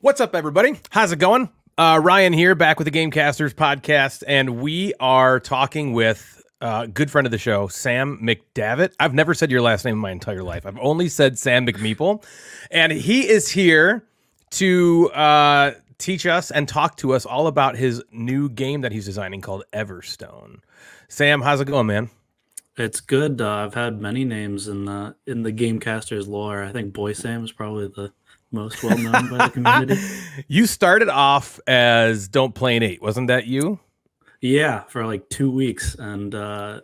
What's up, everybody? How's it going? Uh, Ryan here, back with the Gamecasters podcast, and we are talking with a uh, good friend of the show, Sam McDavitt. I've never said your last name in my entire life. I've only said Sam McMeeple, and he is here to uh, teach us and talk to us all about his new game that he's designing called Everstone. Sam, how's it going, man? It's good. Uh, I've had many names in the in the Gamecasters lore. I think Boy Sam is probably the most well known by the community. You started off as Don't Play an Eight, wasn't that you? Yeah, for like two weeks, and uh,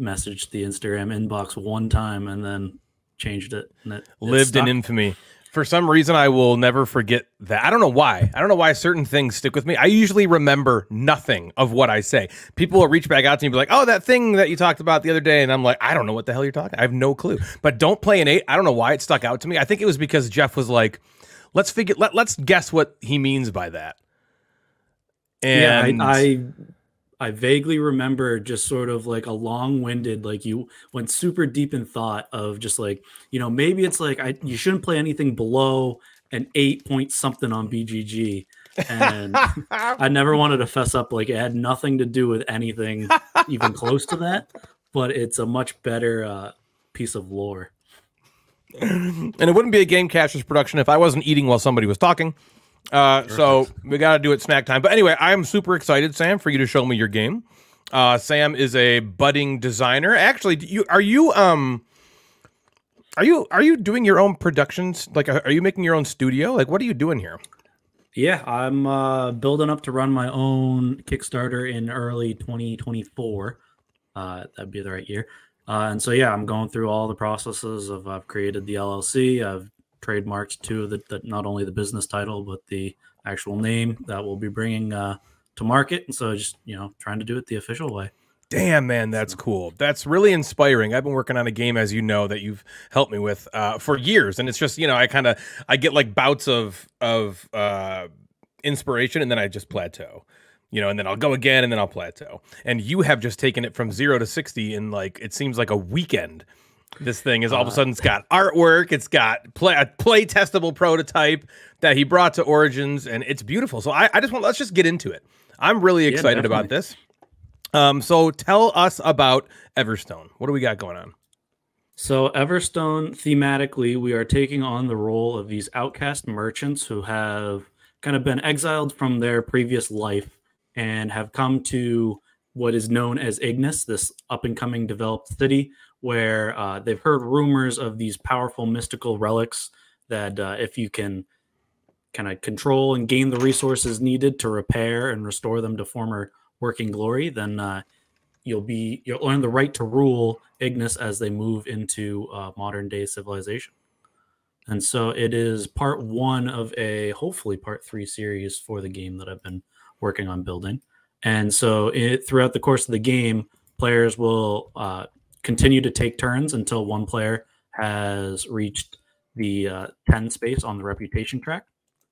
messaged the Instagram inbox one time, and then changed it. And it, it Lived in infamy. For some reason, I will never forget that. I don't know why. I don't know why certain things stick with me. I usually remember nothing of what I say. People will reach back out to me and be like, oh, that thing that you talked about the other day. And I'm like, I don't know what the hell you're talking. I have no clue. But don't play an eight. I don't know why it stuck out to me. I think it was because Jeff was like, let's figure, let, let's guess what he means by that. And yeah, I, I I vaguely remember just sort of like a long-winded, like you went super deep in thought of just like you know maybe it's like I you shouldn't play anything below an eight point something on BGG, and I never wanted to fess up like it had nothing to do with anything even close to that, but it's a much better uh, piece of lore. and it wouldn't be a Gamecasters production if I wasn't eating while somebody was talking. Uh, so we got to do it snack time. But anyway, I'm super excited, Sam, for you to show me your game. Uh, Sam is a budding designer. Actually, do you are you um are you are you doing your own productions? Like, are you making your own studio? Like, what are you doing here? Yeah, I'm uh, building up to run my own Kickstarter in early 2024. Uh, that'd be the right year. Uh, and so, yeah, I'm going through all the processes of I've created the LLC. I've trademarked too the not only the business title but the actual name that we'll be bringing uh, to market. And so, just you know, trying to do it the official way. Damn, man, that's cool. That's really inspiring. I've been working on a game, as you know, that you've helped me with uh, for years, and it's just you know, I kind of I get like bouts of of uh, inspiration, and then I just plateau, you know, and then I'll go again, and then I'll plateau. And you have just taken it from zero to sixty in like it seems like a weekend. This thing is all of a sudden it's got artwork, it's got play a play testable prototype that he brought to Origins, and it's beautiful. So I, I just want let's just get into it. I'm really excited about this. Um, so tell us about Everstone. What do we got going on? So, Everstone, thematically, we are taking on the role of these outcast merchants who have kind of been exiled from their previous life and have come to what is known as Ignis, this up and coming developed city, where uh, they've heard rumors of these powerful mystical relics that, uh, if you can kind of control and gain the resources needed to repair and restore them to former working glory, then uh, you'll be you'll earn the right to rule Ignis as they move into uh, modern day civilization. And so it is part one of a hopefully part three series for the game that I've been working on building. And so it, throughout the course of the game, players will uh, continue to take turns until one player has reached the uh, 10 space on the reputation track,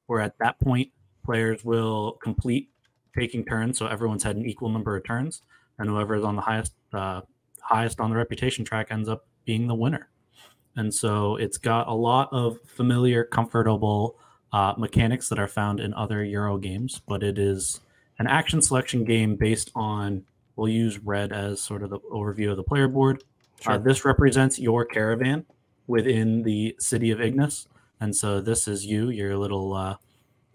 where at that point, players will complete taking turns. So everyone's had an equal number of turns, and whoever is on the highest uh, highest on the reputation track ends up being the winner. And so it's got a lot of familiar, comfortable uh, mechanics that are found in other Euro games, but it is an action selection game based on. We'll use red as sort of the overview of the player board. Uh, this represents your caravan within the city of Ignis, and so this is you, your little uh,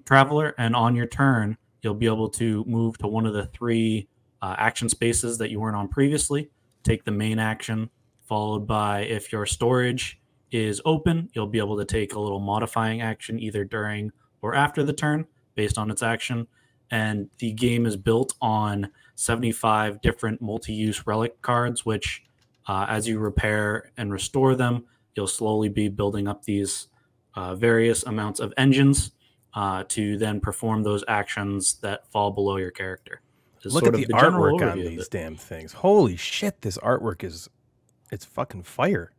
traveler, and on your turn, you'll be able to move to one of the three uh, action spaces that you weren't on previously. Take the main action, followed by if your storage is open, you'll be able to take a little modifying action either during or after the turn based on its action. And the game is built on 75 different multi use relic cards, which, uh, as you repair and restore them, you'll slowly be building up these uh, various amounts of engines uh, to then perform those actions that fall below your character. is Look at the, general artwork on these damn things. Holy shit, this artwork is it's fucking fire.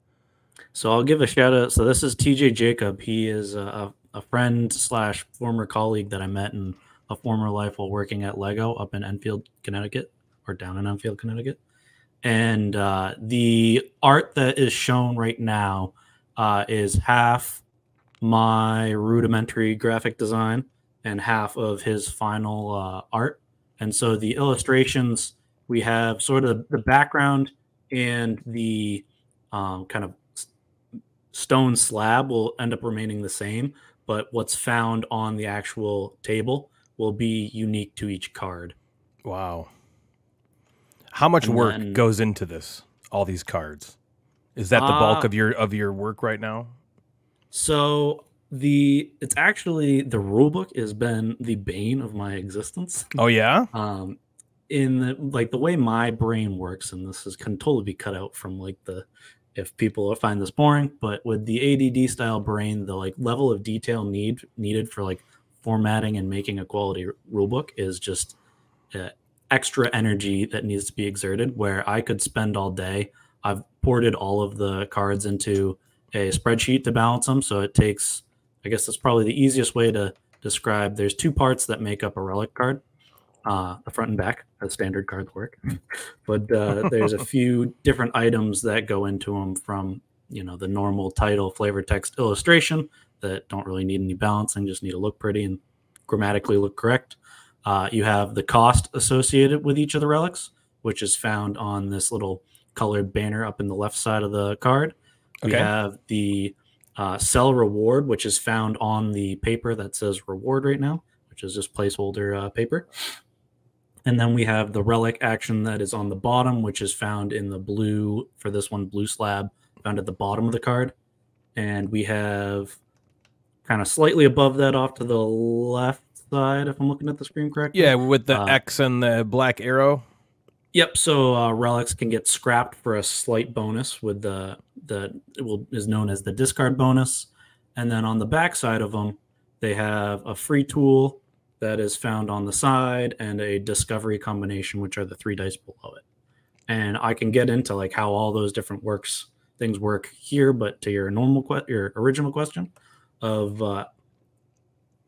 So I'll give a shout out. So this is TJ Jacob. He is a, a friend slash former colleague that I met in a former life while working at Lego up in Enfield, Connecticut, or down in Enfield, Connecticut. And uh, the art that is shown right now uh, is half my rudimentary graphic design and half of his final uh, art. And so the illustrations we have sort of the background and the um, kind of stone slab will end up remaining the same, but what's found on the actual table will be unique to each card. Wow. How much and work then, goes into this? All these cards. Is that the uh, bulk of your of your work right now? So the it's actually the rulebook has been the bane of my existence. Oh yeah. Um, in the like the way my brain works, and this is can totally be cut out from like the if people find this boring, but with the ADD style brain, the like level of detail need needed for like formatting and making a quality rulebook is just uh, extra energy that needs to be exerted. Where I could spend all day. I've ported all of the cards into a spreadsheet to balance them, so it takes. I guess that's probably the easiest way to describe. There's two parts that make up a relic card uh, the front and back as standard cards work. but uh, there's a few different items that go into them from you know the normal title, flavor, text, illustration that don't really need any balancing, just need to look pretty and grammatically look correct. Uh, you have the cost associated with each of the relics, which is found on this little colored banner up in the left side of the card. Okay. We have the uh, sell reward, which is found on the paper that says reward right now, which is just placeholder uh, paper. And then we have the relic action that is on the bottom, which is found in the blue, for this one, blue slab, found at the bottom of the card. And we have kind of slightly above that off to the left side, if I'm looking at the screen correctly. Yeah, with the uh, X and the black arrow. Yep. So uh, relics can get scrapped for a slight bonus with the the it will is known as the discard bonus, and then on the back side of them, they have a free tool that is found on the side and a discovery combination, which are the three dice below it. And I can get into like how all those different works things work here, but to your normal que- your original question of uh,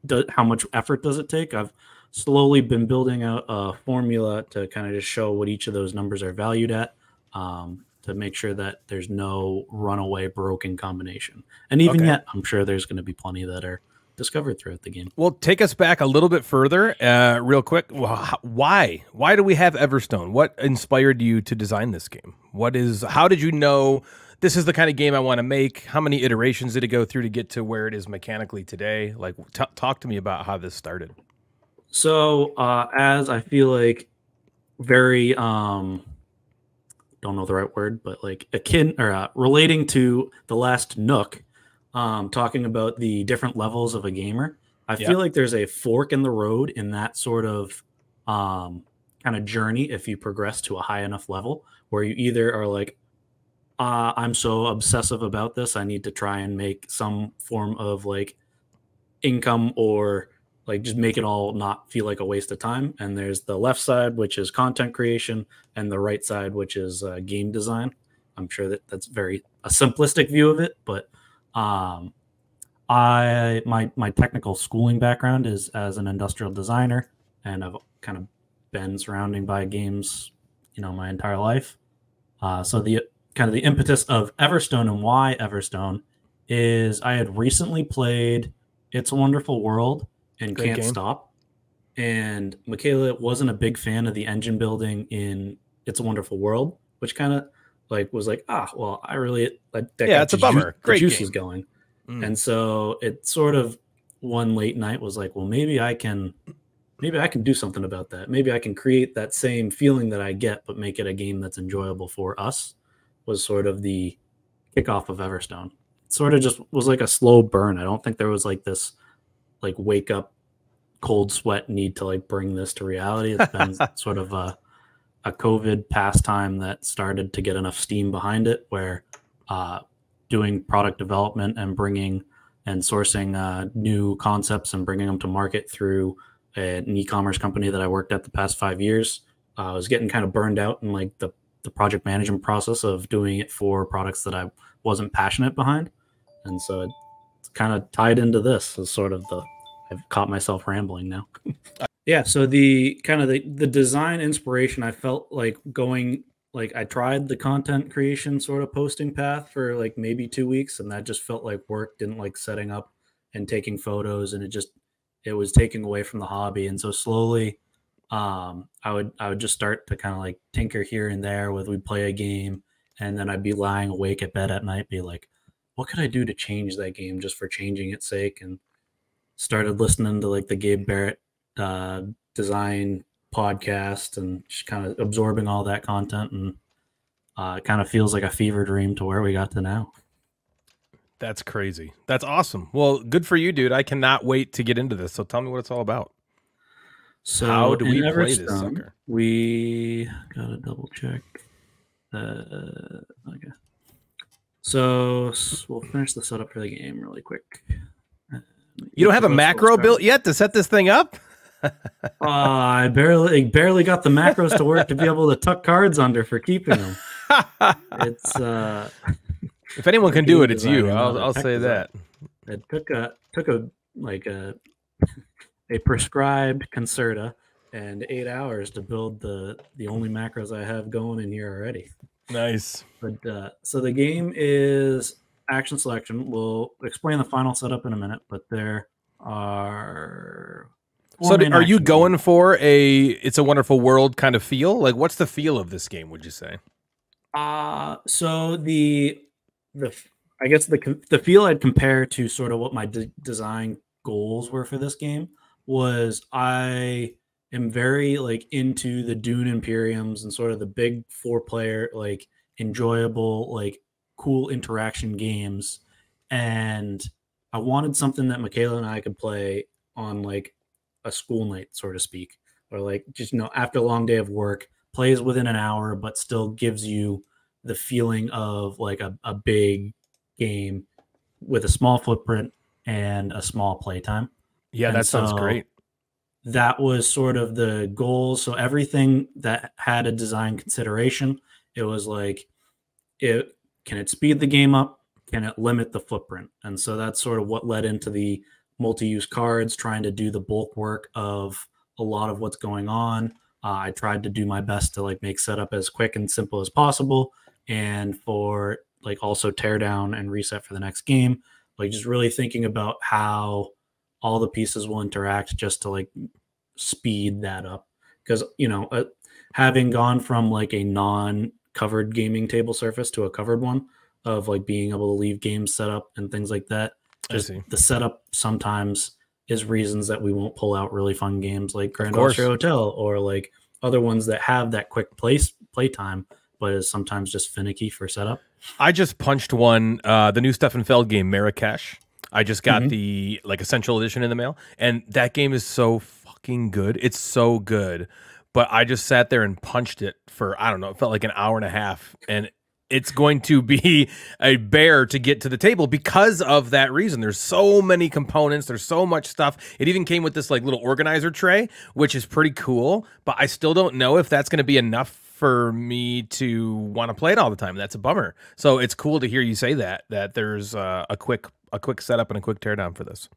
do, how much effort does it take? I've slowly been building out a formula to kind of just show what each of those numbers are valued at. Um, to make sure that there's no runaway broken combination. And even okay. yet, I'm sure there's going to be plenty that are discovered throughout the game. Well, take us back a little bit further, uh, real quick. Why? Why do we have Everstone? What inspired you to design this game? What is? How did you know this is the kind of game I want to make? How many iterations did it go through to get to where it is mechanically today? Like, t- talk to me about how this started. So, uh, as I feel like very um don't know the right word, but like akin or uh, relating to the last Nook um, talking about the different levels of a gamer. I yep. feel like there's a fork in the road in that sort of um, kind of journey if you progress to a high enough level where you either are like, uh, I'm so obsessive about this, I need to try and make some form of like income or like just make it all not feel like a waste of time. And there's the left side, which is content creation, and the right side, which is uh, game design. I'm sure that that's very a simplistic view of it, but um, I my my technical schooling background is as an industrial designer, and I've kind of been surrounding by games, you know, my entire life. Uh, so the kind of the impetus of Everstone and why Everstone is I had recently played It's a Wonderful World and Great Can't game. Stop, and Michaela wasn't a big fan of the engine building in It's a Wonderful World, which kind of like was like, ah, well, I really like that. Yeah, it's a bummer. Ju- Great juice game. is going, mm. and so it sort of one late night was like, well, maybe I can, maybe I can do something about that. Maybe I can create that same feeling that I get, but make it a game that's enjoyable for us. Was sort of the kickoff of Everstone. It sort of just was like a slow burn. I don't think there was like this, like wake up, cold sweat need to like bring this to reality. It's been sort of a a COVID pastime that started to get enough steam behind it, where uh, doing product development and bringing and sourcing uh, new concepts and bringing them to market through an e-commerce company that I worked at the past five years. Uh, I was getting kind of burned out in like the the project management process of doing it for products that I wasn't passionate behind, and so it's kind of tied into this as sort of the. I've caught myself rambling now. Yeah, so the kind of the the design inspiration, I felt like going like I tried the content creation sort of posting path for like maybe two weeks, and that just felt like work. Didn't like setting up and taking photos and it just it was taking away from the hobby and so slowly um i would i would just start to kind of like tinker here and there with we'd play a game and then i'd be lying awake at bed at night be like what could i do to change that game just for changing its sake and started listening to like the gabe barrett uh design podcast and just kind of absorbing all that content and uh, it kind of feels like a fever dream to where we got to now That's crazy. That's awesome. Well, good for you, dude. I cannot wait to get into this. So tell me what it's all about. So How do we play this sucker? We gotta double check. Uh, okay. So we'll finish the setup for the game really quick. You don't have a macro built yet to set this thing up? Uh, I barely barely got the macros to work to be able to tuck cards under for keeping them. It's uh, if anyone can do it, it's you. I'll, I'll say that. it took a took a like a a prescribed concerta and eight hours to build the the only macros I have going in here already. Nice. But uh, so the game is action selection. We'll explain the final setup in a minute, but there are. So, do- are you going modes. for a "It's a Wonderful World" kind of feel? Like, what's the feel of this game? Would you say? Uh so the the I guess the the feel I'd compare to sort of what my de- design goals were for this game was I am very like into the Dune Imperiums and sort of the big four player like enjoyable like cool interaction games and I wanted something that Michaela and I could play on like a school night so to speak or like just you know after a long day of work plays within an hour but still gives you the feeling of like a, a big game with a small footprint and a small playtime Yeah, And that sounds so- great. that was sort of the goal. So everything that had a design consideration it was like it can it speed the game up? Can it limit the footprint? And so that's sort of what led into the multi-use cards trying to do the bulk work of a lot of what's going on. Uh, i tried to do my best to like make setup as quick and simple as possible and for like also tear down and reset for the next game. Like just really thinking about how all the pieces will interact just to like speed that up because you know uh, having gone from like a non covered gaming table surface to a covered one of like being able to leave games set up and things like that just the setup sometimes is reasons that we won't pull out really fun games like Grand. Austria Hotel or like other ones that have that quick place playtime but is sometimes just finicky for setup I just punched one, uh, the new Stefan Feld game, Marrakesh. I just got Mhm. the like essential edition in the mail, and that game is so fucking good. It's so good, but I just sat there and punched it for I don't know. It felt like an hour and a half, and it's going to be a bear to get to the table because of that reason. There's so many components. There's so much stuff. It even came with this like little organizer tray, which is pretty cool. But I still don't know if that's going to be enough for me to want to play it all the time. That's a bummer. So it's cool to hear you say that that there's uh, a quick a quick setup and a quick teardown for this.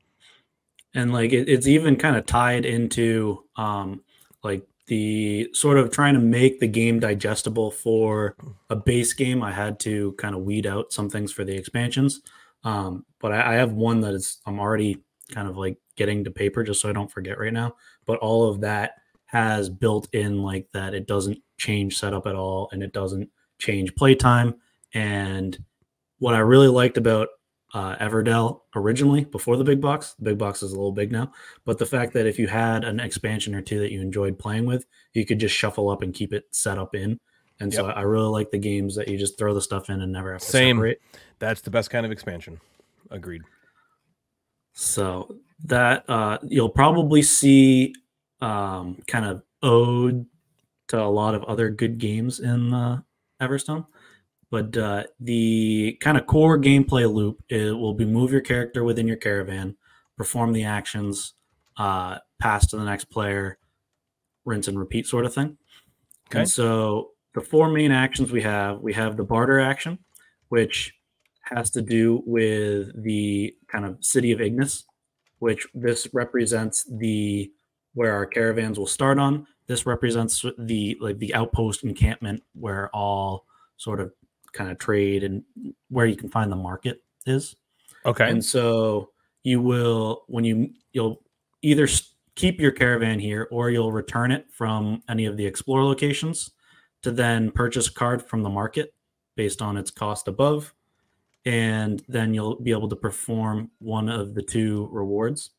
and like it, it's even kind of tied into um like the sort of trying to make the game digestible for a base game i had to kind of weed out some things for the expansions. Um but I, I have one that is i'm already kind of like getting to paper just so i don't forget right now. But all of that has built in like that it doesn't change setup at all and it doesn't change playtime. And what i really liked about uh, Everdell originally before the big box. The big box is a little big now, but the fact that if you had an expansion or two that you enjoyed playing with, you could just shuffle up and keep it set up in. And so I really like the games that you just throw the stuff in and never have to Same. separate. That's the best kind of expansion. Agreed. So that uh, you'll probably see um, kind of ode to a lot of other good games in uh, Everstone. But uh, the kind of core gameplay loop it will be move your character within your caravan, perform the actions, uh, pass to the next player, rinse and repeat sort of thing. Okay. And so the four main actions we have we have the barter action, which has to do with the kind of city of Ignis, which this represents the where our caravans will start on. This represents the like the outpost encampment where all sort of kind of trade and where you can find the market is. Okay. And so you will when you you'll either keep your caravan here or you'll return it from any of the explore locations to then purchase a card from the market based on its cost above and then you'll be able to perform one of the two rewards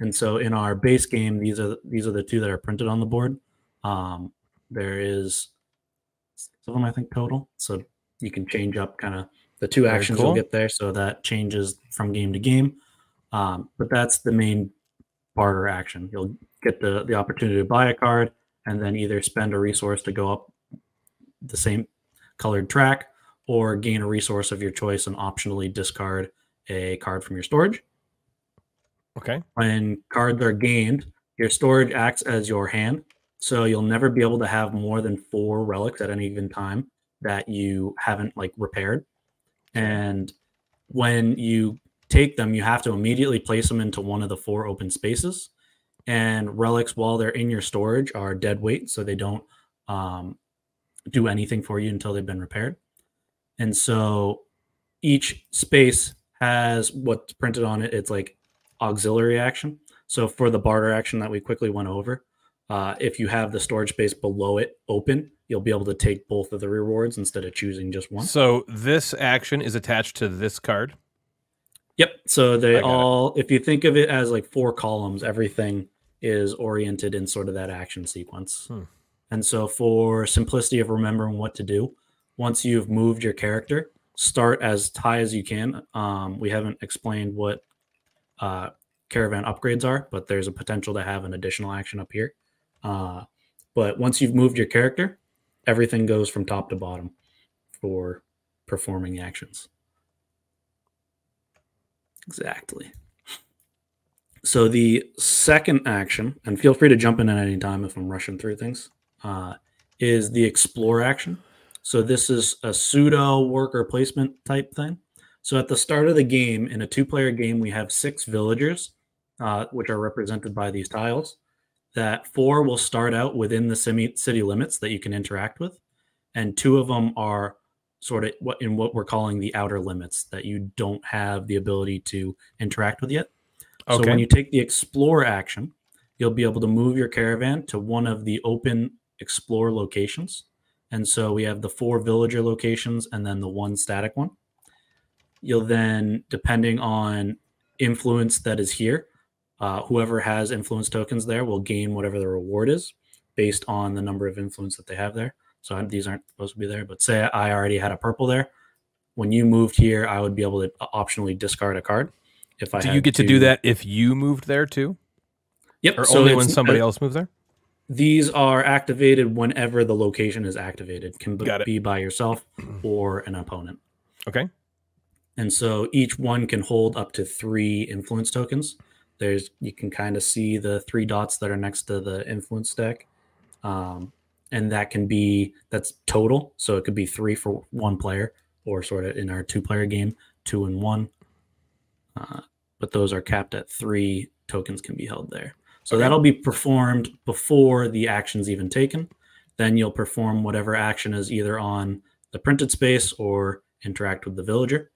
and so in our base game these are these are the two that are printed on the board um, there is them i think total so you can change up kind of the two actions cool. you'll get there so that changes from game to game um, but that's the main barter action. You'll get the, the opportunity to buy a card and then either spend a resource to go up the same colored track or gain a resource of your choice and optionally discard a card from your storage. Okay. When cards are gained, your storage acts as your hand. So you'll never be able to have more than four relics at any given time that you haven't like repaired. And when you take them, you have to immediately place them into one of the four open spaces. And relics, while they're in your storage, are dead weight, so they don't um, do anything for you until they've been repaired. And so each space has what's printed on it. It's like auxiliary action. So for the barter action that we quickly went over, uh, if you have the storage space below it open, you'll be able to take both of the rewards instead of choosing just one. So this action is attached to this card. Yep. So they all, it. if you think of it as like four columns, everything is oriented in sort of that action sequence. Hmm. And so, for simplicity of remembering what to do, once you've moved your character, start as high as you can. Um, we haven't explained what uh, caravan upgrades are, but there's a potential to have an additional action up here. Uh, but once you've moved your character, everything goes from top to bottom for performing actions. Exactly. So the second action, and feel free to jump in at any time if I'm rushing through things, uh, is the explore action. So this is a pseudo worker placement type thing. So at the start of the game, in a two-player game, we have six villagers, uh, which are represented by these tiles. That four will start out within the city limits that you can interact with, and two of them are sort of what in what we're calling the outer limits that you don't have the ability to interact with yet. Okay. So when you take the explore action, you'll be able to move your caravan to one of the open explore locations. And so we have the four villager locations and then the one static one. You'll then, depending on influence that is here, uh, whoever has influence tokens there will gain whatever the reward is based on the number of influence that they have there. So these aren't supposed to be there, but say I already had a purple there. When you moved here, I would be able to optionally discard a card. If I do, you get to, do that if you moved there too. Yep. Or so only when somebody uh, else moves there. These are activated whenever the location is activated. Can be by yourself or an opponent. Okay. And so each one can hold up to three influence tokens. There's you can kind of see the three dots that are next to the influence deck. Um, and that can be that's total. So it could be three for one player, or sort of in our two player game, two and one. Uh, but those are capped at three tokens can be held there. So okay. that'll be performed before the action's even taken. Then you'll perform whatever action is either on the printed space or interact with the villager.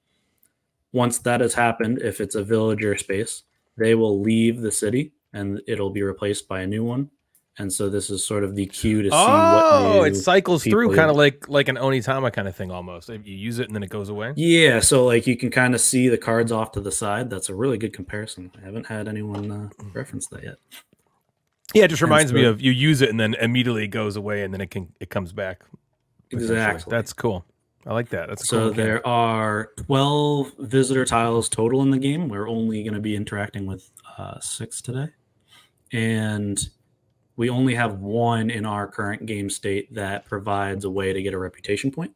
Once that has happened, if it's a villager space, they will leave the city and it'll be replaced by a new one and so this is sort of the cue to see oh, it cycles through kind of like like an Onitama kind of thing almost. You use it and then it goes away. Yeah, so like you can kind of see the cards off to the side. That's a really good comparison. I haven't had anyone uh, reference that yet. Yeah, it just reminds me of you use it and then immediately it goes away and then it can it comes back. Exactly. That's cool. I like that. That's so cool there are 12 visitor tiles total in the game. We're only going to be interacting with uh, six today. And we only have one in our current game state that provides a way to get a reputation point.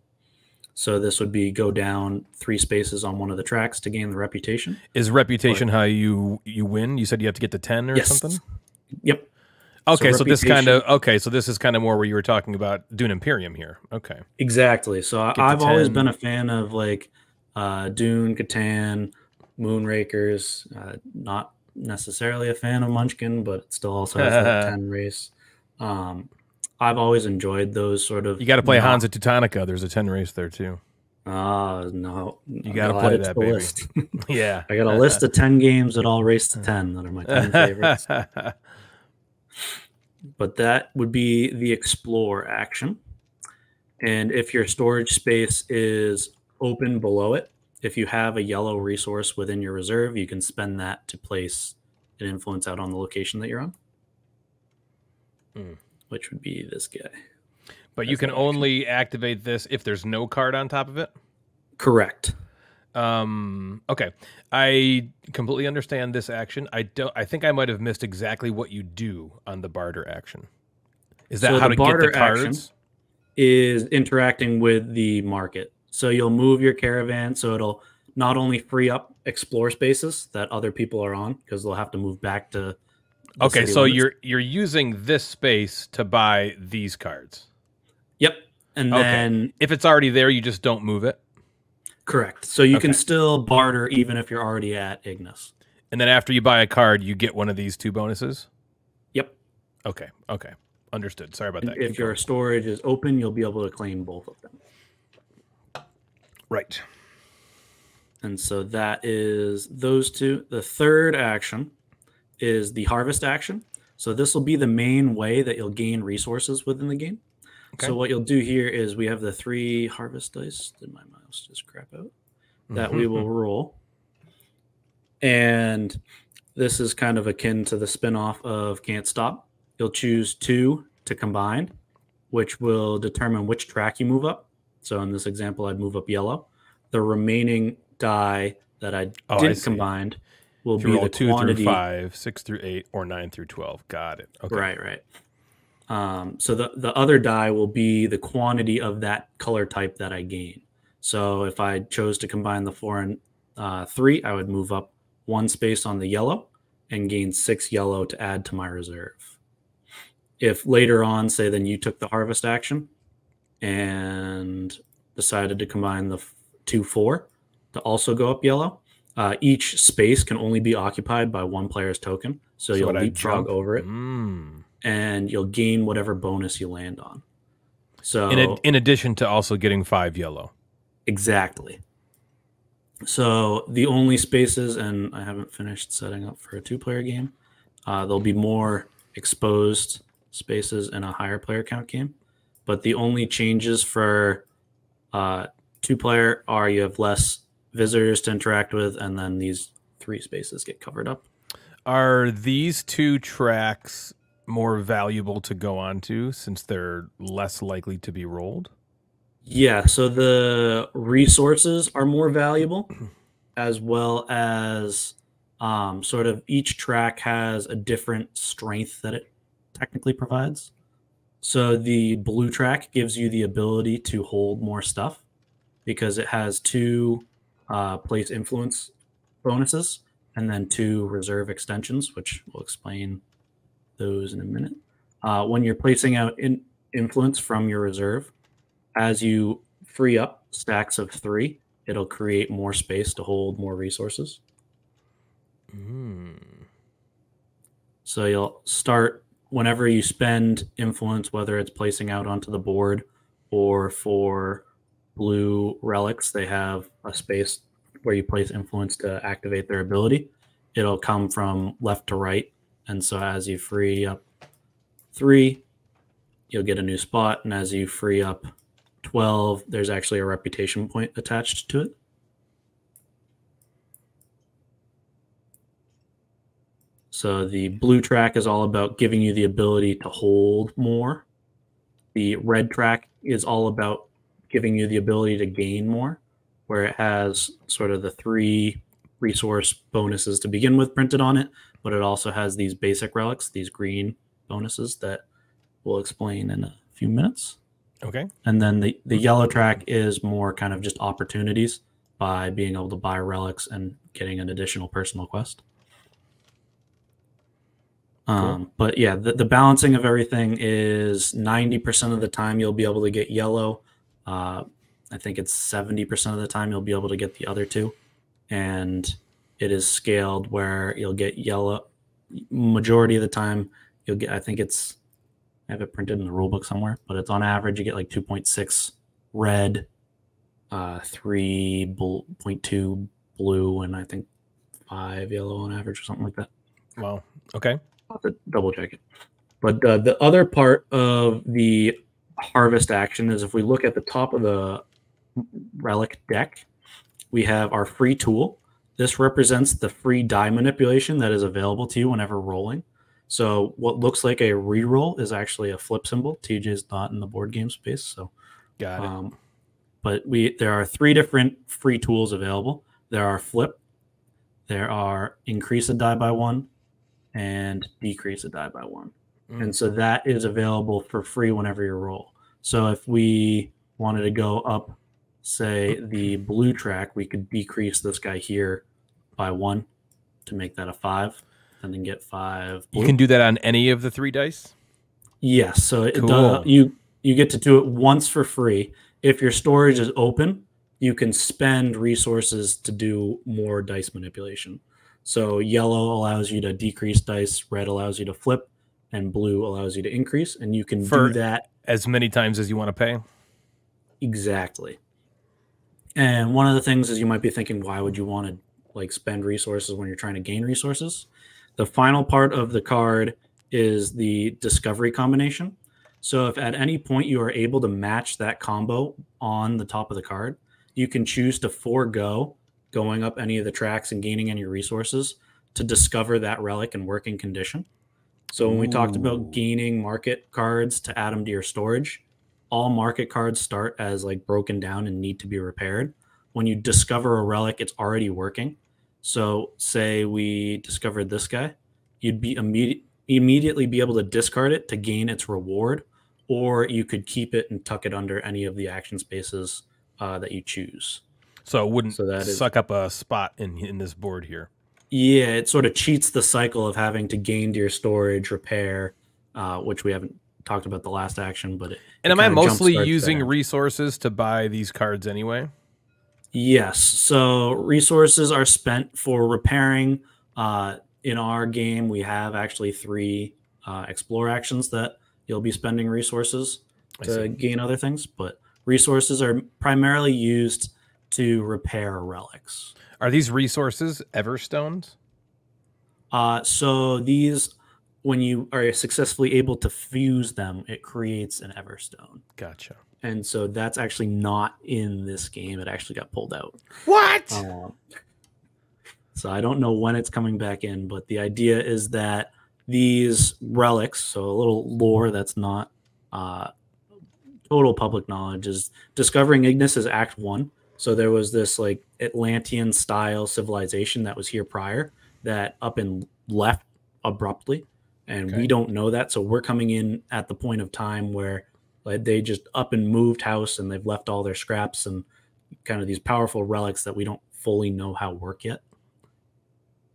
So this would be go down three spaces on one of the tracks to gain the reputation. Is reputation but, how you you win? You said you have to get to ten or yes. something. Yep. Okay, so, so this kind of okay, so this is kind of more where you were talking about Dune Imperium here. Okay. Exactly. So get I've always been a fan of like uh, Dune, Catan, Moonrakers. Uh, not necessarily a fan of Munchkin, but it still also has that 10 race. Um, I've always enjoyed those sort of. You got to play not... Hansa Teutonica. There's a 10 race there too. Ah, no. You play it to that, baby. yeah. I got a list of 10 games that all race to 10 that are my 10 favorites. But that would be the explore action. And if your storage space is open below it, if you have a yellow resource within your reserve, you can spend that to place an influence out on the location that you're on, Hmm. which would be this guy. but you can only activate this if there's no card on top of it. Correct. Um. Okay. I completely understand this action. I don't. I think I might have missed exactly what you do on the barter action. Is that So how the to get the cards? is interacting with the market. So you'll move your caravan so it'll not only free up explore spaces that other people are on because they'll have to move back to Okay, so limits. you're you're using this space to buy these cards. Yep. And Okay. then If it's already there, you just don't move it. Correct. So you Okay. can still barter even if you're already at Ignis. And then after you buy a card, you get one of these two bonuses. Yep. Okay. Okay. Understood. Sorry about that. if Keep your going. storage is open, you'll be able to claim both of them. right. And so that is those two. The third action is the harvest action. So this will be the main way that you'll gain resources within the game. Okay. So what you'll do here is we have the three harvest dice. Did my mouse just crap out? That we Mhm. will roll. And this is kind of akin to the spin-off of Can't Stop. You'll choose two to combine, which will determine which track you move up. So in this example, I'd move up yellow. The remaining die that I Oh, didn't combine will be the two quantity. through five, six through eight, or nine through twelve. Got it. Okay. Right, right. Um, so the, the other die will be the quantity of that color type that I gain. So if I chose to combine the four and uh, three, I would move up one space on the yellow and gain six yellow to add to my reserve. If later on, say, then you took the harvest action and decided to combine the two four to also go up yellow, uh, each space can only be occupied by one player's token. So, So you'll leapfrog over it Mm. And you'll gain whatever bonus you land on. So In, ad- in addition to also getting five yellow. exactly. So the only spaces, and I haven't finished setting up for a two-player game. Uh, there'll be more exposed spaces in a higher player count game, but the only changes for uh, two-player are you have less visitors to interact with, and then these three spaces get covered up. Are these two tracks more valuable to go onto since they're less likely to be rolled? Yeah, so the resources are more valuable, as well as um, sort of each track has a different strength that it technically provides. So the blue track gives you the ability to hold more stuff because it has two uh, place influence bonuses and then two reserve extensions, which we'll explain those in a minute. Uh, when you're placing out in influence from your reserve, as you free up stacks of three, it'll create more space to hold more resources. Mm. So you'll start whenever you spend influence, whether it's placing out onto the board or for blue relics, they have a space where you place influence to activate their ability. It'll come from left to right. And so as you free up three, you'll get a new spot. And as you free up 12, there's actually a reputation point attached to it. So the blue track is all about giving you the ability to hold more. The red track is all about giving you the ability to gain more, where it has sort of the three resource bonuses to begin with printed on it, but it also has these basic relics, these green bonuses that we'll explain in a few minutes. Okay. And then the, the yellow track is more kind of just opportunities by being able to buy relics and getting an additional personal quest. Um, but yeah, the, the balancing of everything is 90% of the time you'll be able to get yellow. Uh, I think it's 70% of the time you'll be able to get the other two. And it is scaled where you'll get yellow majority of the time. You'll get, I think it's, I have it printed in the rule book somewhere, but it's on average, you get like 2.6 red uh, three bl- point two blue, and I think five yellow on average or something like that. Wow. Okay. I'll have to double check it. But uh, the other part of the harvest action is if we look at the top of the relic deck, we have our free tool. This represents the free die manipulation that is available to you whenever rolling. So what looks like a reroll is actually a flip symbol. TJ is not in the board game space, so Got it. um, but we there are three different free tools available. There are flip, there are increase a die by one, and decrease a die by one. Mm. And so that is available for free whenever you roll. So if we wanted to go up, say the blue track, we could decrease this guy here by one to make that a five, and then get five. you can do that on any of the three dice. Yes, so it Cool. does, you you get to do it once for free. If your storage is open, you can spend resources to do more dice manipulation. So yellow allows you to decrease dice, red allows you to flip, and blue allows you to increase, and you can For- do that As many times as you want to pay. exactly. And one of the things is you might be thinking, why would you want to like spend resources when you're trying to gain resources? The final part of the card is the discovery combination. So if at any point you are able to match that combo on the top of the card, you can choose to forego going up any of the tracks and gaining any resources to discover that relic in working condition. So when we talked about gaining market cards to add them to your storage, all market cards start as like broken down and need to be repaired. When you discover a relic, it's already working. So, say we discovered this guy, you'd be immediate, immediately be able to discard it to gain its reward, or you could keep it and tuck it under any of the action spaces uh, that you choose. So it wouldn't So that is- suck up a spot in in this board here. Yeah, it sort of cheats the cycle of having to gain to your storage, repair, uh, which we haven't talked about the last action, but it, And it am I mostly using that. resources to buy these cards anyway? Yes. So resources are spent for repairing. Uh, in our game, we have actually three uh, explore actions that you'll be spending resources to gain other things, but resources are primarily used to repair relics. Are these resources Everstones? Uh, so these, when you are successfully able to fuse them, it creates an Everstone. Gotcha. And so that's actually not in this game. It actually got pulled out. What? Um, so I don't know when it's coming back in, but the idea is that these relics, so a little lore that's not uh, total public knowledge, is discovering Ignis is Act One. So there was this like Atlantean style civilization that was here prior that up and left abruptly, and Okay. we don't know that. So we're coming in at the point of time where like they just up and moved house and they've left all their scraps and kind of these powerful relics that we don't fully know how work yet.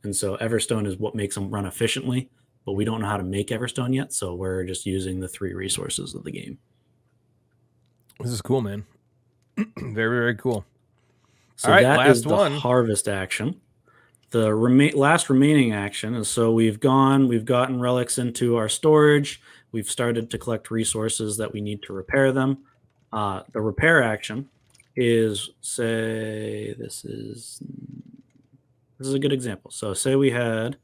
And so Everstone is what makes them run efficiently, but we don't know how to make Everstone yet. So we're just using the three resources of the game. This is cool, man. very, very cool. So All right, that is last the one. harvest action. The last remaining action is so we've gone, we've gotten relics into our storage, we've started to collect resources that we need to repair them. Uh, the repair action is say this is this is a good example. So say we had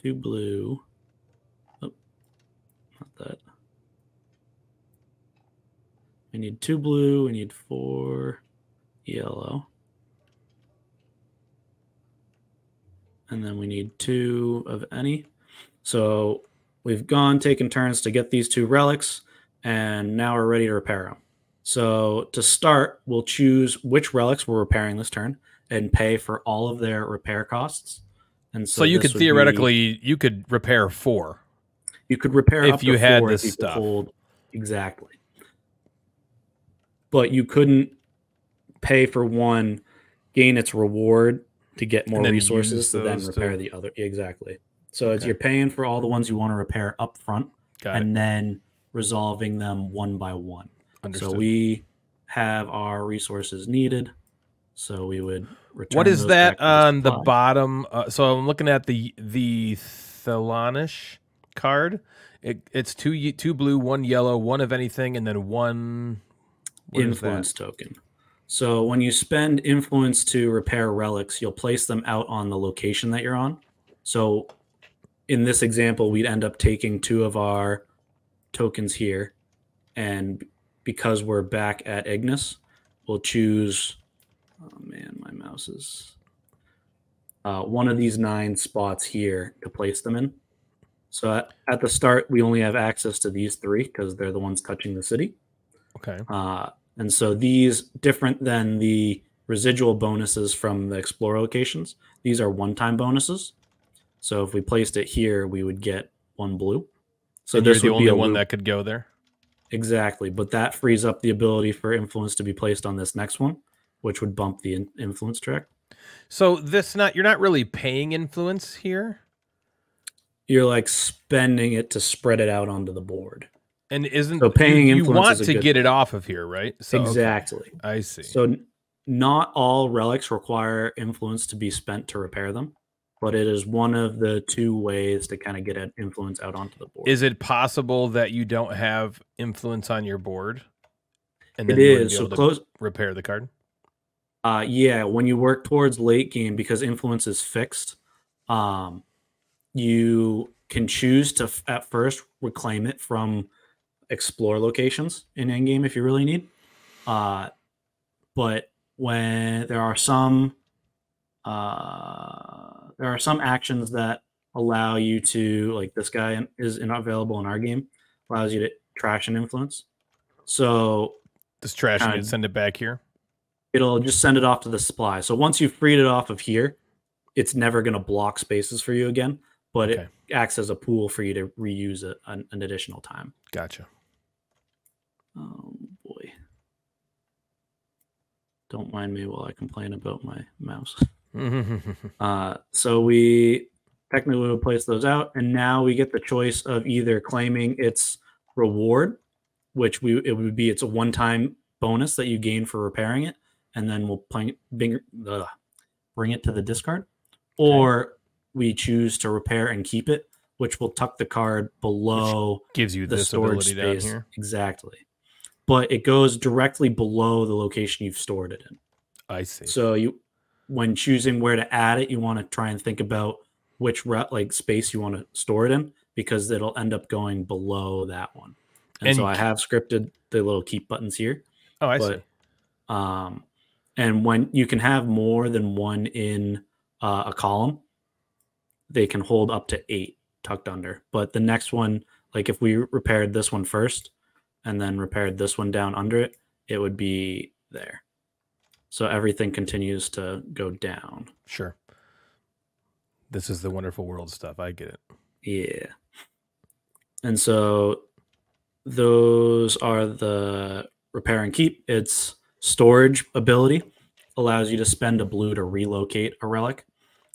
two blue. Not that. We need two blue. We need four yellow. And then we need two of any. So we've gone, taken turns to get these two relics, and now we're ready to repair them. So to start, we'll choose which relics we're repairing this turn and pay for all of their repair costs. And So, you could would be- theoretically you could repair four. you could repair if up to you had four this if you stuff. exactly. But you couldn't pay for one, gain its reward to get more resources to then repair the other. Exactly. So it's Okay. you're paying for all the ones you want to repair up front Got it. and then resolving them one by one. Understood. So we have our resources needed. So we would return what is that on the bottom? Uh, so I'm looking at the the Thelonish card. It, it's two two blue, one yellow, one of anything, and then one what is that? influence token. So when you spend influence to repair relics, you'll place them out on the location that you're on. So in this example, we'd end up taking two of our tokens here, and because we're back at Ignis, we'll choose. Oh man, my mouse is uh, one of these nine spots here to place them in. So at, at the start, we only have access to these three because they're the ones touching the city. Okay. Uh, and so these, different than the residual bonuses from the explore locations, these are one-time bonuses. So if we placed it here, we would get one blue. So and this the would be only a one loop. that could go there. exactly, but that frees up the ability for influence to be placed on this next one, which would bump the in- influence track. So this not you're not really paying influence here, You're like spending it to spread it out onto the board. And isn't So paying you, you want to get thing. it off of here, right? So okay, exactly. I see. So not all relics require influence to be spent to repair them, but it is one of the two ways to kind of get an influence out onto the board. Is it possible that you don't have influence on your board? And it you wouldn't is so close. repair the card. Uh, yeah, when you work towards late game, because influence is fixed, um, you can choose to f- at first reclaim it from explore locations in endgame if you really need. Uh, but when there are some, uh, there are some actions that allow you to, like this guy is not available in our game, allows you to trash an influence. So Just trash and send it back here. it'll just send it off to the supply. So once you've freed it off of here, it's never going to block spaces for you again, but Okay. it acts as a pool for you to reuse it an, an additional time. Gotcha. Oh boy. Don't mind me while I complain about my mouse. Uh, so we technically will place those out, and now we get the choice of either claiming its reward, which we it would be it's a one-time bonus that you gain for repairing it, and then we'll bring bring, ugh, bring it to the discard, or we choose to repair and keep it, which will tuck the card below Gives you the this storage space here. exactly. But it goes directly below the location you've stored it in. I see. So you, when choosing where to add it, you want to try and think about which like space you want to store it in because it'll end up going below that one. And, And so I have scripted the little keep buttons here. oh, I but, see. Um, and when you can have more than one in uh, a column, they can hold up to eight tucked under. But the next one, like if we repaired this one first and then repaired this one down under it, it would be there. So everything continues to go down. Sure. This is the wonderful world stuff. I get it. Yeah. And so those are the repair and keep. Its storage ability allows you to spend a blue to relocate a relic.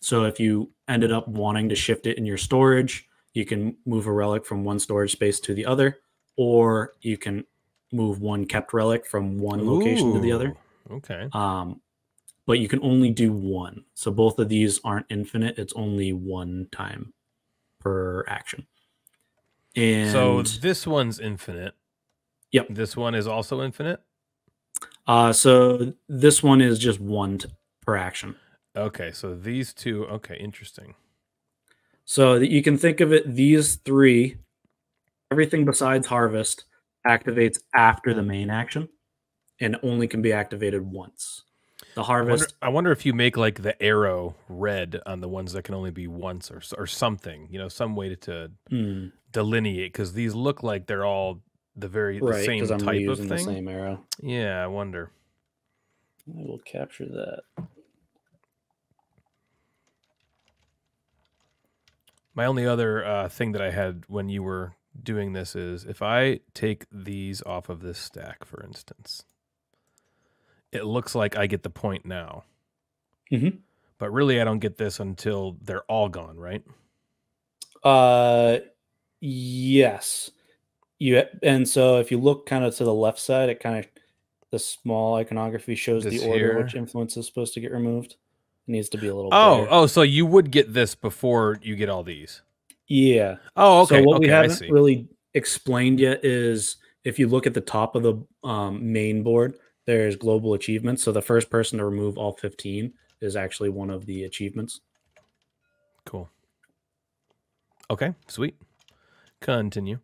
So if you ended up wanting to shift it in your storage, you can move a relic from one storage space to the other, or you can move one kept relic from one location to the other. Okay. Um, but you can only do one. So both of these aren't infinite. It's only one time per action. And so this one's infinite. Yep. This one is also infinite. uh, so this one is just one t- per action. Okay, so these two. Okay, interesting. So that you can think of it, these three, everything besides harvest activates after the main action, and only can be activated once. The I wonder, harvest, I wonder if you make like the arrow red on the ones that can only be once or or something. You know, some way to, to hmm, delineate because these look like they're all the very the right? same type of using the thing. same arrow. Yeah, I wonder. I will capture that. My only other uh, thing that I had when you were doing this is if I take these off of this stack, for instance, it looks like I get the point now. Mhm. But really, I don't get this until they're all gone, right? Uh, yes. You and so if you look kind of to the left side, it kind of the small iconography shows This the order here? which influence is supposed to get removed. It needs to be a little. Oh, oh, so you would get this before you get all these. Yeah. Oh, okay. So what okay, we haven't really explained yet is if you look at the top of the um, main board, there's global achievements. So the first person to remove all 15 is actually one of the achievements. Cool. Okay, sweet. Continue.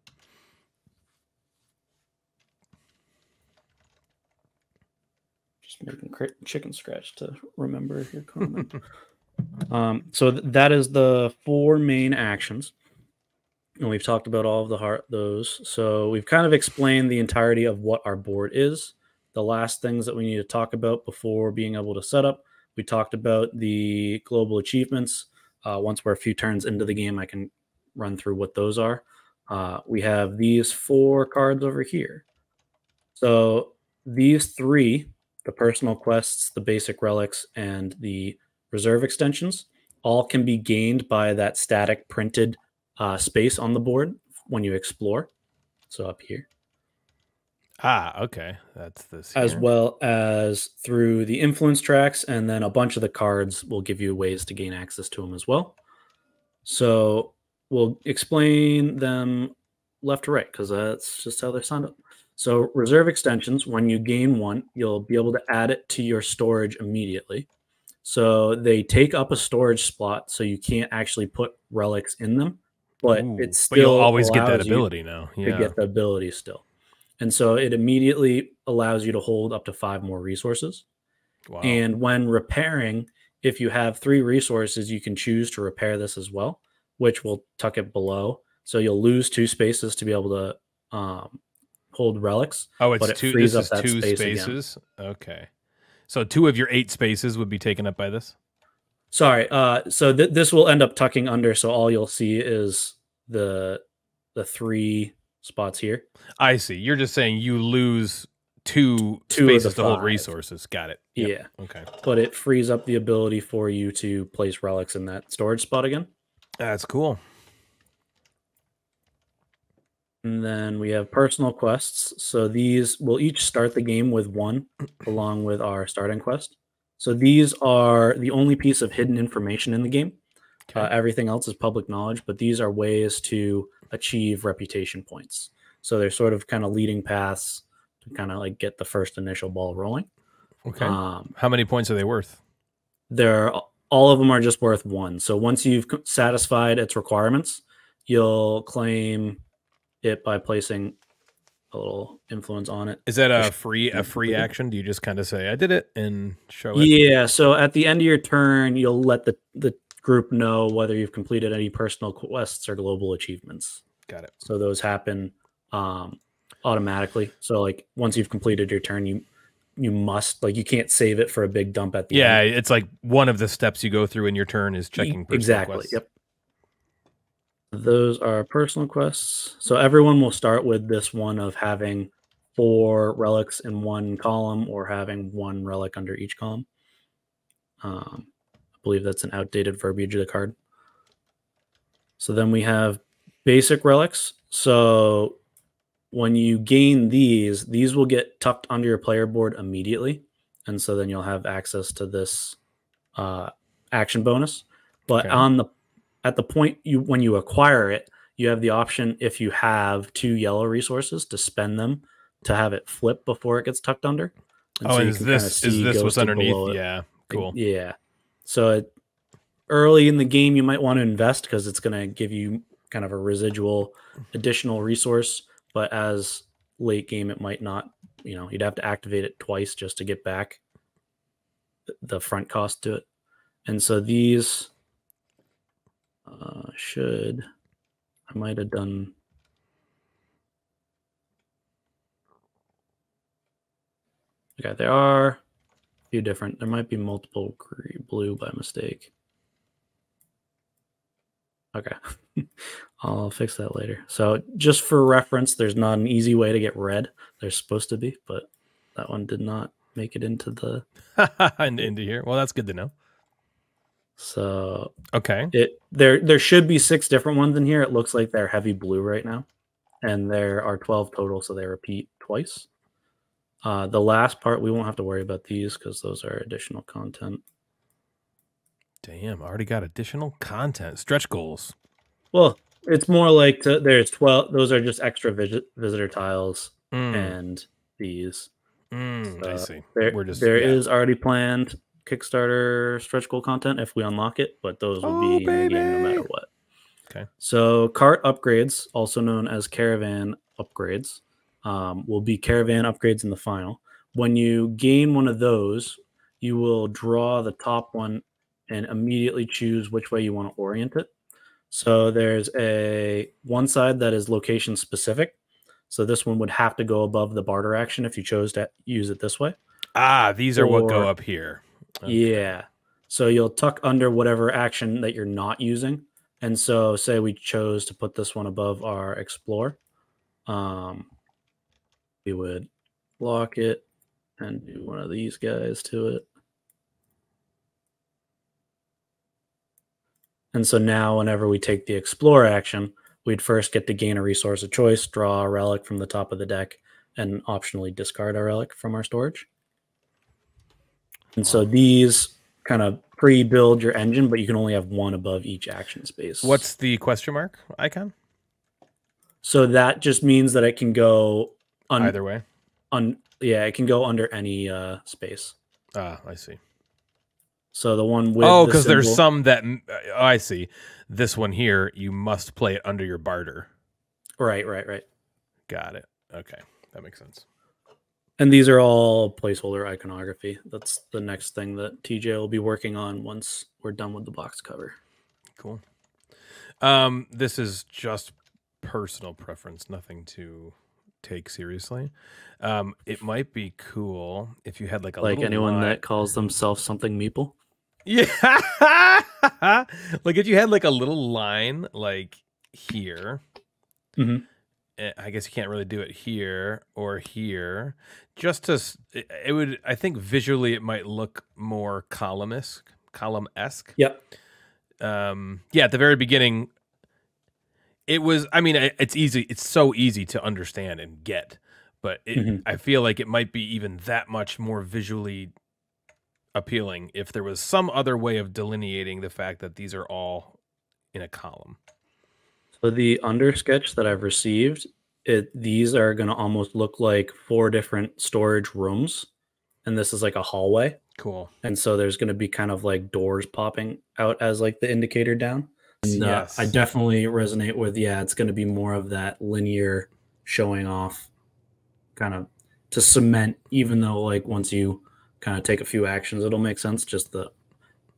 Just making chicken scratch to remember your comment. um, so th- that is the four main actions. And we've talked about all of the heart those. So we've kind of explained the entirety of what our board is. The last things that we need to talk about before being able to set up. We talked about the global achievements. Uh, once we're a few turns into the game, I can run through what those are. Uh, we have these four cards over here. So these three, the personal quests, the basic relics, and the reserve extensions, all can be gained by that static printed uh, space on the board when you explore. So up here. Ah, okay. That's this. As here. well as through the influence tracks, and then a bunch of the cards will give you ways to gain access to them as well. So we'll explain them left to right because that's just how they're signed up. So reserve extensions, when you gain one, you'll be able to add it to your storage immediately. So they take up a storage spot, so you can't actually put relics in them, but Ooh, it's but you'll always get that ability now. to Yeah. get the ability still. And so it immediately allows you to hold up to five more resources. wow. And when repairing, if you have three resources, you can choose to repair this as well, which will tuck it below. So you'll lose two spaces to be able to um, hold relics. oh, it's it two. frees This is two space again. spaces. Okay. So two of your eight spaces would be taken up by this. Sorry. Uh, so th- this will end up tucking under. So all you'll see is the the three spots here. I see. You're just saying you lose two, Two of the spaces to hold resources. Got it. Yep. Yeah. Okay. But it frees up the ability for you to place relics in that storage spot again. That's cool. And then we have personal quests. So these will each start the game with one, along with our starting quest. So these are the only piece of hidden information in the game. Okay. Uh, everything else is public knowledge, but these are ways to achieve reputation points. So they're sort of kind of leading paths to kind of like get the first initial ball rolling. okay. Um, How many points are they worth? they're all of them are just worth one. So once you've satisfied its requirements, you'll claim it by placing a little influence on it. Is that a free a free action? Do you just kind of say I did it and show it? Yeah. So at the end of your turn, you'll let the the group know whether you've completed any personal quests or global achievements. Got it. So those happen um, automatically. So like once you've completed your turn, you you must like you can't save it for a big dump at the Yeah, end. Yeah, it's like one of the steps you go through in your turn is checking personal exactly. quests. Yep. Those are personal quests. So everyone will start with this one of having four relics in one column or having one relic under each column. Um, I believe that's an outdated verbiage of the card. So then we have basic relics. So when you gain these, these will get tucked under your player board immediately. And so then you'll have access to this uh, action bonus. But Okay. on the at the point you when you acquire it, you have the option if you have two yellow resources to spend them to have it flip before it gets tucked under. Oh, so is this is this what's underneath? Yeah, cool. Yeah. So it, early in the game, you might want to invest because it's going to give you kind of a residual additional resource. But as late game, it might not. You know, you'd have to activate it twice just to get back the front cost to it. And so these uh, should. I might have done. Okay, there are a few different. There might be multiple gre- blue by mistake. Okay, I'll fix that later. So just for reference, there's not an easy way to get red. There's supposed to be, but that one did not make it into the. into here. Well, that's good to know. So Okay. it there there should be six different ones in here. It looks like they're heavy blue right now, and there are twelve total, so they repeat twice. Uh, the last part we won't have to worry about these because those are additional content. Damn, I already got additional content. Stretch goals. Well, it's more like to, there's twelve. Those are just extra visit, visitor tiles Mm, and these. Mm, I Uh, see. There, We're just there yeah. is already planned Kickstarter stretch goal content if we unlock it, but those will Oh, be in the game no matter what. Okay. So cart upgrades, also known as caravan upgrades, um, will be caravan upgrades in the final. When you gain one of those, you will draw the top one and immediately choose which way you want to orient it. So there's a one side that is location specific. So this one would have to go above the barter action if you chose to use it this way. Ah, these are what go up here. Okay. Yeah. So you'll tuck under whatever action that you're not using. And so say we chose to put this one above our explore. Um we would lock it and do one of these guys to it. And so now whenever we take the explore action, we'd first get to gain a resource of choice, draw a relic from the top of the deck, and optionally discard a relic from our storage. And so these kind of pre-build your engine, but you can only have one above each action space. What's the question mark icon? so that just means that it can go un, Either way. On yeah, it can go under any uh space. Ah, I see. So the one with oh, the because there's some that oh, I see. This one here, you must play it under your barter. right, right, right. Got it. Okay, that makes sense. And these are all placeholder iconography. That's the next thing that TJ will be working on once we're done with the box cover. Cool. Um, this is just personal preference, nothing to take seriously. Um, it might be cool if you had like a like anyone line- that calls themselves something meeple. Yeah. like if you had like a little line like here. Mhm. Eh, I guess you can't really do it here or here. Just to it, would I think visually it might look more column-esque, column-esque. Yep. Um yeah, at the very beginning it was I mean it's easy it's so easy to understand and get, but it, Mhm. I feel like it might be even that much more visually appealing if there was some other way of delineating the fact that these are all in a column. So the under sketch that I've received, it these are going to almost look like four different storage rooms, and this is like a hallway, Cool. and so there's going to be kind of like doors popping out as like the indicator down. And, uh, I definitely resonate with yeah, it's going to be more of that linear showing off, kind of to cement. Even though like once you kind of take a few actions, it'll make sense. Just the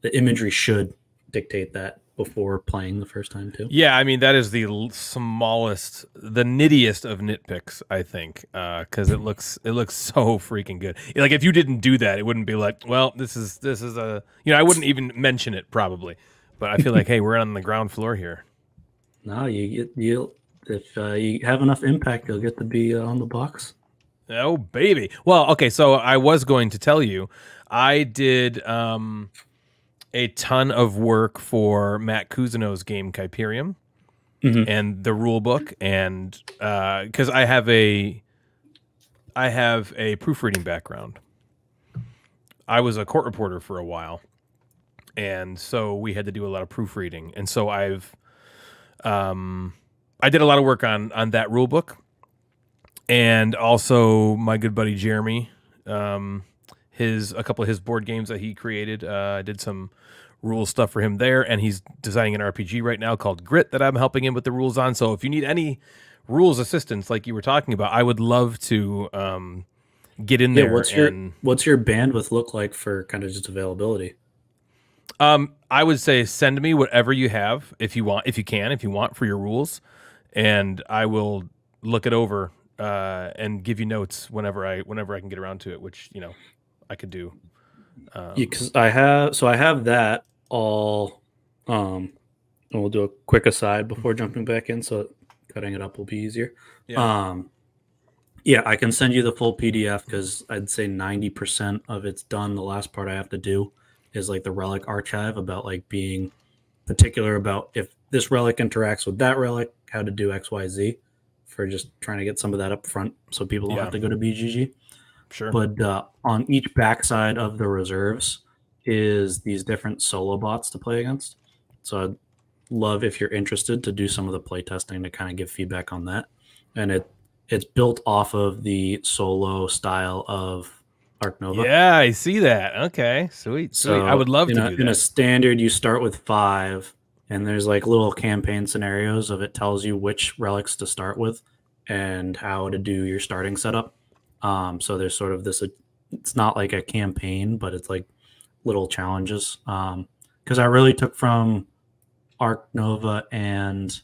the imagery should dictate that before playing the first time too. Yeah, I mean that is the smallest, the nittiest of nitpicks, I think, because it looks it looks so freaking good. Like if you didn't do that, it wouldn't be like, well, this is this is a you know I wouldn't even mention it probably, but I feel like hey, we're on the ground floor here. No, you get you if uh, you have enough impact, you'll get to be uh, on the box. Oh baby. Well, okay, so I was going to tell you, I did um, a ton of work for Matt Cousineau's game Kyperium Mhm. and the rule book, and because I have a, I have a proofreading background. I was a court reporter for a while, and so we had to do a lot of proofreading, and so I've, um, I did a lot of work on on that rule book and also my good buddy Jeremy, um, his a couple of his board games that he created. Uh, I did some rule stuff for him there, and he's designing an RPG right now called Grit that I'm helping him with the rules on. So if you need any rules assistance, like you were talking about, I would love to um, get in Yeah, there. what's your what's your bandwidth look like for kind of just availability? Um, I would say send me whatever you have if you want, if you can, if you want for your rules, and I will look it over uh, and give you notes whenever I whenever I can get around to it, which you know I could do. Um, because I have so I have that all. Um, and we'll do a quick aside before jumping back in, so cutting it up will be easier. Yeah. Um, yeah, I can send you the full PDF because I'd say ninety percent of it's done. The last part I have to do is like the relic archive about like being particular about if this relic interacts with that relic, how to do X, Y, Z, for just trying to get some of that up front, so people don't Yeah. have to go to BGG sure. but uh, on each backside of the reserves is these different solo bots to play against. So I'd love if you're interested to do some of the play testing to kind of give feedback on that. And it it's built off of the solo style of Ark Nova. Yeah, I see that. Okay, sweet. sweet. I would love to a, do that. In a standard, you start with five, and there's like little campaign scenarios of it tells you which relics to start with and how to do your starting setup. Um, so there's sort of this. It's not like a campaign, but it's like little challenges. Um, because I really took from Ark Nova and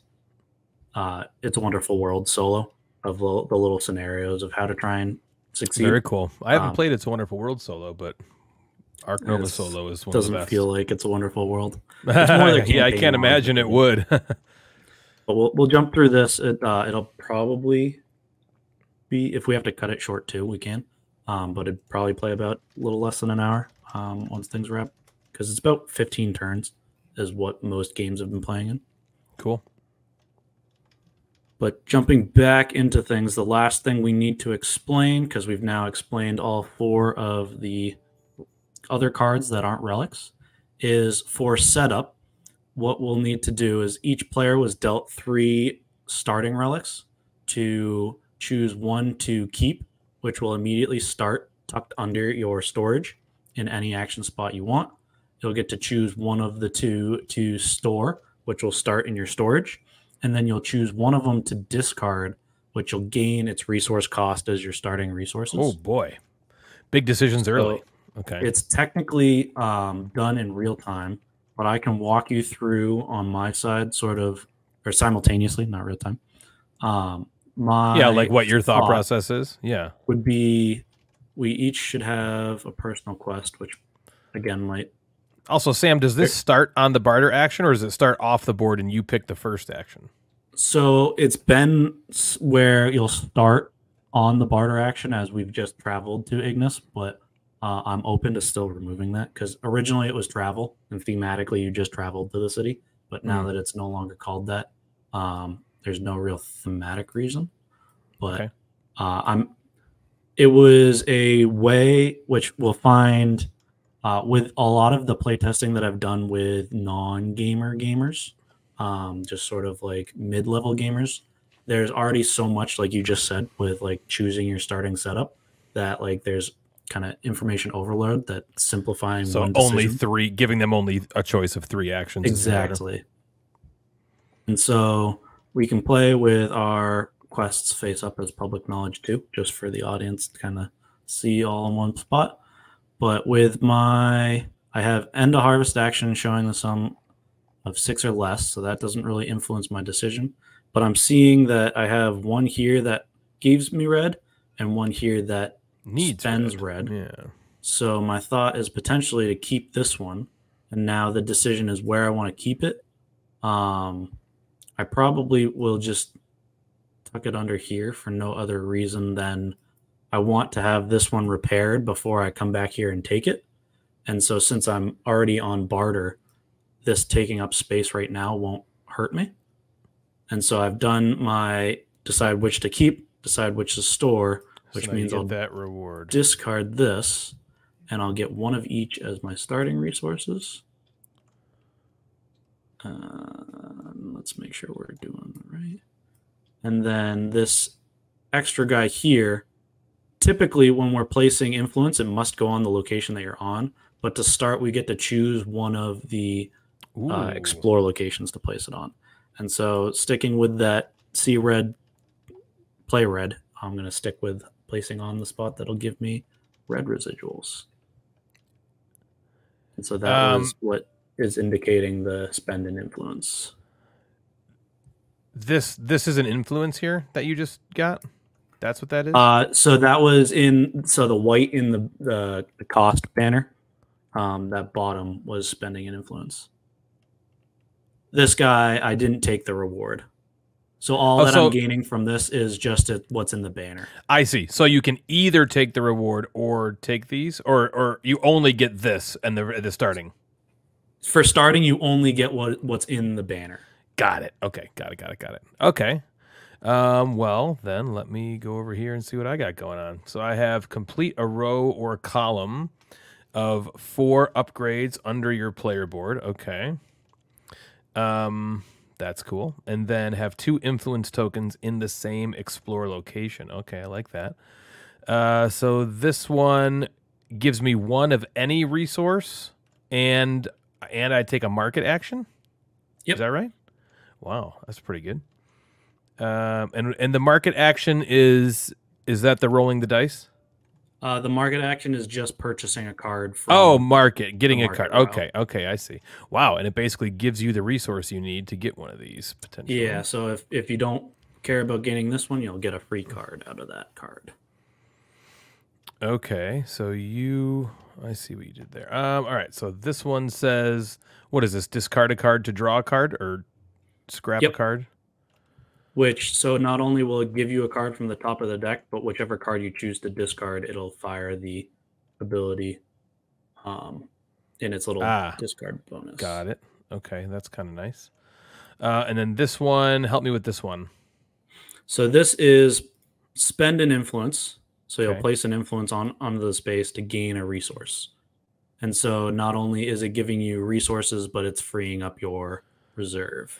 uh, It's a Wonderful World solo of the, the little scenarios of how to try and succeed. Very cool. I haven't Um, played It's a Wonderful World solo, but Ark Nova solo is one doesn't of the feel like it's a wonderful world. yeah, I can't imagine it it would. But we'll we'll jump through this. It uh, it'll probably be if we have to cut it short too, we can. Um, but it'd probably play about a little less than an hour um, once things wrap because it's about 15 turns is what most games have been playing in. cool. But jumping back into things, the last thing we need to explain, because we've now explained all four of the other cards that aren't relics, is for setup. What we'll need to do is each player was dealt three starting relics to choose one to keep, which will immediately start tucked under your storage in any action spot you want. You'll get to choose one of the two to store, which will start in your storage and then you'll choose one of them to discard, which will gain its resource cost as your starting resources. Oh boy, big decisions early. So Okay. It's technically um, done in real time, but I can walk you through on my side, sort of, or simultaneously, not real time. Um, my yeah, like what your thought thought process is. Yeah. would be we each should have a personal quest, which again might Also, Sam, does this start on the barter action, or does it start off the board and you pick the first action? So it's been where you'll start on the barter action as we've just traveled to Ignis, but uh, I'm open to still removing that because originally it was travel and thematically you just traveled to the city, but now Mhm. that it's no longer called that, um, there's no real thematic reason. But Okay. uh, I'm. It was a way which we'll find uh, with a lot of the playtesting that I've done with non-gamer gamers um, just sort of like mid-level gamers there's already so much like you just said with like choosing your starting setup that like there's kind of information overload that simplifying So only three, giving them only a choice of three actions. exactly and so we can play with our quests face up as public knowledge too just for the audience to kind of see all in one spot but with my i have end of harvest action showing the sum of six or less so that doesn't really influence my decision but i'm seeing that i have one here that gives me red and one here that Needs spends red. red. Yeah. so my thought is potentially to keep this one, and now the decision is where I want to keep it. Um, I probably will just tuck it under here for no other reason than I want to have this one repaired before I come back here and take it. And so since I'm already on barter, this taking up space right now won't hurt me. And so I've done my decide which to keep, decide which to store, which you means I'll that reward. discard this and I'll get one of each as my starting resources. Uh, let's make sure we're doing right. And then this extra guy here, typically when we're placing influence, it must go on the location that you're on. But to start, we get to choose one of the uh, explore locations to place it on. And so, sticking with that see red, play red, I'm going to stick with placing on the spot that'll give me red residuals. And so that Um, was what is indicating the spend and influence. This this is an influence here that you just got. That's what that is. Uh, so that was in so the white in the the, the cost banner. Um, that bottom was spending an influence. This guy, I didn't take the reward. So all Oh, that so- I'm gaining from this is just it, what's in the banner. I see. So you can either take the reward or take these, or or you only get this and the the starting. For starting, you only get what what's in the banner. Got it. Okay. Got it. Got it. Got it. Okay. Um, well, then let me go over here and see what I got going on. So I have complete a row or column of four upgrades under your player board. Okay. Um, That's cool. And then have two influence tokens in the same explore location. Okay, I like that. Uh, so this one gives me one of any resource, and and I take a market action. Yep. Is that right? Wow, that's pretty good. Um, and and the market action is is that the rolling the dice? Uh, the market action is just purchasing a card. From, Oh, market, getting a card. route. Okay, okay, I see. Wow, and it basically gives you the resource you need to get one of these potentially. yeah. So if if you don't care about getting this one, you'll get a free card out of that card. Okay, so you, I see what you did there. Um, all right, so this one says, what is this? Discard a card to draw a card, or scrap Yep. a card? Which so not only will it give you a card from the top of the deck, but whichever card you choose to discard, it'll fire the ability um, in its little Ah, discard bonus. Got it. Okay, that's kind of nice. Uh, and then this one, help me with this one. So this is spend an influence. So you'll place an influence on onto the space to gain a resource. And so not only is it giving you resources, but it's freeing up your reserve.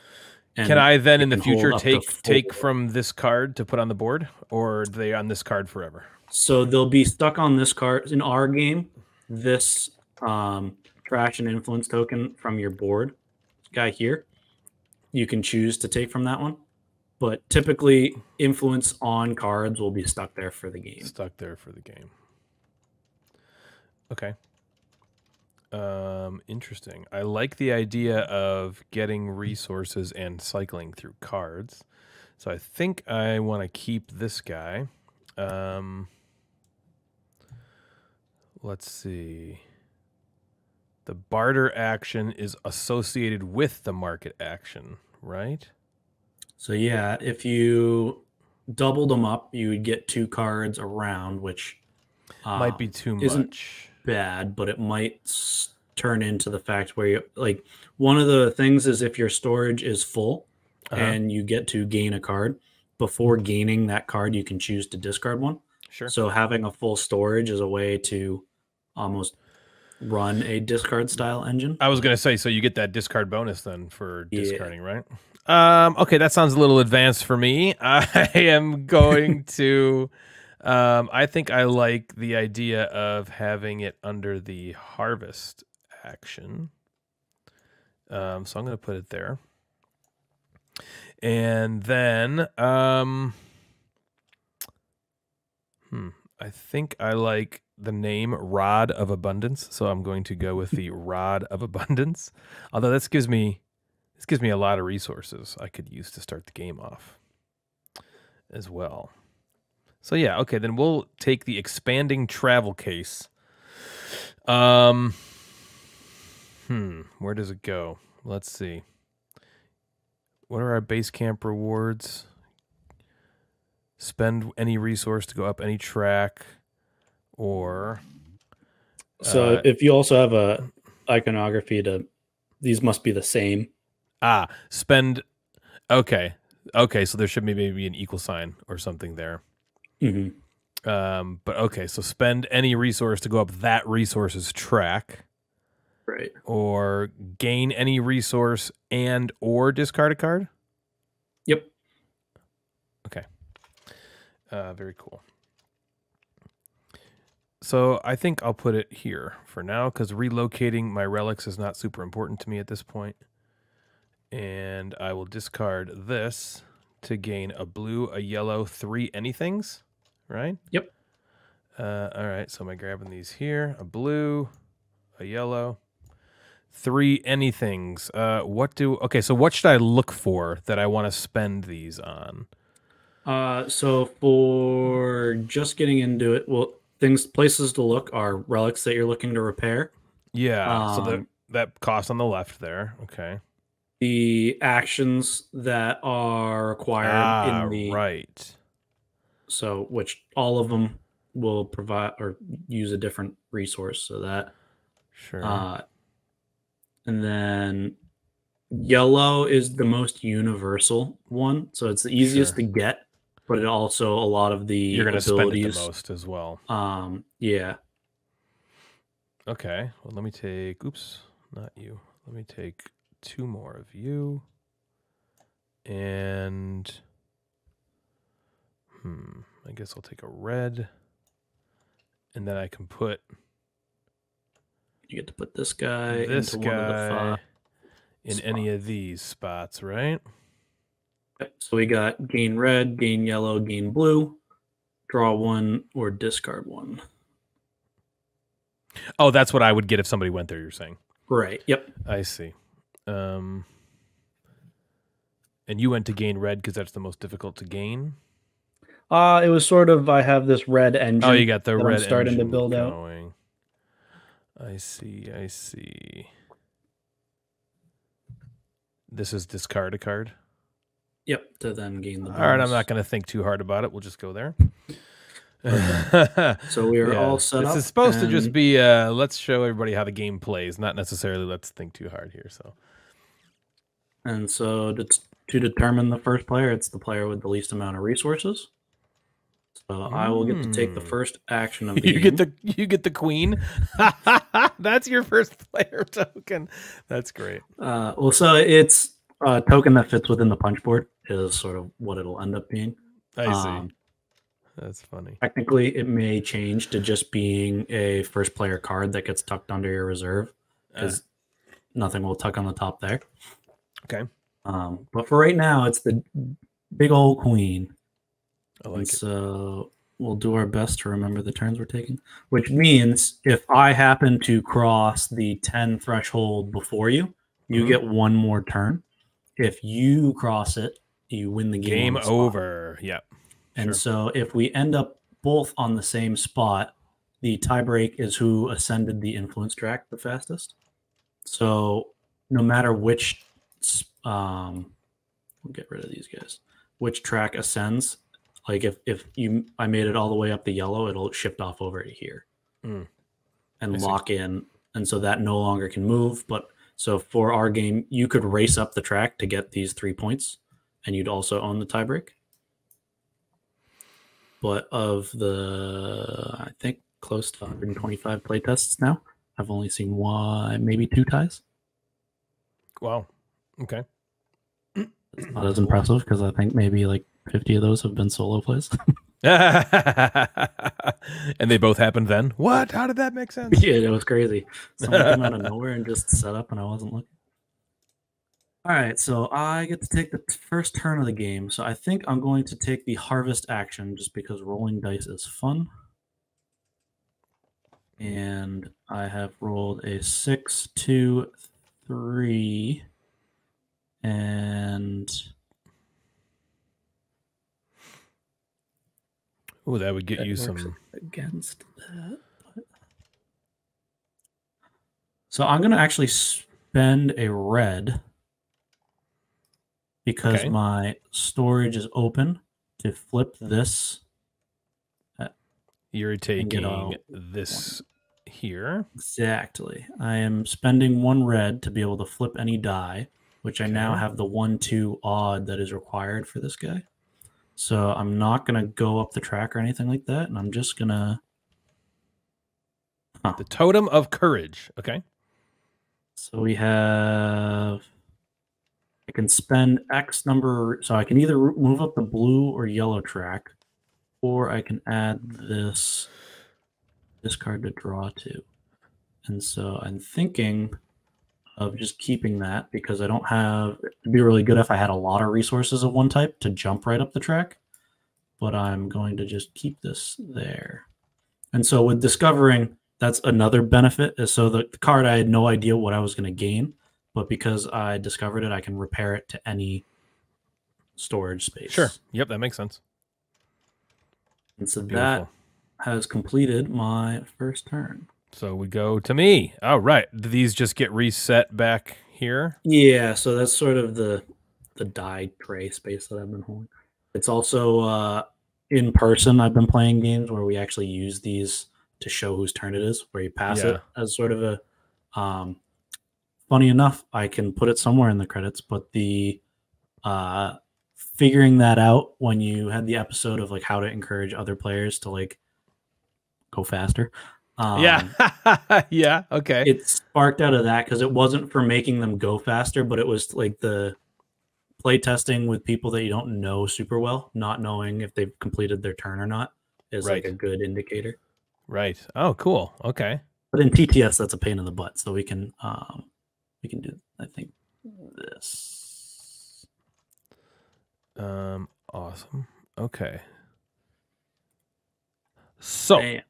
And can I then in the future take take from this card to put on the board, or are they on this card forever? So they'll be stuck on this card in our game. This um, trash and influence token from your board guy here, you can choose to take from that one. But typically, influence on cards will be stuck there for the game. Stuck there for the game. Okay. Um, interesting. I like the idea of getting resources and cycling through cards. So I think I want to keep this guy. Um, let's see. The barter action is associated with the market action, right? So yeah, if you doubled them up, you would get two cards around, which uh, Might be too isn't- much. bad, but it might turn into the fact where you like one of the things is if your storage is full Uh-huh. and you get to gain a card before gaining that card, you can choose to discard one. Sure. So having a full storage is a way to almost run a discard style engine. I was gonna say, so you get that discard bonus then for Yeah. discarding, right? Um, okay, that sounds a little advanced for me. I am going to. Um, I think I like the idea of having it under the harvest action. Um, so I'm going to put it there, and then um, hmm, I think I like the name Rod of Abundance, so I'm going to go with the Rod of Abundance. Although this gives me this gives me a lot of resources I could use to start the game off as well. So yeah, okay, then we'll take the expanding travel case. Um hmm, where does it go? Let's see. What are our base camp rewards? Spend any resource to go up any track or So Uh, if you also have a iconography to these must be the same. Ah, spend. Okay, okay. So there should maybe be maybe an equal sign or something there. hmm Um, but okay, so spend any resource to go up that resource's track, Right. or gain any resource and or discard a card. Yep. Okay. Uh, very cool. So I think I'll put it here for now because relocating my relics is not super important to me at this point. And I will discard this to gain a blue, a yellow, three anythings, right? Yep. Uh, all right, so am I grabbing these here? A blue, a yellow, three anythings. Uh, what do? Okay, so what should I look for that I want to spend these on? Uh, so for just getting into it, well, things places to look are relics that you're looking to repair. Yeah, so the, Um, that cost on the left there. Okay. The actions that are required Ah, in the right. so which all of them will provide or use a different resource. So that Sure. uh, and then yellow is the most universal one, so it's the easiest Sure. to get, but it also a lot of the You're gonna spend it the most as well. Um, yeah. Okay. Well, let me take. Oops, not you. Let me take two more of you. And hmm, I guess I'll take a red. And then I can put You get to put this guy this into one of the guy five. in any of these spots, right? Yep, So we got gain red, gain yellow, gain blue, draw one, or discard one. Oh, that's what I would get if somebody went there, you're saying. Right. Yep. I see. Um and you went to gain red because that's the most difficult to gain. Uh it was sort of I have this red engine. Oh, you got the that I'm starting to build out. I see. I see. This is discard a card. Yep, to then gain the All right, I'm not going to think too hard about it. We'll just go there. So we are Yeah, all set this up. is supposed to just be uh let's show everybody how the game plays, not necessarily let's think too hard here. So And so to, to determine the first player, it's the player with the least amount of resources. So I will get to take the Mm. first action of the you game. get the you get the queen. That's your first player token. That's great. Uh, well, so it's a token that fits within the punch board is sort of what it'll end up being. I see. Um, That's funny. technically, it may change to just being a first player card that gets tucked under your reserve Uh, because nothing will tuck on the top there. Okay. Um, but for right now, it's the big old queen. I and like it. so we'll do our best to remember the turns we're taking, which means if I happen to cross the 10 threshold before you, you Mhm. get one more turn. If you cross it, you win the game. Game over. Yep. And Sure. so if we end up both on the same spot, the tiebreak is who ascended the influence track the fastest. So no matter which, um, we'll get rid of these guys. Which track ascends? Like if if you I made it all the way up the yellow, it'll shift off over to here, Mm. and I see. lock in, and so that no longer can move. But so for our game, you could race up the track to get these three points, and you'd also own the tiebreak but of the I think close to 125 playtests now, I've only seen one, maybe two ties. Wow. Okay. It's not as impressive because I think maybe like 50 of those have been solo plays. and they both happened then. What? How did that make sense? yeah, it was crazy. Someone came out of nowhere and just set up, and I wasn't looking. All right, so I get to take the first turn of the game. So I think I'm going to take the harvest action just because rolling dice is fun. And I have rolled a six, two, three, and Oh, that would get that you some. against that. So I'm going to actually spend a red because Okay. my storage is open to flip this. Uh, You're get taking all this here. Exactly. I am spending one red to be able to flip any die, which I now have the one two odd that is required for this guy. So I'm not going to go up the track or anything like that. And I'm just going to. The totem of courage. Okay. So we have. I can spend X number. So I can either move up the blue or yellow track, or I can add this this card to draw to. And so I'm thinking of just keeping that because I don't have. It'd be really good if I had a lot of resources of one type to jump right up the track, but I'm going to just keep this there. And so with discovering, that's another benefit. Is so the, the card I had no idea what I was going to gain, but because I discovered it, I can repair it to any storage space. Sure. Yep, that makes sense. And so Beautiful. that has completed my first turn. So we go to me. All right. Do these just get reset back here? Yeah, so that's sort of the the die tray space that I've been holding. It's also uh, in person. I've been playing games where we actually use these to show whose turn it is, where you pass Yeah. it as sort of a. Um, funny enough, I can put it somewhere in the credits, but the uh, figuring that out when you had the episode of like how to encourage other players to like go faster. Um, yeah. yeah. Okay. it sparked out of that because it wasn't for making them go faster, but it was like the play testing with people that you don't know super well, not knowing if they've completed their turn or not, is like a good indicator. Right. Oh, cool. Okay. But in TTS, that's a pain in the butt. So we can um, we can do I think this. Um. Awesome. Okay. So Bam.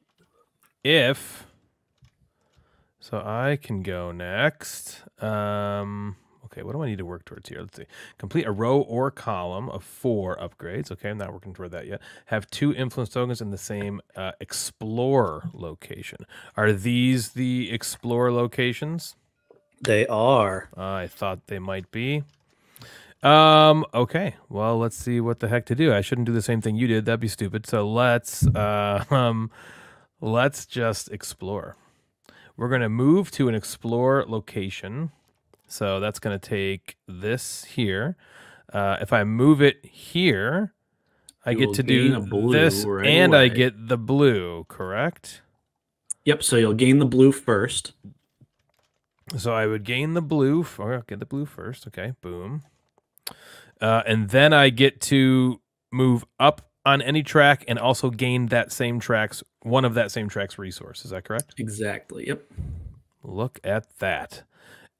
If so I can go next. Um okay, what do I need to work towards here? Let's see. Complete a row or column of four upgrades. Okay, I'm not working toward that yet. Have two influence tokens in the same uh, explore location. Are these the explore locations? They are. I thought they might be. Um. Okay. Well, let's see what the heck to do. I shouldn't do the same thing you did. That'd be stupid. So let's uh, um, let's just explore. We're gonna move to an explore location. So that's gonna take this here. Uh, if I move it here, I You get to do this, right and I get the blue. Correct. Yep. So you'll gain the blue first. So I would gain the blue. Or get the blue first. Okay, boom. Uh, and then I get to move up on any track and also gain that same track's one of that same track's resource. Is that correct? Exactly. Yep. Look at that.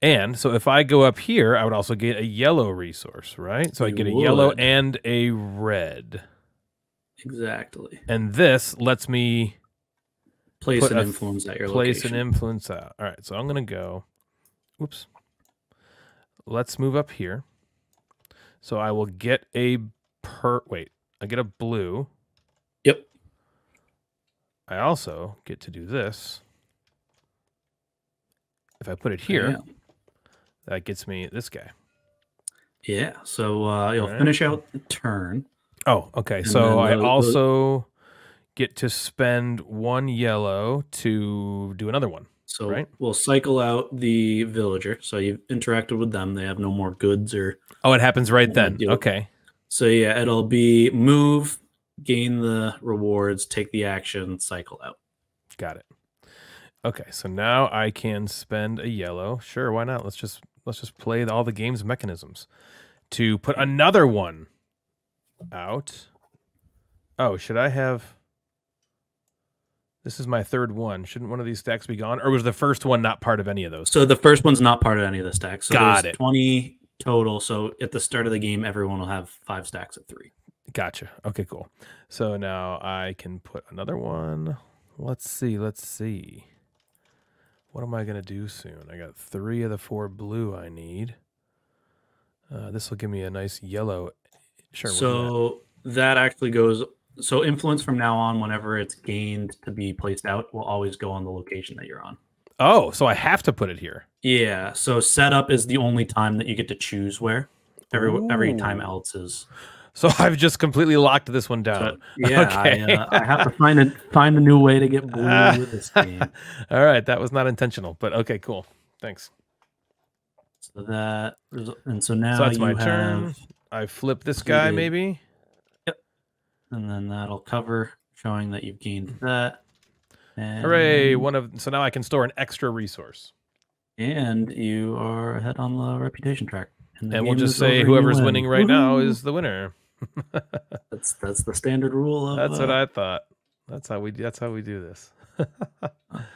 And so if I go up here, I would also get a yellow resource, right? So I You get a yellow and a red. Exactly. And this lets me Place an influence at your place location. an influence out. All right, so I'm gonna go. Oops. Let's move up here. So I will get a per. Wait, I get a blue. I also get to do this. If I put it here, Yeah. that gets me this guy. Yeah. So uh, you'll Alright. finish out the turn. Oh, okay. So I the- the- also get to spend one yellow to do another one. So Right. we'll cycle out the villager. So you've interacted with them. They have no more goods or Oh, it happens right then. Okay. so yeah, it'll be move, gain the rewards, take the action, cycle out. Got it. Okay, so now I can spend a yellow. Sure, why not? Let's just let's just play all the game's mechanisms to put another one out. Oh, should I have? This is my third one. Shouldn't one of these stacks be gone, or was the first one not part of any of those? So the first one's not part of any of the stacks. So Got it. 20 total. So at the start of the game, everyone will have five stacks of three. Gotcha. Okay, cool. So now I can put another one. Let's see. Let's see. What am I going to do soon? I got three of the four blue I need. Uh, this will give me a nice yellow. Sure. that. so that actually goes. So influence from now on, whenever it's gained to be placed out, will always go on the location that you're on. Oh, so I have to put it here. Yeah. So setup is the only time that you get to choose where. Every every time else is. So I've just completely locked this one down. yeah, Okay. I, uh, I have to find a find a new way to get blue with this game. All right, that was not intentional, but okay, cool. Thanks. So that and so now so that's my have, turn. I flip this guy, maybe. and then that'll cover showing that you've gained that. And, Hooray! One of so now I can store an extra resource. And you are ahead on the reputation track. the and we'll just say whoever's win. winning right now is the winner. That's that's the standard rule of. That's what uh, I thought. That's how we. That's how we do this. All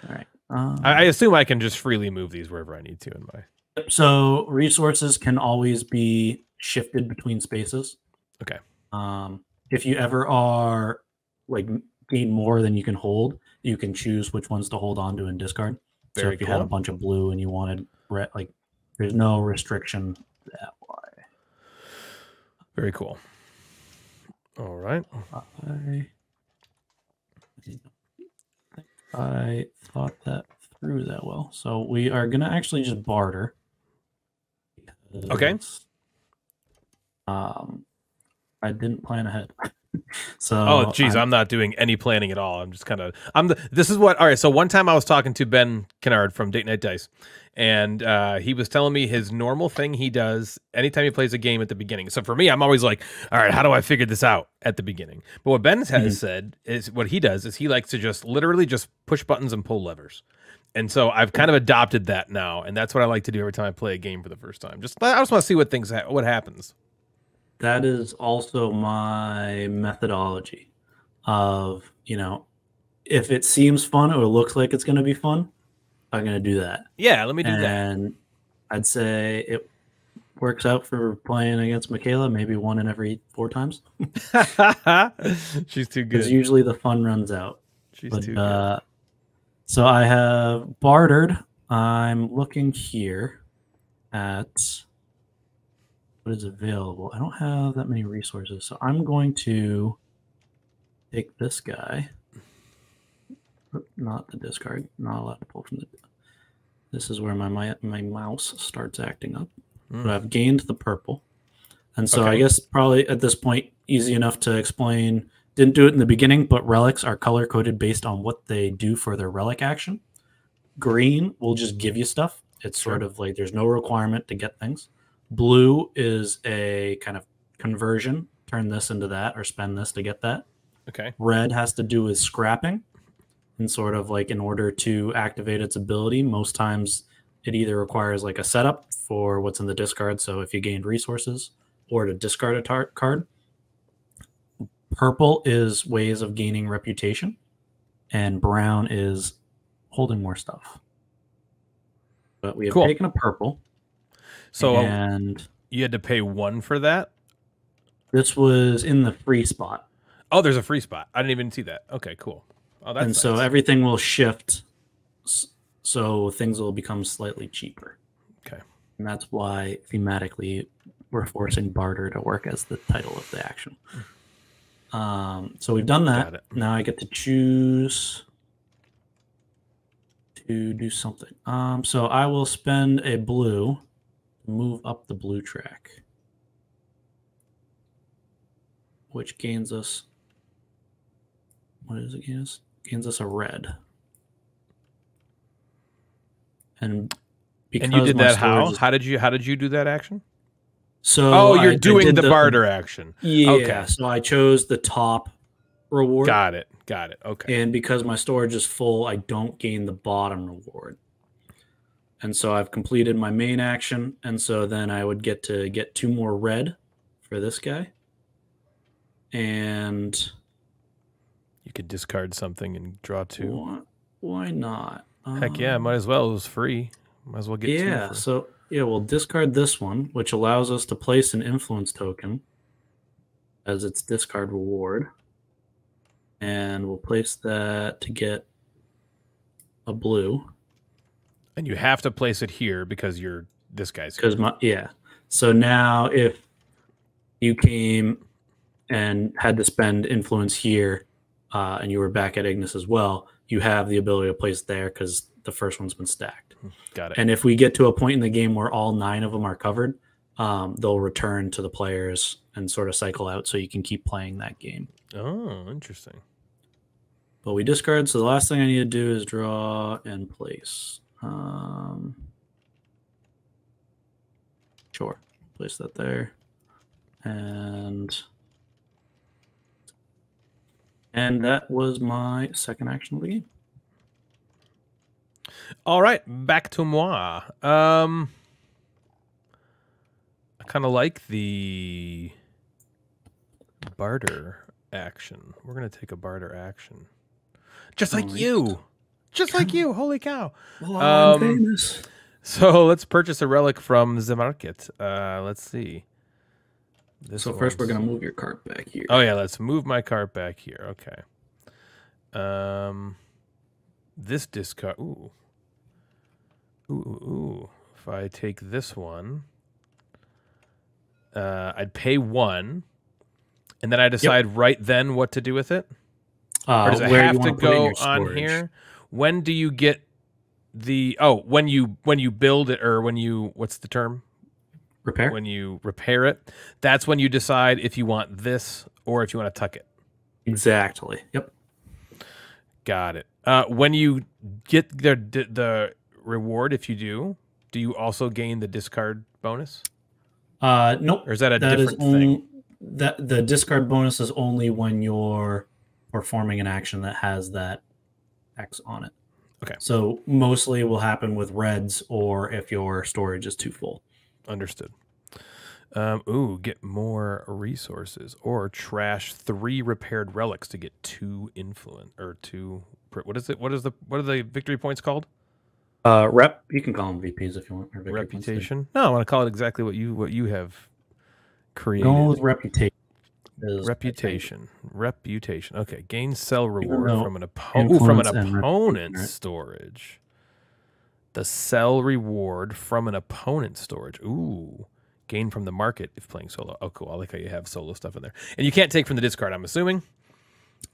right. Um, I, I assume I can just freely move these wherever I need to in my. so resources can always be shifted between spaces. Okay. Um, if you ever are like gain more than you can hold, you can choose which ones to hold on to and discard. so Very if you had a bunch of blue and you wanted red, like there's no restriction that way. Very cool. All right. I, I thought that through that well. So we are gonna actually just barter. Okay. Um, I didn't plan ahead. so Oh, geez, I'm- I'm not doing any planning at all. I'm just kind of. I'm the. This is what. All right. So one time I was talking to Ben Kennard from Date Night Dice, and uh, he was telling me his normal thing he does anytime he plays a game at the beginning. So for me, I'm always like, all right, how do I figure this out at the beginning? But what Ben has Mhm. said is what he does is he likes to just literally just push buttons and pull levers. And so I've kind of adopted that now, and that's what I like to do every time I play a game for the first time. Just I just want to see what things ha- what happens. That is also my methodology of you know if it seems fun or looks like it's going to be fun i'm going to do that Yeah, let me do that. and i'd say it works out for playing against michaela maybe one in every four times. She's too good. because usually the fun runs out She's but too good. uh so i have bartered i'm looking here at what is available i don't have that many resources so i'm going to take this guy not the discard not allowed to pull from the this is where my my, my mouse starts acting up Mm. but i've gained the purple and so i guess probably at this point easy enough to explain didn't do it in the beginning, but relics are color coded based on what they do for their relic action. Green will just give you stuff. It's sort of like there's no requirement to get things. Blue is a kind of conversion. Turn this into that or spend this to get that. Okay. Red has to do with scrapping and sort of like in order to activate its ability, most times it either requires like a setup for what's in the discard. So if you gained resources or to discard a tar- card. Purple is ways of gaining reputation, and brown is holding more stuff. But we have Cool. taken a purple, So uh, and you had to pay one for that. this was in the free spot. Oh, there's a free spot. I didn't even see that. Okay, cool. Oh, that's and so everything will shift so things will become slightly cheaper Okay. and that's why thematically we're forcing barter to work as the title of the action um, so we've done that now i get to choose to do something um, so i will spend a blue move up the blue track which gains us what is it gains gains us a red and because and you did that how? How did you how did you do that action? so Oh, you're I doing did the, barter action. yeah Okay. so i chose the top reward Got it. Got it. Okay. and because my storage is full i don't gain the bottom reward and so i've completed my main action and so then i would get to get two more red for this guy and You could discard something and draw two. why, why not Heck yeah, might as well. It was free. Might as well get yeah two. For... so yeah we'll discard this one which allows us to place an influence token as its discard reward and we'll place that to get a blue And you have to place it here because you're this guy's because my yeah. So now if you came and had to spend influence here uh, and you were back at ignis as well you have the ability to place there because the first one's been stacked. Got it. and if we get to a point in the game where all nine of them are covered um, they'll return to the players and sort of cycle out so you can keep playing that game. Oh, interesting. but we discard so the last thing i need to do is draw and place um, sure. Place that there. And and that was my second action of the game. All right, back to moi. Um, I kind of like the barter action. We're gonna take a barter action, just like you, just like you. Holy cow! oh, I'm famous So let's purchase a relic from the market. Uh, let's see. This so first we're gonna move your cart back here Oh yeah, let's move my cart back here. Okay. Um, this discard. Ooh. Ooh, ooh, ooh. If I take this one, uh, I'd pay one, and then I decide right then what to do with it. uh, Or does it where have to wanna put it in go on here? When do you get the? Oh, when you when you build it, or when you what's the term? repair When you repair it, that's when you decide if you want this or if you want to tuck it. exactly yep Got it. Uh, when you get the the reward, if you do, do you also gain the discard bonus, uh nope or is that a That different thing? only that the discard bonus is only when you're performing an action that has that X on it. Okay. So mostly will happen with reds or if your storage is too full. Understood. Um, ooh, get more resources or trash three repaired relics to get two influence or two. What is it? What is the what are the victory points called? Uh, rep. You can call them VPs if you want. Reputation. No, I want to call it exactly what you what you have created. Going with reputation. Reputation. Reputation. Okay. Gain cell reward from an opponent. from an opponent storage. The cell reward from an opponent storage. Ooh. Gain from the market if playing solo. Oh, cool. I like how you have solo stuff in there. And you can't take from the discard, I'm assuming.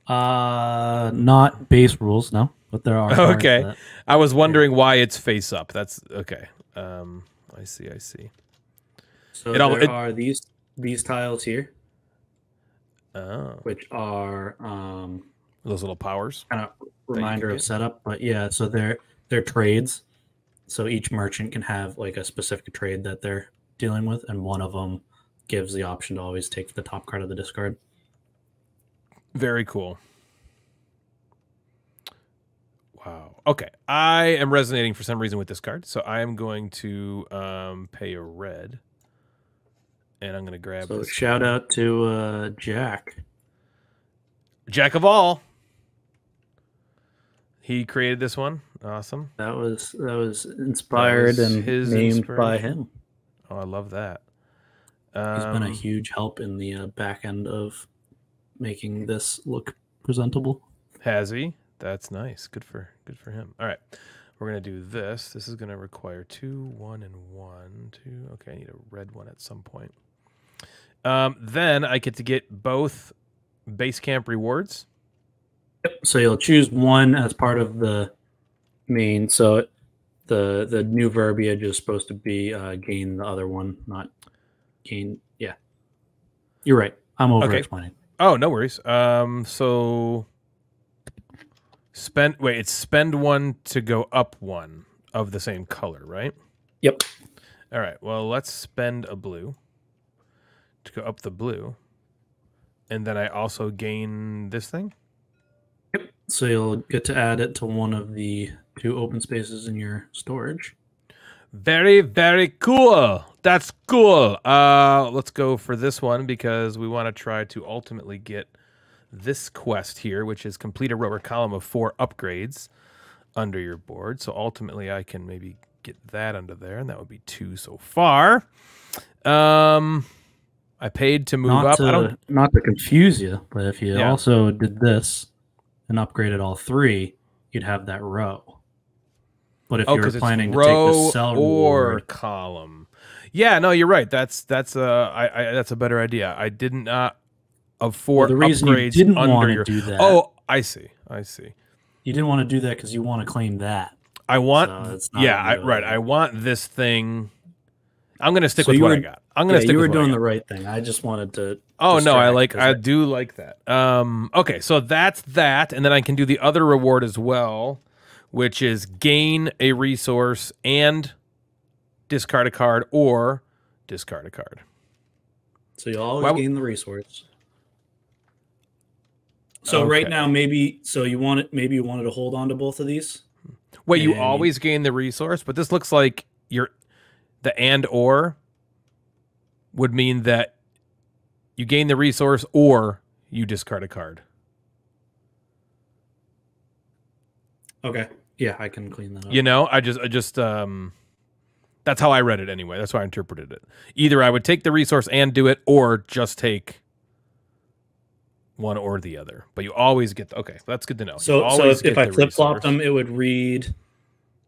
Uh, not base rules, no, but there are. Okay, I was wondering why it's face up. That's okay. Um, I see. I see. So it there all, it, are these these tiles here, oh. which are um those little powers. Kind of reminder of setup, but yeah. So they're they're trades. So each merchant can have like a specific trade that they're dealing with, and one of them gives the option to always take the top card of the discard. Very cool. Wow. Okay. I am resonating for some reason with this card. So I am going to um, pay a red. And I'm going to grab So shout out to uh, Jack. Jack of all. He created this one. Awesome. That was that was inspired that was and his named by him. Oh, I love that. Um, He's been a um, huge help in the uh, back end of making this look presentable. Has he? That's nice. Good for good for him. All right. We're gonna do this. This is gonna require two, one, and one, two. Okay, I need a red one at some point. Um, then I get to get both base camp rewards. Yep. So you'll choose one as part of the main. So the the new verbiage is supposed to be uh, gain the other one, not gain. Yeah, you're right. I'm over okay. explaining. Oh, no worries. Um, so spend. Wait, it's spend one to go up one of the same color, right? Yep. All right. Well, let's spend a blue to go up the blue, and then I also gain this thing. Yep. So you'll get to add it to one of the two open spaces in your storage. Very, very cool. That's cool. Uh, let's go for this one because we want to try to ultimately get this quest here, which is complete a row or column of four upgrades under your board. So ultimately, I can maybe get that under there, and that would be two so far. Um, I paid to move not up. To, I don't not to confuse you, but if you yeah. also did this and upgraded all three, you'd have that row. But if oh, you're planning to take the cell or reward, column, yeah, no, you're right. That's that's a I, I that's a better idea. I did not afford well, the reason upgrades you didn't want to do that. Oh, I see. I see. You didn't want to do that because you want to claim that. I want. So yeah, I, right. I want this thing. I'm gonna stick so with what were, I got. I'm gonna stick with. yeah, stick. You were doing the right thing. I just wanted to. Oh no, I like. I do like that. Um. Okay, so that's that, and then I can do the other reward as well which is gain a resource and discard a card or discard a card. So you always gain the resource. So okay. right now, maybe so you want it. Maybe you wanted to hold on to both of these. Wait, you always gain the resource, but this looks like you're the and or would mean that you gain the resource or you discard a card. Okay. Yeah, I can clean that up. You know, I just I just um that's how I read it anyway. That's how I interpreted it. Either I would take the resource and do it or just take one or the other. But you always get the, okay, that's good to know. So so if, if I flip flop them, it would read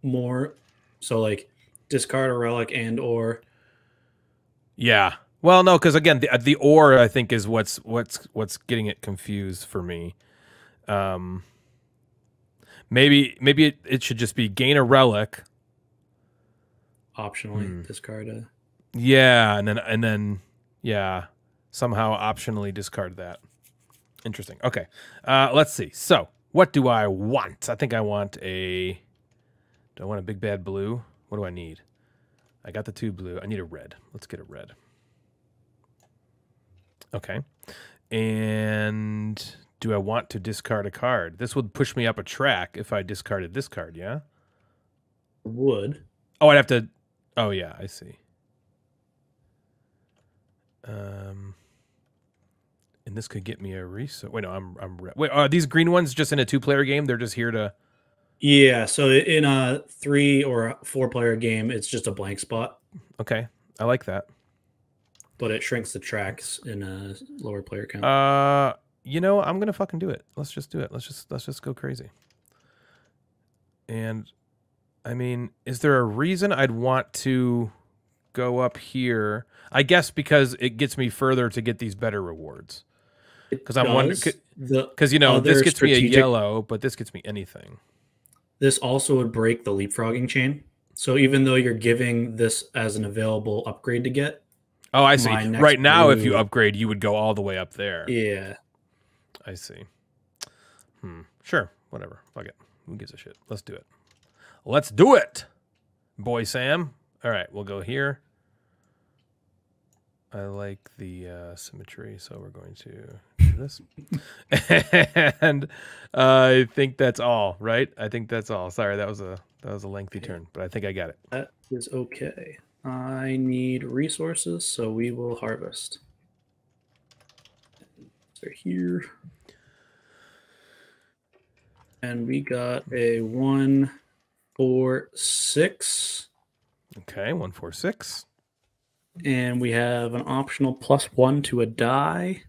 more so like discard a relic and or yeah well no because again the, the or i think is what's what's what's getting it confused for me um Maybe maybe it, it should just be gain a relic. Optionally hmm. discard a. Yeah, and then and then yeah, somehow optionally discard that. Interesting. Okay, uh, let's see. So what do I want? I think I want a. Do I want a big bad blue? What do I need? I got the two blue. I need a red. Let's get a red. Okay. And do I want to discard a card? This would push me up a track if I discarded this card, yeah? Would. Oh, I'd have to. Oh, yeah, I see. Um, and this could get me a resource. Wait, no, I'm I'm re- wait. Are these green ones just in a two-player game? They're just here to. Yeah, so in a three or four player game, it's just a blank spot, Okay, I like that. but it shrinks the tracks in a lower player count. Uh, you know, I'm gonna fucking do it. Let's just do it. Let's just let's just go crazy. And, I mean, is there a reason I'd want to go up here? I guess because it gets me further to get these better rewards. Because I'm wondering- Because you know, this gets me a yellow, but this gets me anything. This also would break the leapfrogging chain. So even though you're giving this as an available upgrade to get, Oh, I see. Right now, if you upgrade, you would go all the way up there. yeah, I see. Hmm. Sure. Whatever. Fuck it. Who gives a shit? Let's do it. Let's do it, boy Sam. All right, we'll go here. I like the uh, symmetry, so we're going to do this. and uh, I think that's all, right? I think that's all. Sorry, that was a that was a lengthy turn, but I think I got it. that is okay. I need resources, so we will harvest. They're here. And we got a one, four, six. Okay, one, four, six. And we have an optional plus one to a die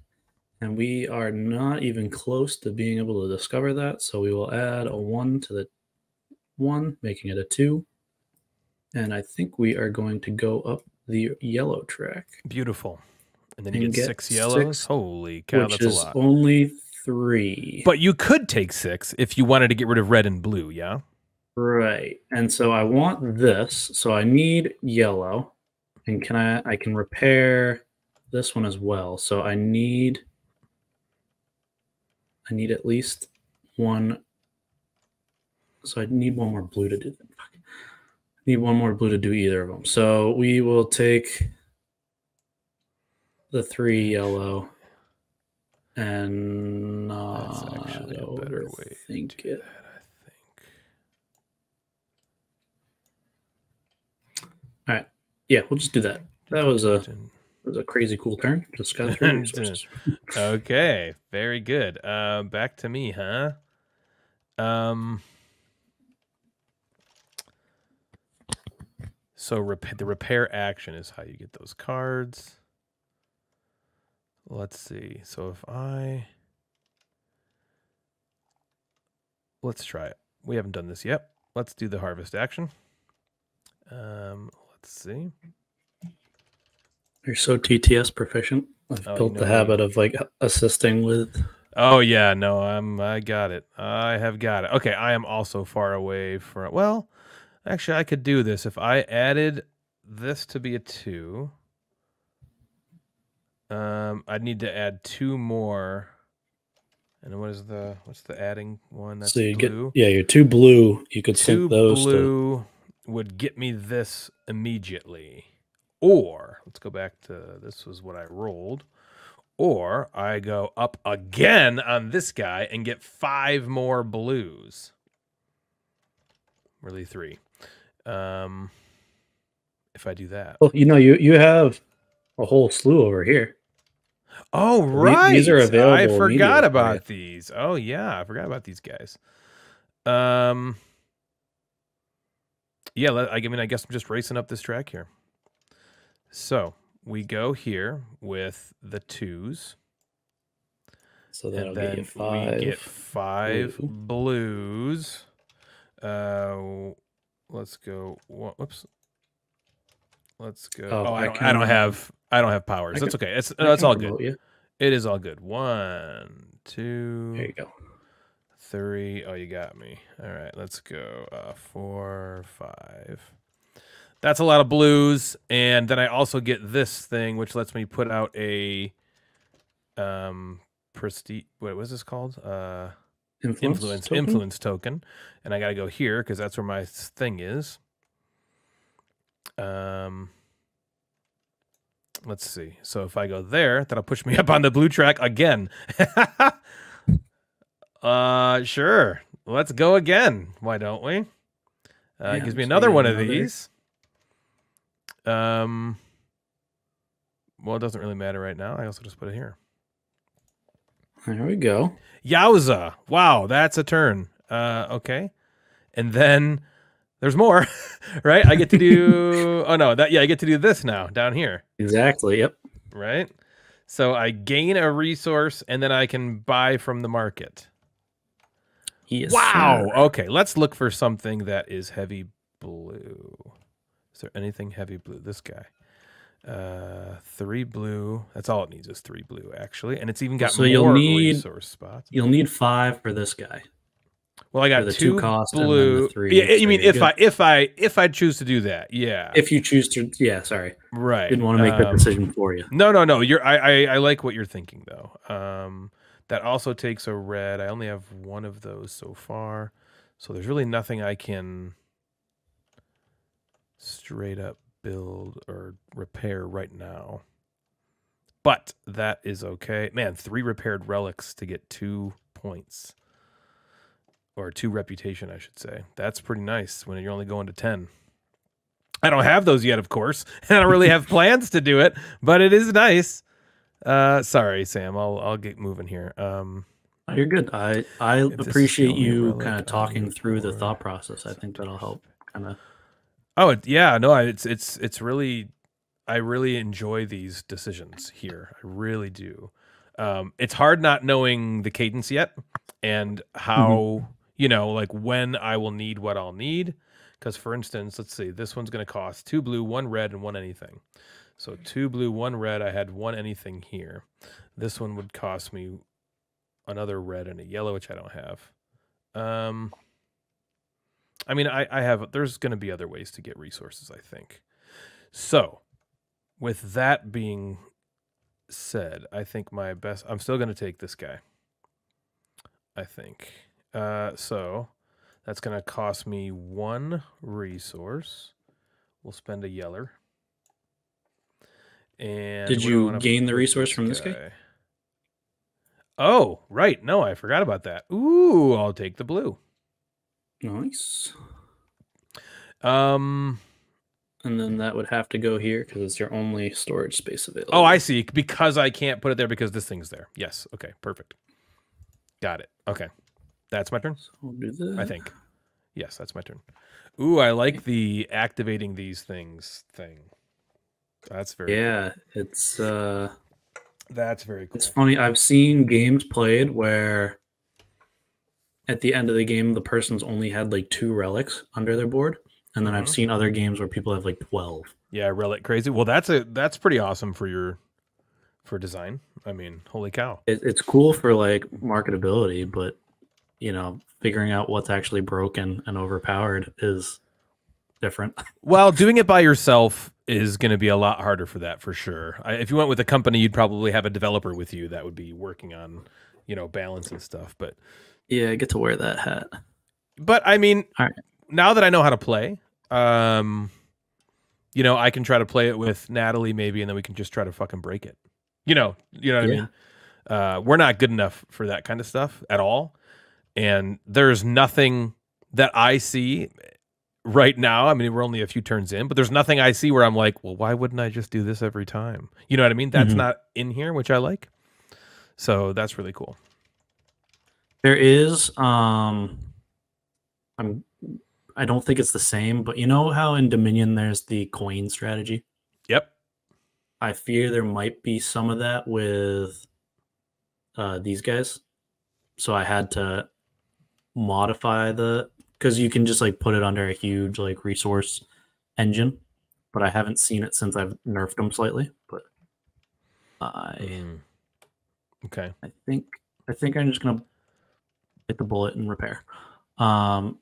and we are not even close to being able to discover that so we will add a one to the one making it a two and i think we are going to go up the yellow track Beautiful. And then And you get, get six yellows. six, Holy cow, which that's is a lot. only three But you could take six if you wanted to get rid of red and blue, yeah? right and so i want this so i need yellow and can i i can repair this one as well. So i need i need at least one so i need one more blue to do that. Need one more blue to do either of them. So we will take the three yellow and That's not actually a better way to overthink do it. that, I think. Yeah we'll just do that that was a It was a crazy cool turn. Just got three Dun- resources. Okay, very good. Uh, back to me, huh? Um. So rep- the repair action is how you get those cards. Let's see. So if I let's try it. We haven't done this yet. Let's do the harvest action. Um, let's see. You're so TTS proficient. I've Oh, you built know the habit of like assisting with. Oh yeah, no, I'm I got it. I have got it. Okay, I am also far away from well, actually I could do this if I added this to be a 2. Um I'd need to add two more. And what is the what's the adding one that's so you blue? get yeah, you're two blue. You could two sync those. To, blue would get me this immediately. Or let's go back to this was what I rolled. Or I go up again on this guy and get five more blues. Really three. Um if I do that. well, you know, you you have a whole slew over here. Oh right. these are available. I forgot about these. Oh yeah, I forgot about these guys. Um Yeah, I mean I guess I'm just racing up this track here. So, we go here with the twos So that'll get then you five. we get 5 blue. blues. Uh let's go whoops. Let's go. Oh, Oh, I I don't, I don't have I don't have powers. That's can- okay. It's that's all good. It is all good. One, two, There you go. Three. Oh, you got me. All right, let's go. Uh, four, five. That's a lot of blues, and then I also get this thing, which lets me put out a um prestige. What was this called? Uh, Influence. influence token? influence token, and I got to go here because that's where my thing is. Um, let's see. So if I go there, that'll push me up on the blue track again. uh, sure. Let's go again. Why don't we? Uh, Yeah, gives me another one of another- these. Um, well, it doesn't really matter right now. I also just put it here. There we go. Yowza! Wow, that's a turn. Uh, okay, and then there's more, right? I get to do. oh no, that yeah, I get to do this now down here, Exactly. Yep. right? So I gain a resource, and then I can buy from the market. Yes, wow. sir. Okay, let's look for something that is heavy blue. Is there anything heavy blue? This guy. Uh, three blue. That's all it needs is three blue, actually, and it's even got So more you'll need- resource spots. You'll need five for this guy. Well, I got the two two, cost blue. the three, yeah, so you mean if good. I if I if I choose to do that? Yeah, If you choose to, yeah. Sorry, right. didn't want to make that Um, decision for you. No, no, no. You're. I, I I like what you're thinking though. Um, that also takes a red. I only have one of those so far, so there's really nothing I can straight up build or repair right now. But that is okay. Man, three repaired relics to get two points. Or two reputation, I should say. That's pretty nice when you're only going to 10. I don't have those yet, of course. I don't really have plans to do it, but it is nice. Uh sorry, Sam. I'll I'll get moving here. Um Oh, You're good. I I If this is the appreciate you kind of talking through the thought process. I think that'll help. Kind of. Oh yeah, no, I- it's it's it's really I really enjoy these decisions here. I really do. Um, it's hard not knowing the cadence yet and how you know like when I will need what I'll need. Because for instance, let's see, this one's going to cost two blue, one red, and one anything. So two blue, one red. I had one anything here. This one would cost me another red and a yellow, which I don't have. Um, I mean, I, I have. There's going to be other ways to get resources. I think. So, with that being said, I think my best. I'm still going to take this guy. I think. Uh, so that's going to cost me one resource. We'll spend a yeller. And Did what do I you gain the resource from this guy? Oh, right. No, I forgot about that. Ooh, I'll take the blue. Nice. Um. And then that would have to go here because it's your only storage space available. Oh, I see. Because I can't put it there because this thing's there. Yes. Okay. Perfect. Got it. Okay. That's my turn. So we'll do that. I think. Yes, that's my turn. Ooh, I like the activating these things thing. That's very. Yeah, it's uh, That's very cool. it's funny. I've seen games played where at the end of the game the person's only had like two relics under their board, and then I've Mhm. seen other games where people have like twelve. Yeah, relic crazy. Well, that's a that's pretty awesome for your for design. I mean, holy cow. It, it's cool for like marketability, but you know, figuring out what's actually broken and overpowered is different. Well, doing it by yourself is going to be a lot harder for that for sure. I, if you went with a company, you'd probably have a developer with you that would be working on, you know, balance and stuff. But yeah, I get to wear that hat. but I mean, All right. now that I know how to play, um, you know, I can try to play it with Natalie maybe, and then we can just try to fucking break it. You know, you know what I mean. Uh, we're not good enough for that kind of stuff at all, and there's nothing that I see right now. I mean, we're only a few turns in, but there's nothing I see where I'm like, well, why wouldn't I just do this every time? You know what I mean? That's Mhm. not in here, which I like. So that's really cool. There is um I'm I don't think it's the same, but you know how in Dominion there's the coin strategy? Yep. I fear there might be some of that with uh these guys. So I had to modify the because you can just like put it under a huge like resource engine, but I haven't seen it since I've nerfed them slightly. But I Mm. Okay. I think I think I'm just gonna hit the bullet and repair. Um,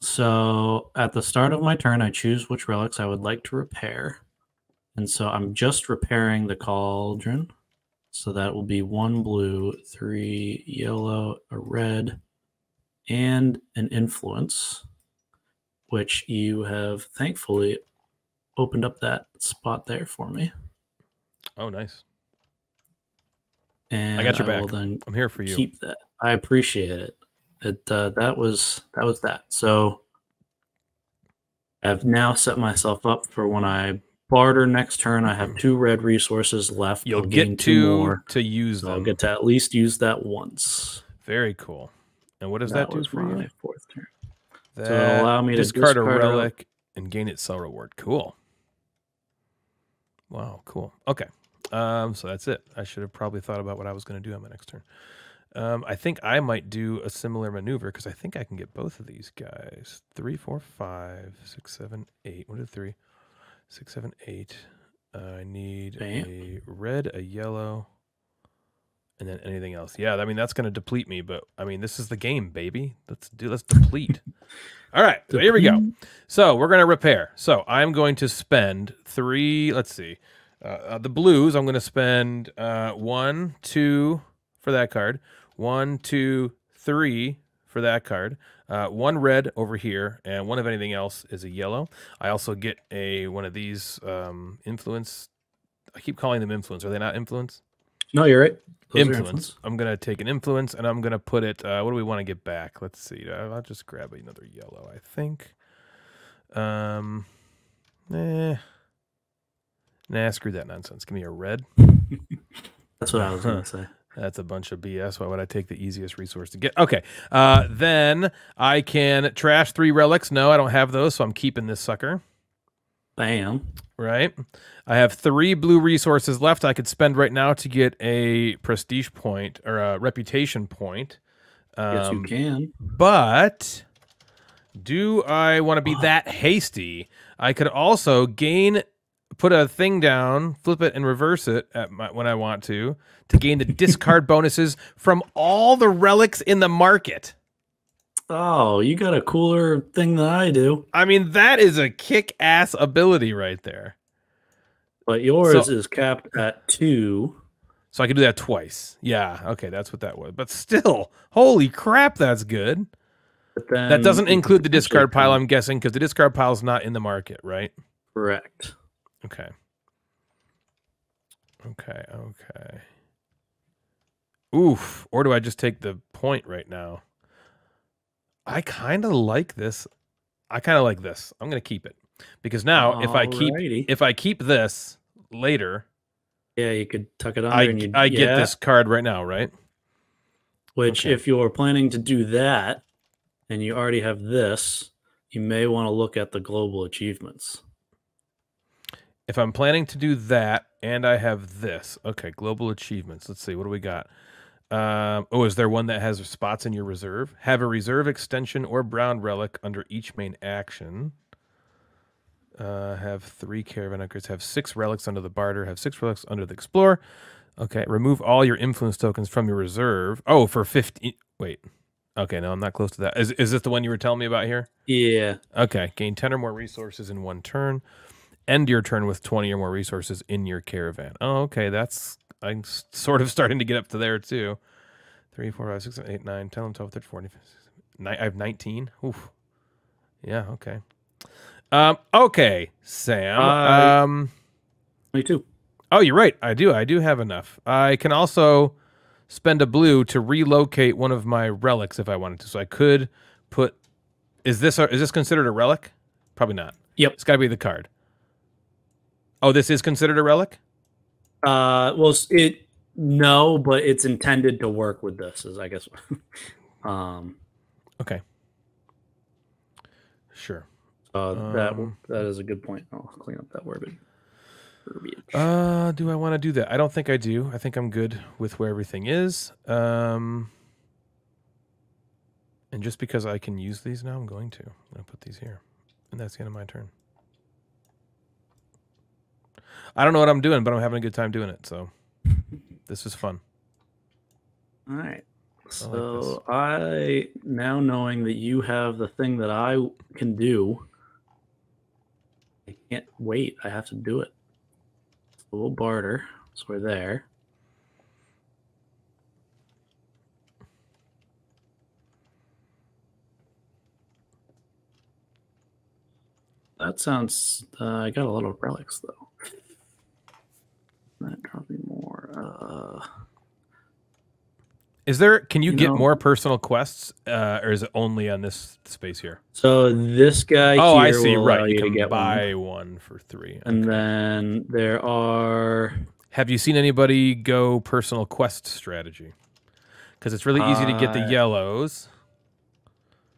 so at the start of my turn, I choose which relics I would like to repair, and so I'm just repairing the cauldron. So that will be one blue, three yellow, a red, and an influence, which you have thankfully opened up that spot there for me. Oh, nice. And I got your will back. then I'm here for you. keep that. I appreciate it. It uh, that was that was that. So I've now set myself up for when I barter next turn. I have two red resources left. You'll I'll get two more. to use So. I'll get to at least use that once. Very cool. And what does that, do was for my you? fourth turn. That it'll allow me to discard a discard a- relic and gain its cell reward. Cool. Wow, cool. Okay. Um, so that's it. I should have probably thought about what I was going to do on my next turn. Um, I think I might do a similar maneuver because I think I can get both of these guys. Three, four, five, six, seven, eight. One, two, three, six, seven, eight. Uh, I need Bam. a red, a yellow, and then anything else. Yeah, I mean that's going to deplete me, but I mean this is the game, baby. Let's do. Let's deplete. All right, so here we go. So we're going to repair. So I'm going to spend three. Let's see. Uh, uh, the blues. I'm going to spend uh, one, two for that card. One, two, three for that card. Uh, one red over here, and one of anything else is a yellow. I also get a one of these um, influence. I keep calling them influence. Are they not influence? No, you're right. Are influence. I'm gonna take an influence and I'm gonna put it. Uh, what do we want to get back? Let's see. Uh, I'll just grab another yellow. I think. Um. Eh. Nah, screw that nonsense. Give me a red. That's what I was going to say. That's a bunch of BS. Why would I take the easiest resource to get? Okay. Uh, then I can trash three relics. No, I don't have those, so I'm keeping this sucker. Bam. Right. I have three blue resources left. I could spend right now to get a prestige point or a reputation point. Yes, you Um, can. but do I want to be that hasty? I could also gain, put a thing down, flip it, and reverse it at my, when I want to to gain the discard bonuses from all the relics in the market. Oh, you got a cooler thing than I do, I mean, that is a kick-ass ability right there. but yours So- is capped at two. So I can do that twice. Yeah, okay, that's what that was. But still, holy crap, that's good. That doesn't include the discard pile, I'm guessing, because the discard pile is not in the market, right? Correct. Okay. Okay, okay. Oof. Or do I just take the point right now? I kind of like this. I kind of like this. I'm going to keep it. Because now if I keep if I keep this later, yeah, you could tuck it under I you I get yeah, this card right now, right? Which, okay. if you're planning to do that, and you already have this, you may want to look at the global achievements. If I'm planning to do that and I have this. Okay, global achievements. Let's see. What do we got? Um, oh, is there one that has spots in your reserve? Have a reserve extension or brown relic under each main action. Uh, have three caravan anchors. Have six relics under the barter. Have six relics under the explorer. Okay. Remove all your influence tokens from your reserve. Oh, for 15. Wait. Okay, no, I'm not close to that. Is, is this the one you were telling me about here? Yeah, Okay. Gain 10 or more resources in one turn. End your turn with 20 or more resources in your caravan. Oh, okay. That's, I'm sort of starting to get up to there too. 3, 4, 5, 6, 7, 8, 9, 10, 11, 12, 13, 14, 15, 16, ni- I have 19. Oof. Yeah, okay. Um, okay, Sam. Uh, um, me too. oh, you're right. I do. I do have enough. I can also spend a blue to relocate one of my relics if I wanted to. So I could put. Is this a, is this considered a relic? Probably not. Yep. It's got to be the card. Oh, this is considered a relic. Uh, well, it no, but it's intended to work with this. Is I guess. um, Okay. Sure. uh, that Um, that is a good point. I'll clean up that word. Uh, do I want to do that? I don't think I do. I think I'm good with where everything is. Um, and just because I can use these now, I'm going to. I'm going to put these here, and that's the end of my turn. I don't know what I'm doing, but I'm having a good time doing it. So this is fun. All right. So I now knowing that you have the thing that I can do, I can't wait. I have to do it. So we'll barter. So we're there. That sounds. Uh, I got a lot of relics though. That probably more. Uh, Is there? Can you, You get know- more personal quests, uh, or is it only on this space here? So this guy oh, I here see. will Right, you you can get buy one. for three. And Okay. then there are Have you seen anybody go personal quest strategy? Because it's really easy to get the Uh, yellows.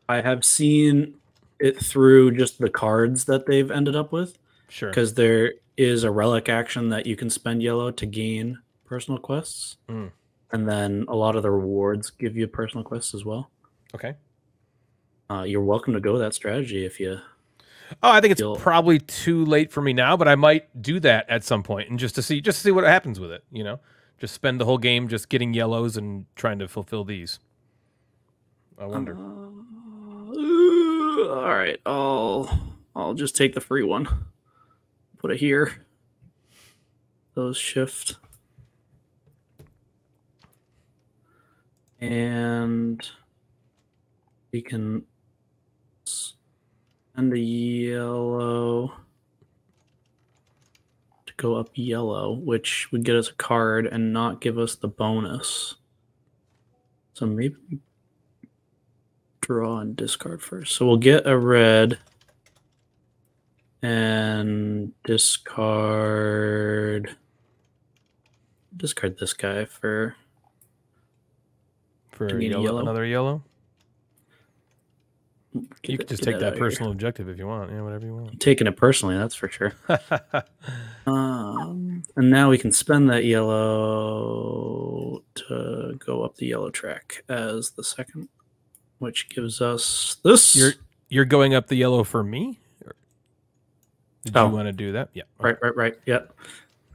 I have seen it through just the cards that they've ended up with Sure. because there is a relic action that you can spend yellow to gain personal quests. Mm. And then a lot of the rewards give you personal quests as well. Okay. Uh, you're welcome to go that strategy if you. Oh, I think it's You'll- probably too late for me now, but I might do that at some point and just to see just to see what happens with it. You know, just spend the whole game just getting yellows and trying to fulfill these. I wonder. Uh, all right, I'll I'll just take the free one. Put it here. Those shift. And we can send a yellow to go up yellow, which would get us a card and not give us the bonus. So maybe draw and discard first. So we'll get a red and discard discard this guy for For a we need a yellow, yellow? another yellow, get you that- could just take that out of here. personal objective if you want. Yeah, whatever you want. taking it personally, that's for sure. Um, and now we can spend that yellow to go up the yellow track as the second, which gives us this. You're you're going up the yellow for me. Did Oh. you want to do that? Yeah. Right, right, right. Yep.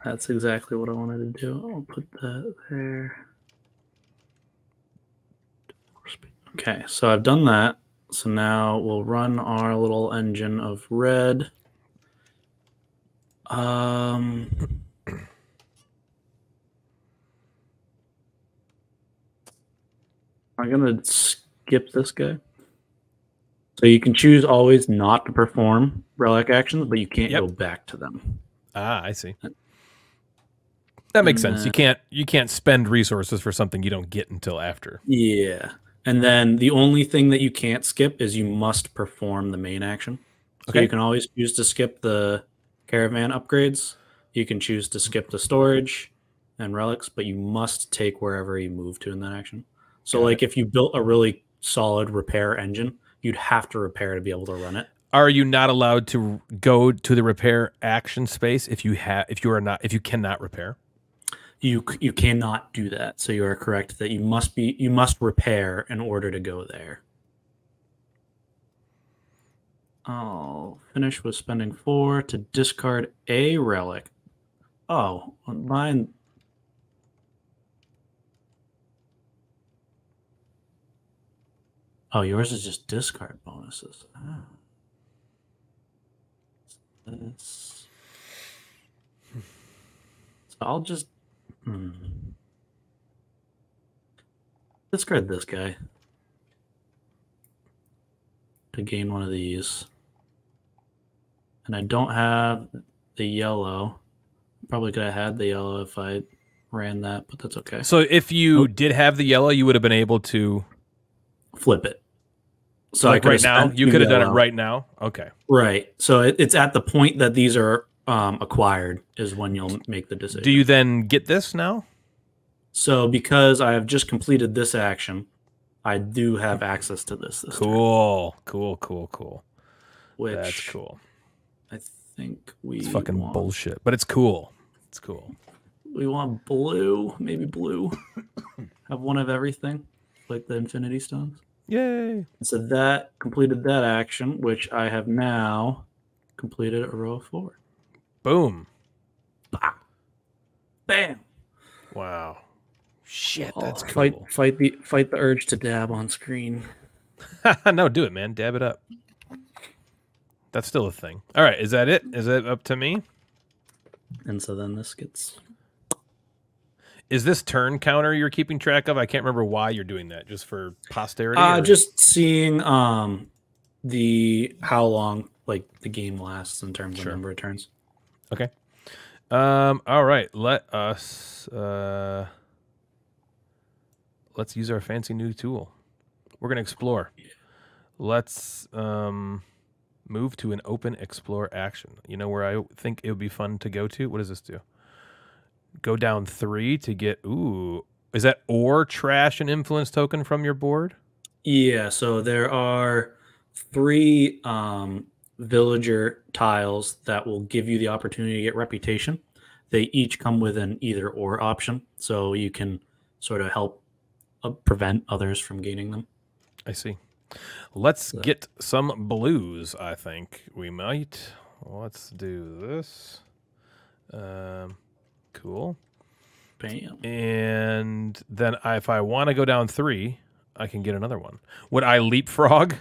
That's exactly what I wanted to do. I'll put that there. Okay, so I've done that. So now we'll run our little engine of red. Um I'm gonna skip this guy. So you can choose always not to perform relic actions, but you can't Yep. go back to them. Ah, I see. That makes And sense. You can't you can't spend resources for something you don't get until after. Yeah. And then the only thing that you can't skip is you must perform the main action. So Okay. you can always choose to skip the caravan upgrades. You can choose to skip the storage and relics, but you must take wherever you move to in that action. So Got like if you built a really solid repair engine, you'd have to repair to be able to run it. Are you not allowed to go to the repair action space if you have if you are not if you cannot repair? You you cannot do that. So you are correct that you must be you must repair in order to go there. I'll finish with spending four to discard a relic. Oh, mine. Oh, yours is just discard bonuses. Ah. This. So I'll just hmm. discard this guy to gain one of these. And I don't have the yellow. Probably could have had the yellow if I ran that, but that's okay. So if you Oh. did have the yellow, you would have been able to Flip it. So like right now. You could have done it right now. Okay. Right. So it, it's at the point that these are um, acquired is when you'll make the decision. Do you then get this now? So because I have just completed this action, I do have access to this. this turn, Cool. Cool. Cool. Cool. which That's cool. I think we It's fucking want. bullshit, but it's cool. It's cool. We want blue, maybe blue. have one of everything, like the Infinity Stones. Yay. So that completed that action, which I have now completed a row of four. Boom. Bam! Wow. Shit, Oh, that's cool. Fight, fight the fight the urge to dab on screen. no, do it, man. Dab it up. That's still a thing. All right, is that it? Is it up to me? And so then this gets Is this turn counter you're keeping track of? I can't remember why you're doing that. Just for posterity? uh or- just seeing um the how long like the game lasts in terms Sure. of number of turns. okay. Um. All right. Let us. Uh. let's use our fancy new tool. We're gonna explore. Let's um, move to an open explore action. You know where I think it would be fun to go to. What does this do? Go down three to get. Ooh, is that or trash an influence token from your board? Yeah, so there are three um, villager tiles that will give you the opportunity to get reputation. They each come with an either or option, so you can sort of help uh, prevent others from gaining them. I see. Let's So- get some blues. I think we might. Let's do this. Um, cool. Bam. And then if I want to go down three, I can get another one. Would I leapfrog?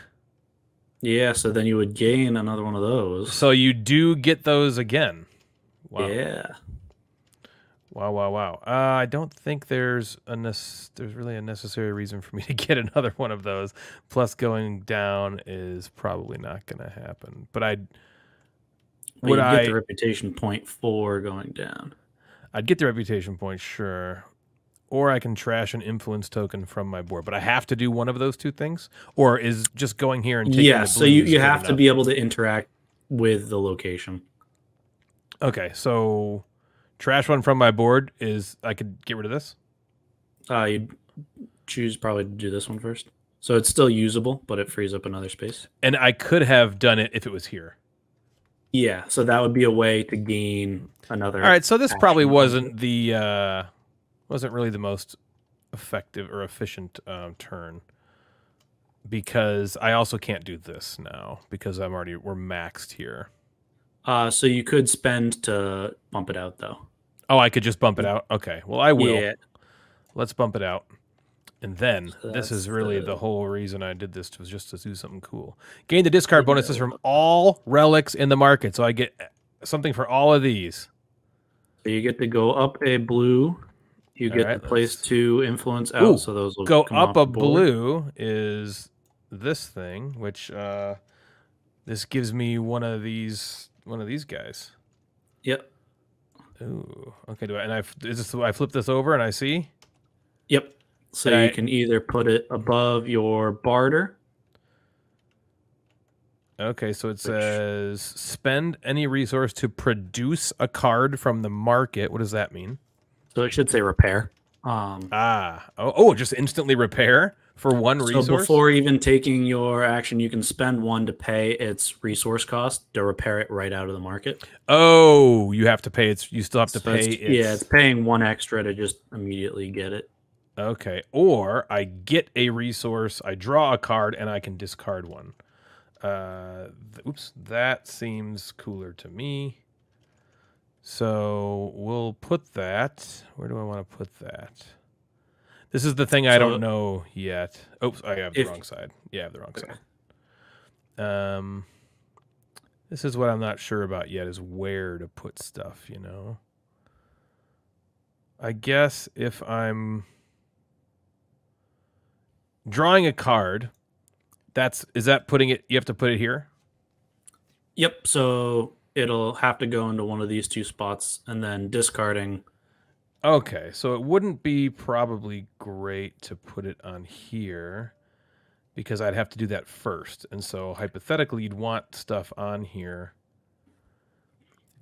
Yeah, so then you would gain another one of those. So you do get those again. Wow. Yeah. Wow, wow, wow. Uh, I don't think there's a there's really a necessary reason for me to get another one of those. Plus, going down is probably not going to happen. But I'd But would I? get the reputation point for going down. I'd get the reputation point, sure. Or I can trash an influence token from my board. But I have to do one of those two things, or is just going here and taking Yeah, so you, you have to be able to interact with the location. Okay, so trash one from my board is I could get rid of this. Uh, you'd choose probably to do this one first. So it's still usable, but it frees up another space. And I could have done it if it was here. Yeah, so that would be a way to gain another. All right, so this probably wasn't the uh wasn't really the most effective or efficient um, turn because I also can't do this now because I'm already we're maxed here. Uh, so you could spend to bump it out, though. Oh, I could just bump it out. Okay, well I will. Yeah, Let's bump it out. And then So this is really the- the whole reason I did this was just to do something cool. Gain the discard bonuses from all relics in the market, so I get something for all of these. so you get to go up a blue. You All get right, to place let's- two influence out, Ooh, so those will go come up off a board. blue is this thing, which uh this gives me one of these one of these guys. Yep, Ooh, okay. Do I and I f- is this I flip this over and I see? yep. So And you can either put it above your barter. Okay, so it says spend any resource to produce a card from the market. What does that mean? So it should say repair. Um, Ah, oh, oh just instantly repair for one so resource. before even taking your action, you can spend one to pay its resource cost to repair it right out of the market. oh, you have to pay. It's you still have to So pay. it's- Its, yeah, it's paying one extra to just immediately get it. Okay. Or I get a resource, I draw a card, and I can discard one. Uh, th- oops, that seems cooler to me. So we'll put that. Where do I want to put that? This is the thing I don't know yet. Oops, I have the wrong side. Yeah, I have the wrong Okay. side. Um, this is what I'm not sure about yet is where to put stuff. You know. I guess if I'm drawing a card, that's is that putting it? You have to put it here. Yep. So it'll have to go into one of these two spots, and then discarding. Okay, so it wouldn't be probably great to put it on here because I'd have to do that first. And so hypothetically, you'd want stuff on here.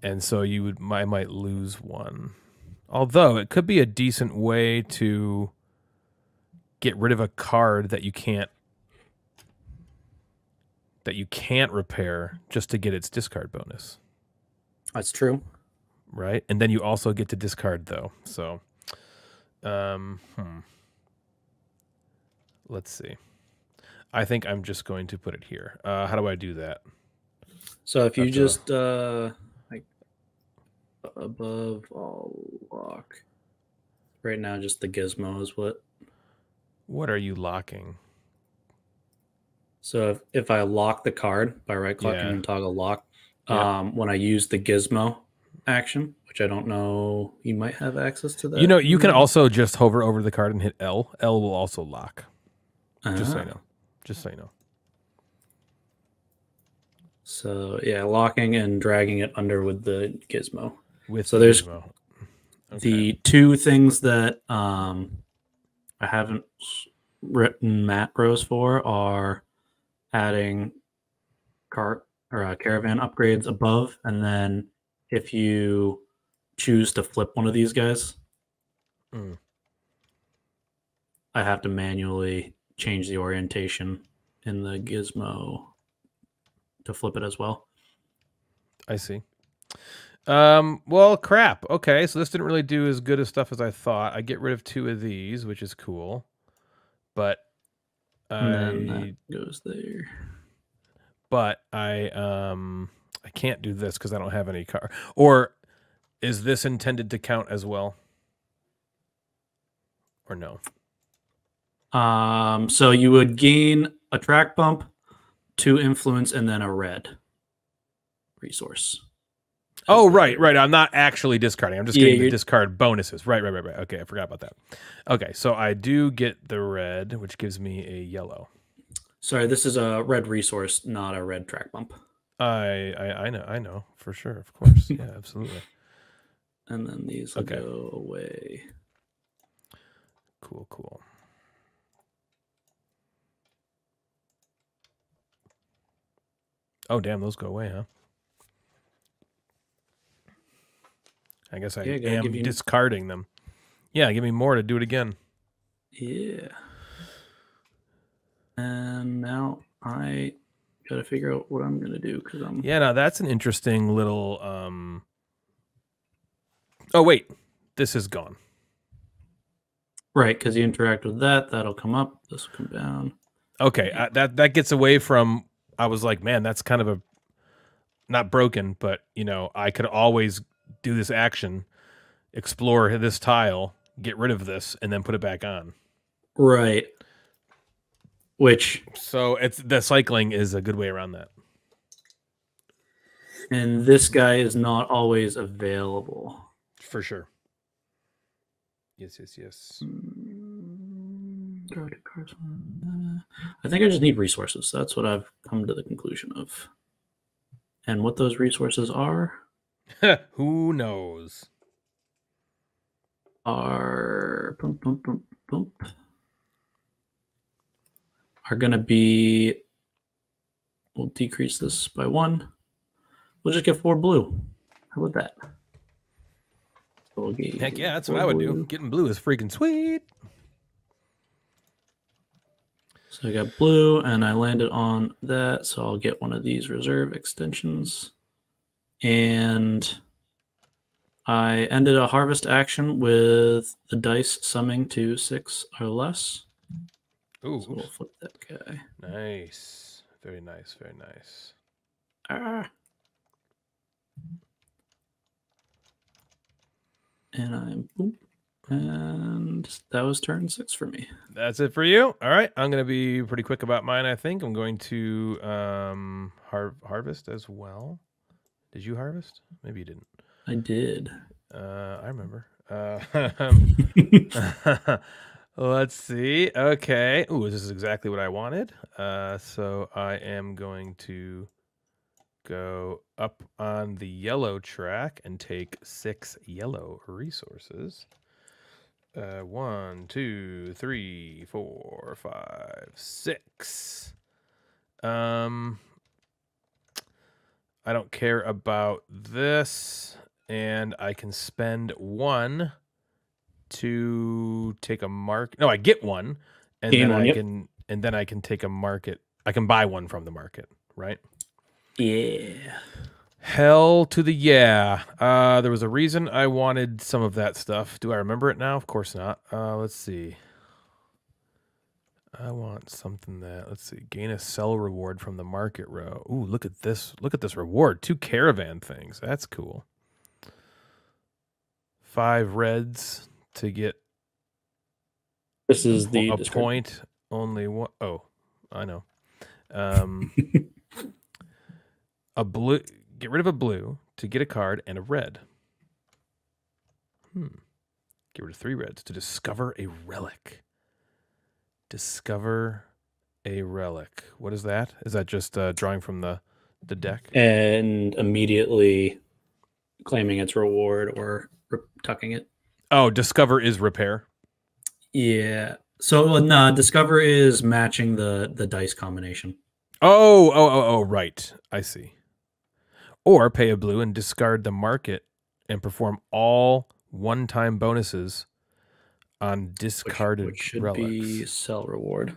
And so you would I might lose one. Although it could be a decent way to get rid of a card that you can't that you can't repair just to get its discard bonus That's true. right? And then you also get to discard though. So, um, hmm. Let's see. I think I'm just going to put it here. Uh, how do I do that? So if you just uh like above all lock. Right now, just the gizmo is what. What are you locking? So if, if I lock the card by right clicking Yeah. and toggle lock, Yeah. um, when I use the gizmo action, which I don't know, you might have access to that. You know, you can also just hover over the card and hit L. L will also lock. Just so you Ah. know. Just so you know. So yeah, locking and dragging it under with the gizmo. With So the there's gizmo. Okay. The two things that um, I haven't written macros for are adding cart or uh, caravan upgrades above, and then if you choose to flip one of these guys, Mm. I have to manually change the orientation in the gizmo to flip it as well. I see. Um, well, crap. Okay, so this didn't really do as good as stuff as I thought. I get rid of two of these, which is cool. But I goes there. but I um I can't do this because I don't have any car. Or is this intended to count as well? Or no? Um, so you would gain a track bump, two influence, and then a red resource. Oh, right, right. I'm not actually discarding. I'm just Yeah, getting the discard bonuses. Right, right, right, right. Okay, I forgot about that. Okay, so I do get the red, which gives me a yellow. Sorry, this is a red resource, not a red track bump. I I, I know, I know for sure, of course. Yeah, absolutely. And then these will Okay. go away. Cool, cool. Oh, damn, those go away, huh? I guess I Yeah, am discarding them. Yeah, give me more to do it again. Yeah. And now I gotta figure out what I'm gonna do because I'm Yeah, no, that's an interesting little. um Oh wait, this is gone. right because you interact with that. That'll come up. This will come down. Okay, uh, that that gets away from. I was like, man, that's kind of a not broken, but you know, I could always do this action, explore this tile, get rid of this, and then put it back on. Right. Which So it's the cycling is a good way around that. and this guy is not always available. For sure. Yes, yes, yes. Mm, draw two cards. Uh, I think I just need resources. That's what I've come to the conclusion of. And what those resources are Who knows? are are going to be. We'll decrease this by one. We'll just get four blue. How about that? So we'll Heck yeah, that's what I would do. Getting blue is freaking sweet. So I got blue and I landed on that. So I'll get one of these reserve extensions. And I ended a harvest action with the dice summing to six or less. Ooh, So we'll flip that guy. nice. Very nice. Very nice. Ah. And I'm boom. And that was turn six for me. That's it for you. All right, I'm gonna be pretty quick about mine. I think I'm going to um har- harvest as well. Did you harvest? Maybe you didn't. I did. Uh, I remember. Uh, let's see. Okay. Ooh, this is exactly what I wanted. Uh, so I am going to go up on the yellow track and take six yellow resources. Uh, one, two, three, four, five, six. Um, I don't care about this, and I can spend one to take a mark. No, I get one, and then I yep. can and then I can take a market. I can buy one from the market, right? yeah. Hell to the yeah. Uh, there was a reason I wanted some of that stuff. Do I remember it now? Of course not. Uh, let's see. I want something that let's see. Gain a sell reward from the market row. Ooh, look at this. Look at this reward. Two caravan things. That's cool. Five reds to get This is the a point. Only one oh I know. Um, a blue. Get rid of a blue to get a card and a red. Hmm. Get rid of three reds to discover a relic. Discover a relic. What is that? Is that just uh, drawing from the the deck? and immediately claiming its reward or re- tucking it. Oh, discover is repair. Yeah, So no, discover is matching the the dice combination. Oh, oh, oh, oh, right. I see. Or pay a blue and discard the market and perform all one-time bonuses on discarded which, which should relics. be sell reward.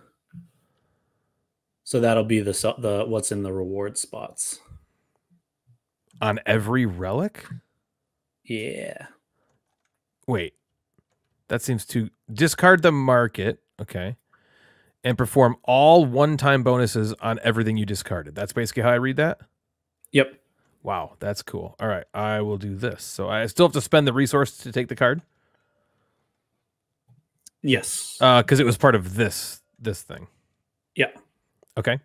So that'll be the the what's in the reward spots. On every relic? Yeah. Wait. That seems to discard the market, okay, and perform all one-time bonuses on everything you discarded. That's basically how I read that. Yep. Wow, that's cool. All right, I will do this. So I still have to spend the resource to take the card Yes. because it was part of this this thing. Yeah. Okay.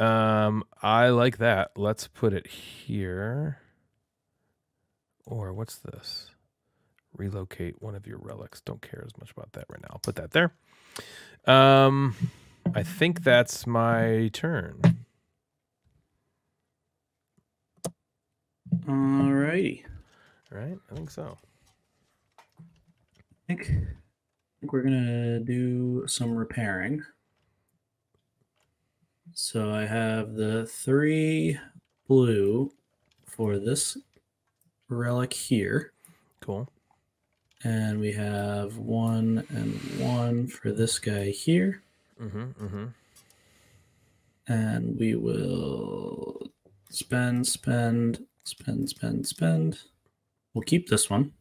Um, I like that. Let's put it here. Or what's this? Relocate one of your relics. Don't care as much about that right now. I'll put that there. Um, I think that's my turn. All righty. Right? I think so. I think, think we're gonna do some repairing. So I have the three blue for this relic here, Cool. and we have one and one for this guy here, Mm-hmm. Mm-hmm. and we will spend, spend, spend, spend, spend. We'll keep this one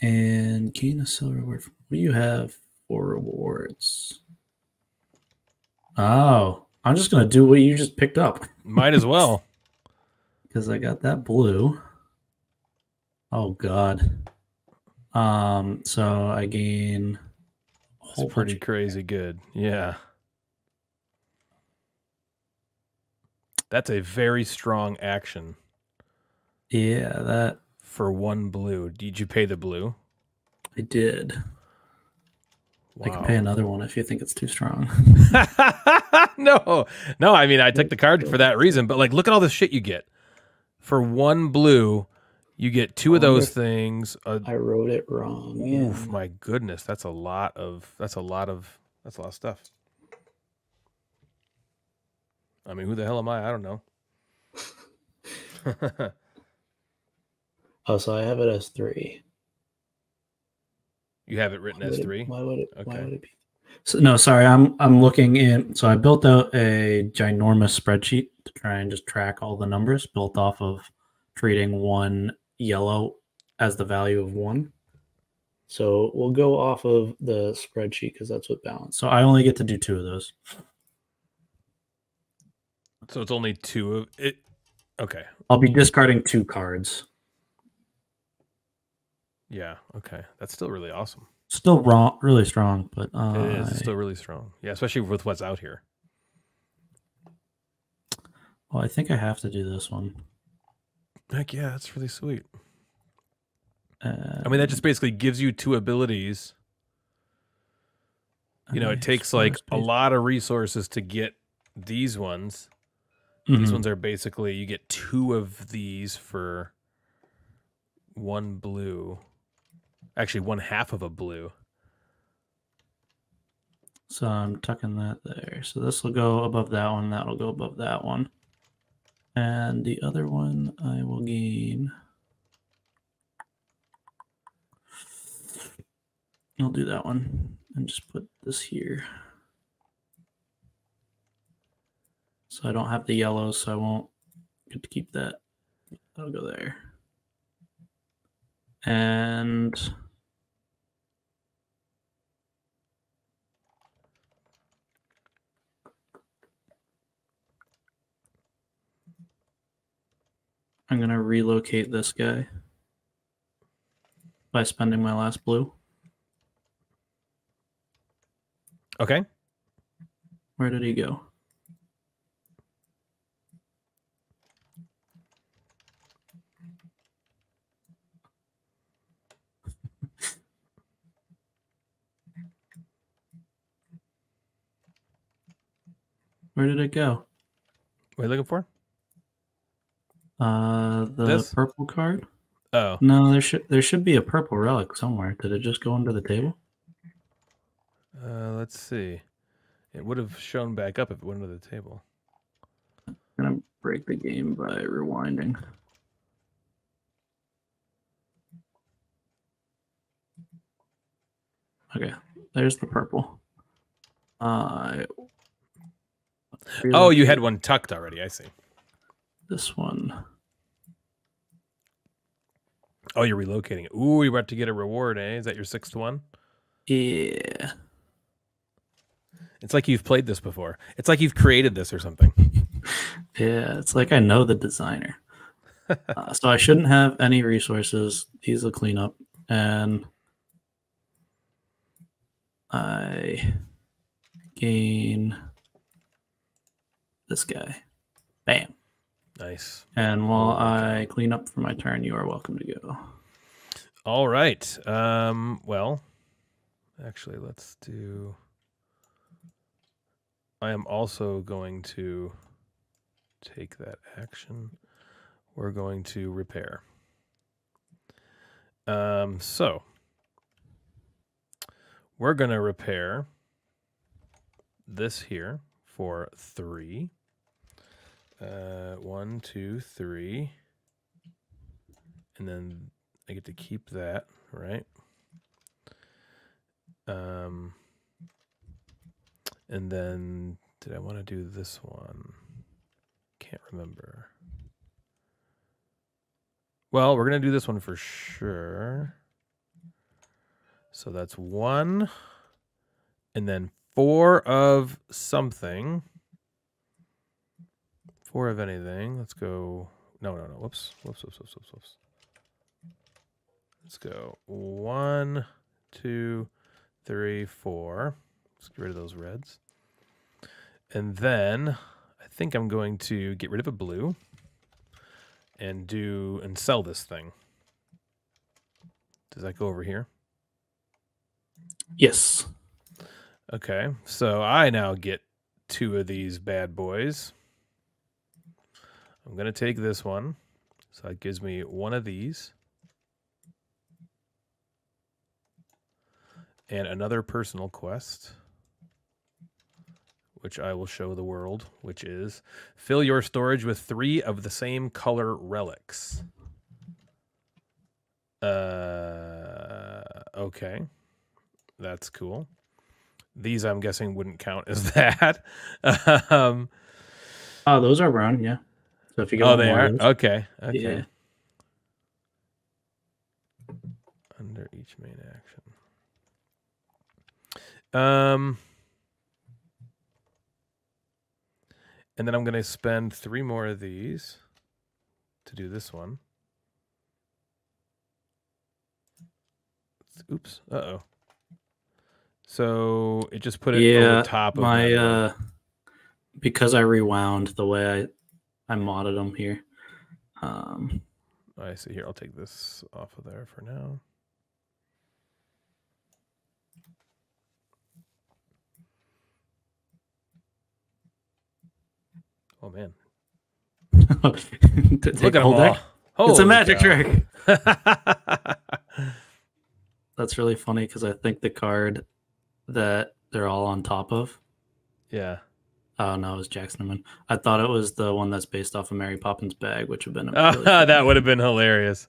and gain a silver reward. What do you have for rewards? Oh, I'm just gonna do what you just picked up Might as well. because I got that blue. Oh God. Um. So I gain. It's pretty crazy good. Yeah. That's a very strong action Yeah, that for one blue. Did you pay the blue? I did. I can pay another one if you think it's too strong. no, no. I mean, I took the card for that reason. But like, look at all the shit you get for one blue. You get two of those things. A, I wrote it wrong. oof, yeah. my goodness, that's a lot of. That's a lot of. That's a lot of stuff. I mean, who the hell am I? I don't know. Oh, so I have it as three. You have it written Why as it- three. why would it? Why would it be? So, no, sorry. I'm I'm looking in. So I built out a ginormous spreadsheet to try and just track all the numbers built off of treating one yellow as the value of one. So we'll go off of the spreadsheet because that's what balance. So I only get to do two of those. So it's only two of it. Okay. I'll be discarding two cards. Yeah. Okay. That's still really awesome. Still wrong, really strong, but uh, It is still really strong. Yeah, especially with what's out here. well, I think I have to do this one. Heck yeah, that's really sweet. Uh, I mean, that just basically gives you two abilities. You know, it takes like a lot of resources to get these ones. These Mhm. ones are basically you get two of these for one blue. Actually, one half of a blue. So I'm tucking that there. So this will go above that one. That'll go above that one. And the other one I will gain. I'll do that one and just put this here. So I don't have the yellow, so I won't get to keep that. That'll go there. And I'm gonna relocate this guy by spending my last blue. Okay. Where did he go? Where did it go? What are you looking for? Uh, the This? purple card. Oh. No, there should there should be a purple relic somewhere. Did it just go under the table? Uh, let's see. It would have shown back up if it went to the table. I'm gonna break the game by rewinding. Okay, there's the purple. Uh, Oh, you had one tucked already. I see. This one. Oh, you're relocating. it. Ooh, you're about to get a reward, eh? Is that your sixth one? Yeah. It's like you've played this before. It's like you've created this or something. Yeah, it's like I know the designer. uh, so I shouldn't have any resources. These will clean up. And I gain this guy. Bam. Nice. And while I clean up for my turn, you are welcome to go. All right. Um, well, actually, let's do. I am also going to take that action. We're going to repair. Um, so we're going to repair this here for three. Uh, one, two, three. And then I get to keep that, right? Um, and then did I want to do this one? Can't remember. Well, we're gonna do this one for sure. So that's one, and then four of something. Four of anything. Let's go. No, no, no. Whoops. Whoops. Whoops. Whoops. Whoops. Whoops. Let's go. One, two, three, four. Let's get rid of those reds. And then I think I'm going to get rid of a blue and do and sell this thing. Does that go over here? Yes. Okay. So I now get two of these bad boys. I'm going to take this one. So that gives me one of these. And another personal quest, which I will show the world, which is fill your storage with three of the same color relics. Uh, okay. That's cool. These, I'm guessing, wouldn't count as that. um, Oh, those are brown. Yeah. So if you get oh, they are? those- Okay. Okay. Yeah. Under each main action. Um, and then I'm going to spend three more of these to do this one. Oops. Uh oh. So it just put it Yeah, over top of my uh because I rewound the way I I modded them here. Um I see here. I'll take this off of there for now. Oh man, look at whole them all. deck. It's a magic cow. trick. That's really funny because I think the card that they're all on top of. yeah. Oh no, it was Jackson. I thought it was the one that's based off of Mary Poppins bag, which would have been really that would have been hilarious.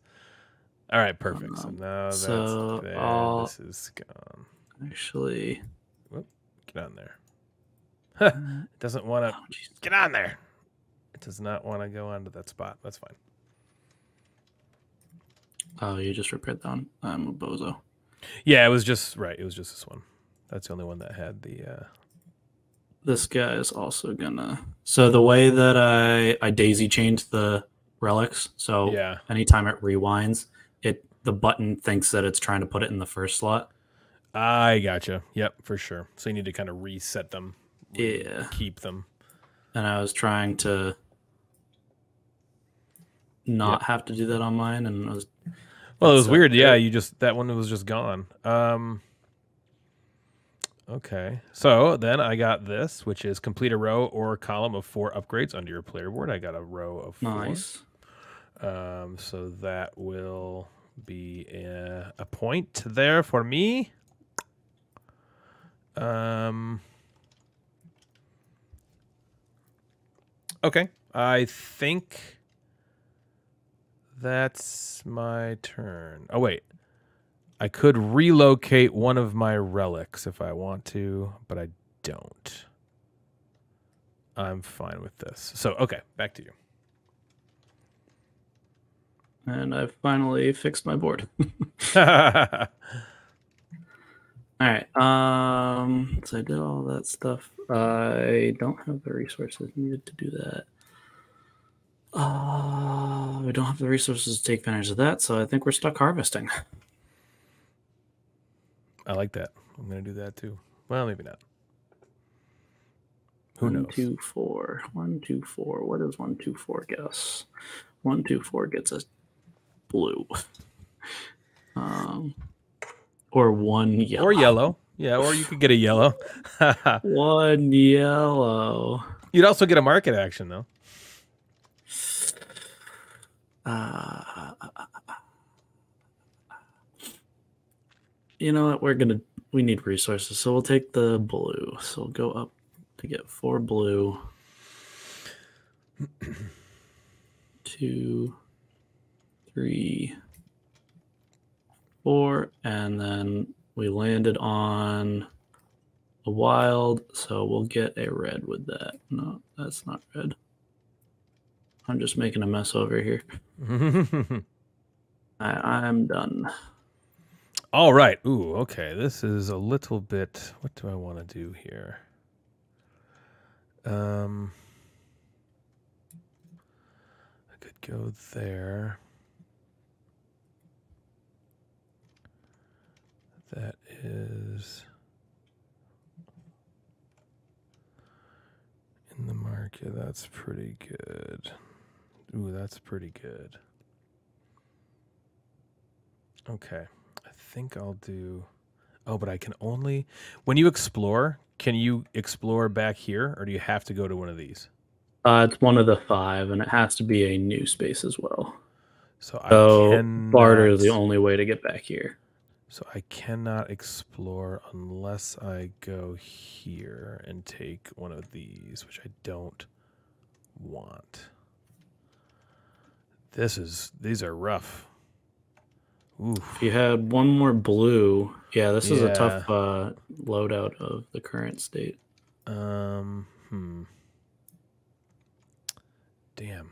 All right, perfect. So Um, now that's so there. This is gone. actually. Whoop, Get on there. It doesn't want to Oh, get on there. It does not want to go onto that spot. That's fine. Oh, you just repaired that one. I'm a bozo. Yeah, it was just right. It was just this one. That's the only one that had the. uh This guy is also gonna. So the way that I I daisy chained the relics, so Yeah. anytime it rewinds, it the button thinks that it's trying to put it in the first slot. I gotcha. Yep, for sure. So you need to kind of reset them. Yeah. Keep them. and I was trying to not have to do that on mine, and it was Well, it was uh, weird. Yeah, you just that one was just gone. Um. Okay, so then I got this, which is complete a row or column of four upgrades under your player board. I got a row of four. nice. Um, so that will be a, a point there for me. Um. Okay, I think that's my turn. Oh wait, I could relocate one of my relics if I want to, but I don't. I'm fine with this. So okay, back to you. And I've finally fixed my board. All right. Um, so I did all that stuff. I don't have the resources needed to do that. Uh, we don't have the resources to take advantage of that, so I think we're stuck harvesting. I like that. I'm gonna do that too. Well, maybe not. Who One, knows? two, four. One, two, four. What does one, two, four get us? One, two, four gets us blue. Um, or one yellow. Or yellow. Yeah, or you could get a yellow. One yellow. You'd also get a market action though. Uh, you know what? We're gonna we need resources, so we'll take the blue. So we'll go up to get four blue. Two, three, four, and then we landed on a wild, so we'll get a red with that. No, that's not red. I'm just making a mess over here. I, I'm done. All right. Ooh, okay. This is a little bit. What do I want to do here? Um, I could go there. That is in the market. That's pretty good. Ooh, that's pretty good. Okay. I think I'll do. Oh, but I can only. When you explore, can you explore back here or do you have to go to one of these? Uh, it's one of the five, and it has to be a new space as well. So I So can barter is the only way to get back here. So I cannot explore unless I go here and take one of these, which I don't want. This is these are rough. Oof. If you had one more blue, yeah, this is a tough uh, loadout of the current state. Um, hmm. Damn.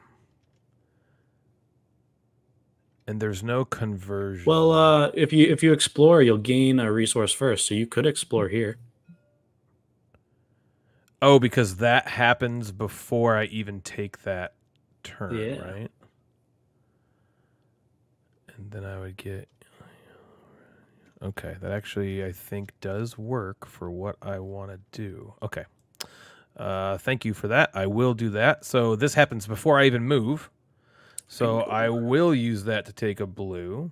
And there's no conversion. Well, uh, if you if you explore, you'll gain a resource first, so you could explore here. oh, because that happens before I even take that turn, Yeah. right? And then I would get. Okay, that actually I think does work for what I want to do. Okay. Uh, thank you for that. I will do that. So this happens before I even move. So I will use that to take a blue.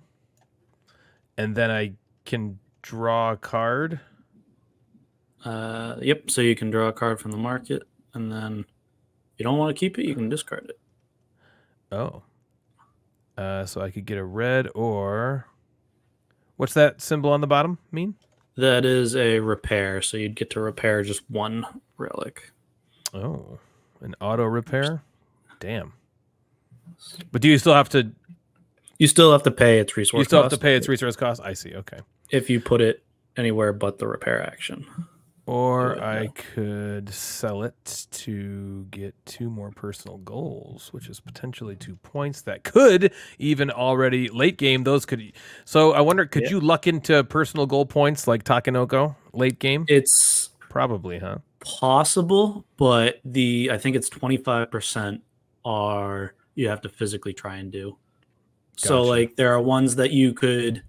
And then I can draw a card. Uh, yep. So you can draw a card from the market, and then if you don't want to keep it, you can discard it. Oh. Uh, so I could get a red or what's that symbol on the bottom mean? That is a repair, so you'd get to repair just one relic. Oh, an auto repair. Damn. But do you still have to? You still have to pay its resource. You still have to pay its resource cost. I see. Okay. if you put it anywhere but the repair action. Or I could sell it to get two more personal goals, which is potentially two points that could even already late game. Those could. So I wonder, could Yeah. you luck into personal goal points like Takenoko late game? It's Probably, huh? possible, but the I think it's twenty five percent are you have to physically try and do. So like there are ones that you could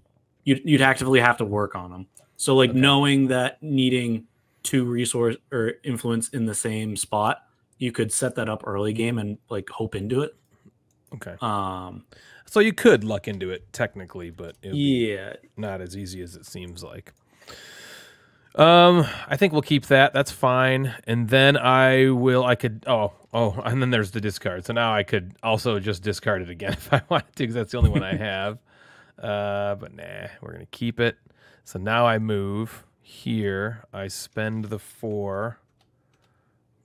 you'd, you'd actively have to work on them. So like Okay. knowing that needing two resource or influence in the same spot, you could set that up early game and like hope into it. Okay. Um So you could luck into it technically, but it would be yeah, not as easy as it seems like. Um, I think we'll keep that. That's fine. And then I will. I could. Oh, oh, and then there's the discard. So now I could also just discard it again if I wanted to, because that's the only one I have. Uh, but nah, we're gonna keep it. So now I move here I spend the four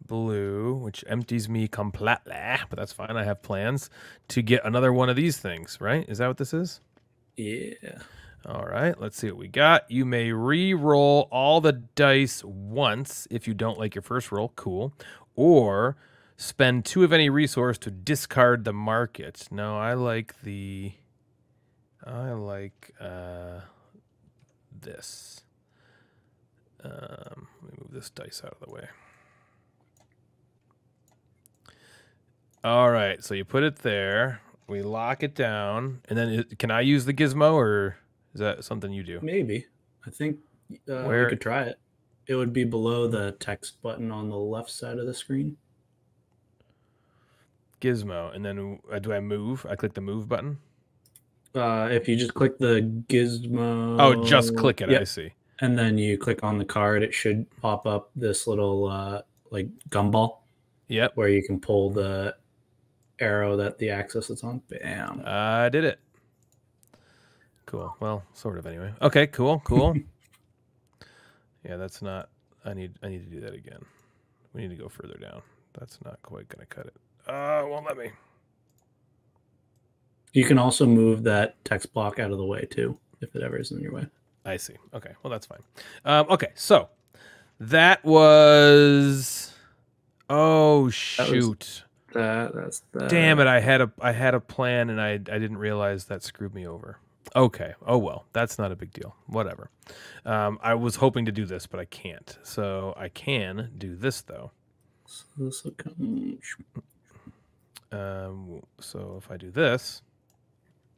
blue, which empties me completely, but that's fine. I have plans to get another one of these things, right? Is that what this is? Yeah. All right, let's see what we got. You may re-roll all the dice once if you don't like your first roll. Cool. Or spend two of any resource to discard the market. No, I like the I like uh this. Um, let me move this dice out of the way. All right, so you put it there. We lock it down, and then it, can I use the gizmo, or is that something you do? Maybe. I think uh, Where- we could try it. It would be below the text button on the left side of the screen. Gizmo, and then uh, do I move? I click the move button. Uh, if you just click the gizmo. Oh, just click it. I see. And then you click on the card, it should pop up this little uh, like gumball Yep, where you can pull the arrow that the axis is on. Bam. I did it. Cool. Well, sort of anyway. Okay, cool, cool. yeah, that's not. I need. I need to do that again. We need to go further down. That's not quite gonna cut it. Uh, it won't let me. You can also move that text block out of the way too, if it ever is in your way. I see. Okay. Well, that's fine. Um, okay. So that was. Oh shoot! That that's that. Damn it! I had a I had a plan and I I didn't realize that screwed me over. Okay. Oh well, that's not a big deal. Whatever. Um, I was hoping to do this, but I can't. So I can do this though. So this will come- Um, so if I do this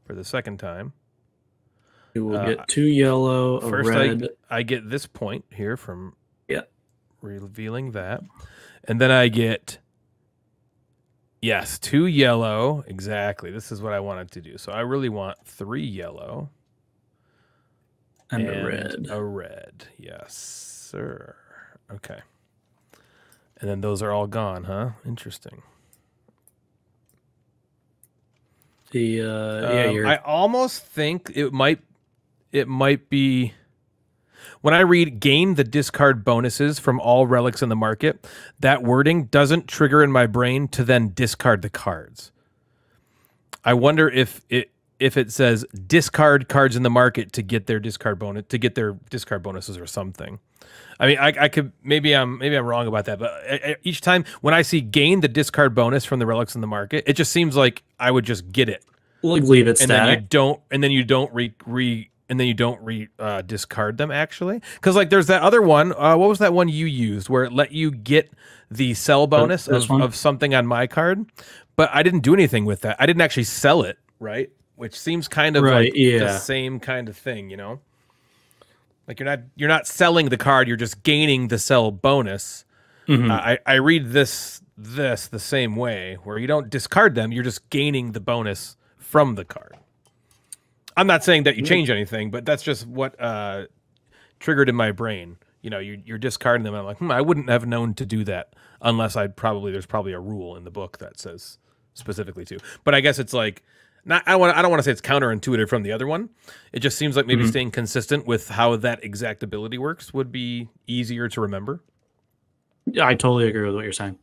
for the second time, You will Uh, get two yellow, a first I- red. I get this point here from Yeah. revealing that, and then I get yes two yellow exactly. This is what I wanted to do. So I really want three yellow and, a red. A red, yes, sir. Okay, and then those are all gone, huh? Interesting. The uh, yeah, Um, you're I almost think it might it might be when I read gain the discard bonuses from all relics in the market, that wording doesn't trigger in my brain to then discard the cards. I wonder if it if it says discard cards in the market to get their discard bonus to get their discard bonuses or something. I mean, I, I could maybe I'm maybe I'm wrong about that, but each time when I see gain the discard bonus from the relics in the market, it just seems like I would just get it like leave it and then you don't and then you don't re re and then you don't re uh, discard them actually. Because like there's that other one uh, what was that one you used where it let you get the sell bonus of, of something on my card? But i didn't do anything with that. I didn't actually sell it right? Which seems kind of Right, like the same kind of thing you know? Like you're not you're not selling the card you're just gaining the sell bonus. Mhm. uh, I, I read this this the same way where you don't discard them you're just gaining the bonus from the card i'm not saying that you change anything but that's just what uh triggered in my brain. You know you're, you're discarding them. And i'm like hmm, i wouldn't have known to do that unless i'd probably there's probably a rule in the book that says specifically to. But i guess it's like not i want i don't want to say it's counterintuitive from the other one. It just seems like maybe Mhm. staying consistent with how that exact ability works would be easier to remember. Yeah, I totally agree with what you're saying.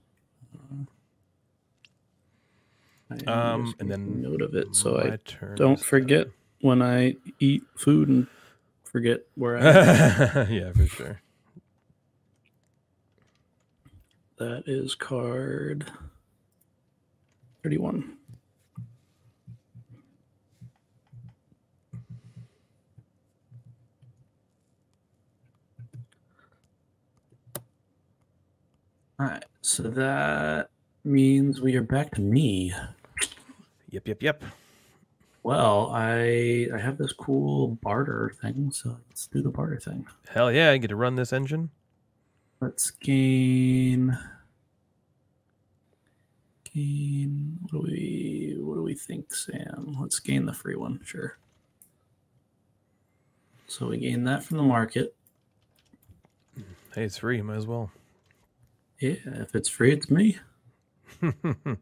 Um, and then note of it so I don't forget when I eat food and forget where I am. yeah, for sure. that is card 31. All right, so that means we are back to me. Yep, yep, yep. Well, I I have this cool barter thing, so let's do the barter thing. Hell yeah, I get to run this engine. Let's gain gain what do we what do we think, Sam? Let's gain the free one, sure. So we gain that from the market. Hey, it's free. Might as well. Yeah, if it's free, it's me.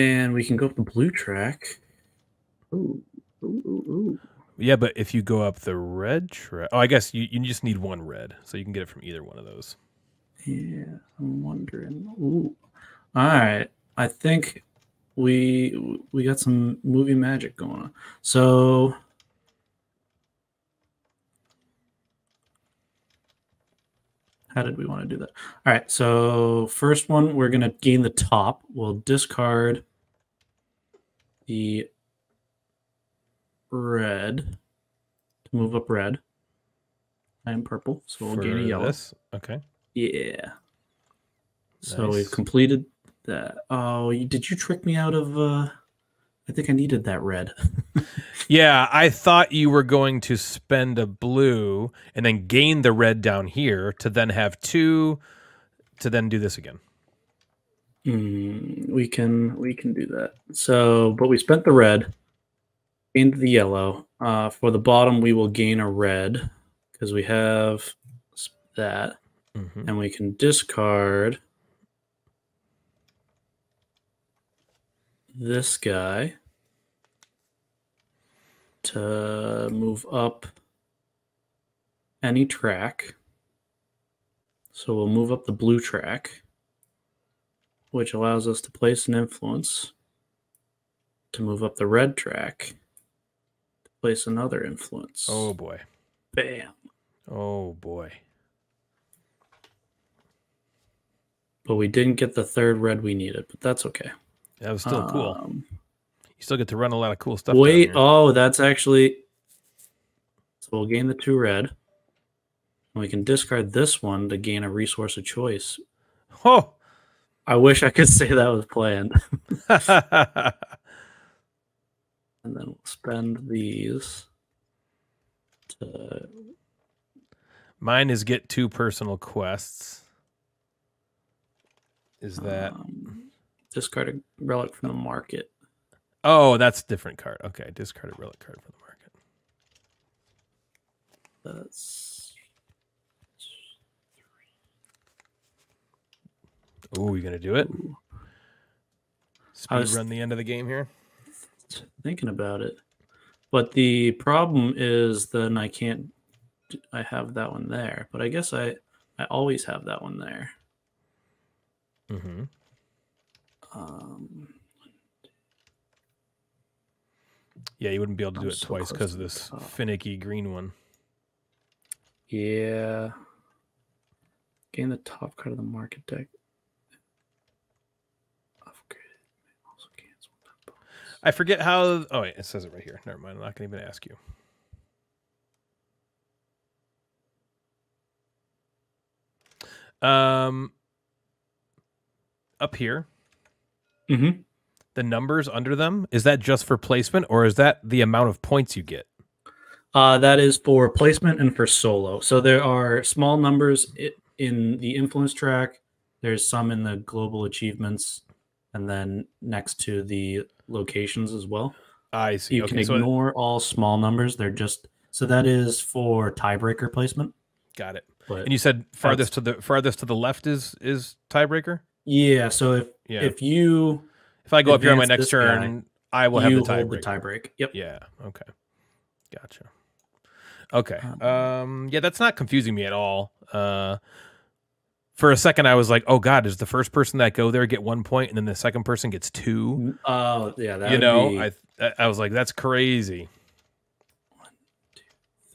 And we can go up the blue track. Ooh, ooh, ooh. Yeah, but if you go up the red track, oh, I guess you, you just need one red, so you can get it from either one of those. Yeah, I'm wondering. Ooh. All right. I think we we got some movie magic going on. So how did we want to do that? All right. So first one, we're gonna gain the top. We'll discard the red to move up red. I am purple, so we'll gain a yellow. this? Okay. Yeah. So Nice. we've completed that. Oh, you, did you trick me out of? uh I think I needed that red. Yeah, I thought you were going to spend a blue and then gain the red down here to then have two to then do this again. Hmm, we can we can do that. So, but we spent the red, gained the yellow. Uh, for the bottom, we will gain a red because we have that, Mhm. and we can discard this guy to move up any track. So we'll move up the blue track, which allows us to place an influence to move up the red track place another influence. Oh boy. bam. Oh boy. But we didn't get the third red we needed, but that's okay. That was still cool. Um, You still get to run a lot of cool stuff. Wait, oh, that's actually. So we'll gain the two red. And we can discard this one to gain a resource of choice. Oh. I wish I could say that was planned. And then we'll spend these to. Mine is get two personal quests. Is that um, discard a relic from the market? Oh, that's a different card. Okay, discard a relic card from the market. That's. Oh, you gonna do it? Speed was- run the end of the game here. Thinking about it. But the problem is then I can't I have that one there, but I guess I I always have that one there. Mm-hmm. Um Yeah, you wouldn't be able to do I'm it so twice because of this top. finicky green one. yeah. Gain the top card of the market deck. Upgrade. Also cancel that bonus. I forget how. Oh wait, it says it right here. Never mind. I'm not gonna even ask you. Um, up here, Mhm. the numbers under them is that just for placement or is that the amount of points you get? Uh, that is for placement and for solo. So there are small numbers in the influence track. There's some in the global achievements, and then next to the locations as well. I see. You okay, can so ignore all small numbers. They're just so that is for tiebreaker placement. got it. But And you said farthest to the farthest to the left is is tiebreaker. yeah, so if Yeah. if you If I go up here on my next this guy, turn, I will have the hold the tiebreak. Yep. Yeah. Okay. Gotcha. Okay. Um, Um. Yeah, that's not confusing me at all. Uh. For a second, I was like, "Oh God, does the first person that go there get one point, and then the second person gets two? Oh yeah, that you know, be- I I I was like, "That's crazy."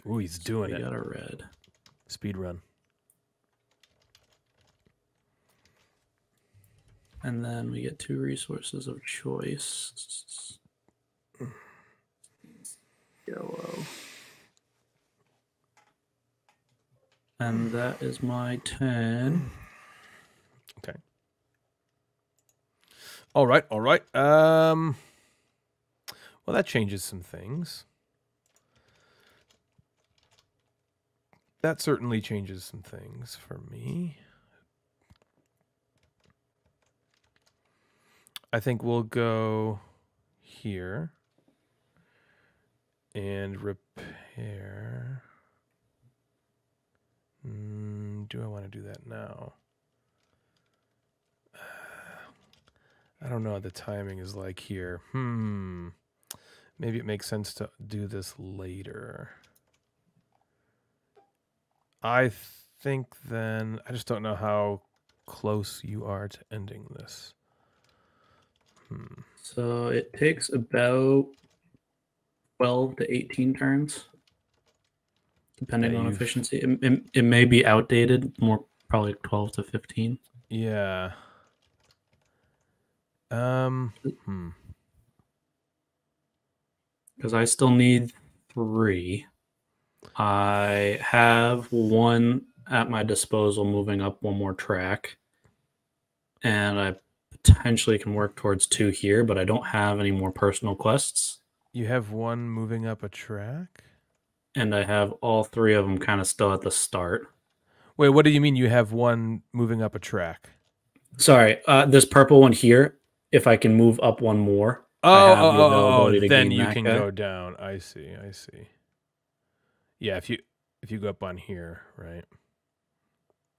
Ooh, he's doing we it. got a red. Speed run. And then we get two resources of choice. Yellow. And that is my 10. All right. All right. Um. Well, that changes some things. That certainly changes some things for me. I think we'll go here and repair. Mm, do I want to do that now? I don't know what the timing is like here. Hmm. Maybe it makes sense to do this later. I think then I just don't know how close you are to ending this. Hmm. So it takes about 12 to 18 turns, depending Yeah, on you've- efficiency. It, it, it may be outdated, more probably 12 to 15. Yeah. Um. Hmm. because I still need three. I have one at my disposal moving up one more track. And I potentially can work towards two here, but I don't have any more personal quests. You have one moving up a track. And I have all three of them kind of still at the start. Wait, what do you mean you have one moving up a track? Sorry, uh, this purple one here, if I can move up one more. I Oh, have the oh, oh, oh, then you can guy. go down. I see. I see. Yeah, if you if you go up on here, right?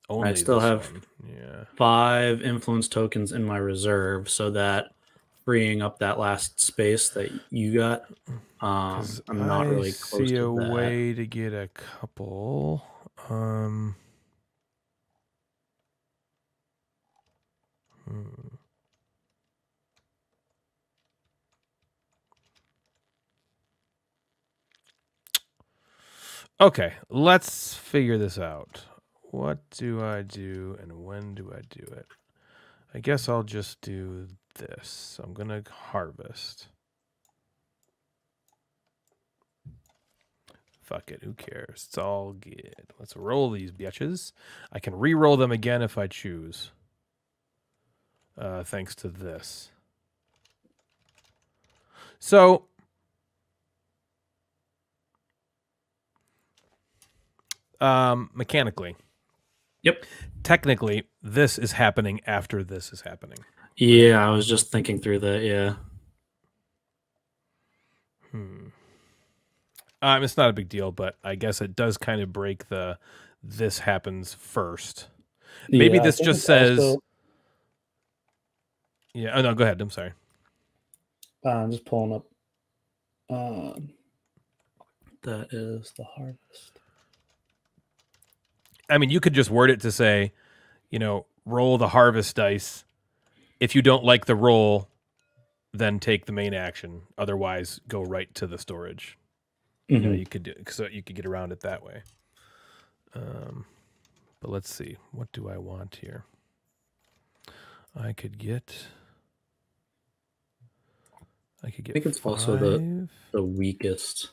Only still have- one. Yeah. Five influence tokens in my reserve so that freeing up that last space that you got. Um, I'm not I really close see to a that. way to get a couple. Um. hmm. Okay, let's figure this out. What do I do and when do I do it? I guess I'll just do this. So I'm going to harvest. Fuck it, who cares? It's all good. Let's roll these bitches. I can re-roll them again if I choose. Uh, thanks to this. So um mechanically. Yep. Technically, this is happening after this is happening. Yeah, I was just thinking through that. Yeah. Hmm. Um, it's not a big deal, but I guess it does kind of break the this happens first. Maybe Yeah, this just says also- Yeah. Oh no, go ahead. I'm sorry. uh, I'm just pulling up. Um, that is the harvest. I mean, you could just word it to say, you know, roll the harvest dice. If you don't like the roll, then take the main action. Otherwise, go right to the storage. You know, Mhm. you could do so you could get around it that way. Um, but let's see. What do I want here? I could get. I could get. I think it's also the- The weakest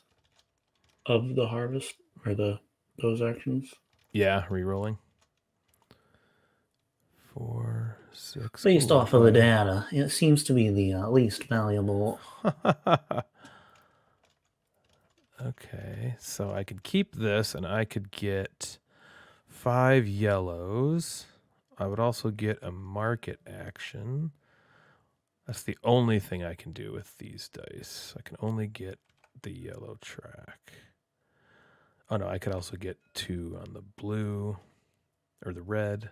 of the harvest or the those actions. Yeah, re-rolling. Four, six. Based off of the data, it seems to be the uh, least valuable. okay, so I could keep this and I could get five yellows. I would also get a market action. That's the only thing I can do with these dice. I can only get the yellow track. Oh no, I could also get two on the blue or the red.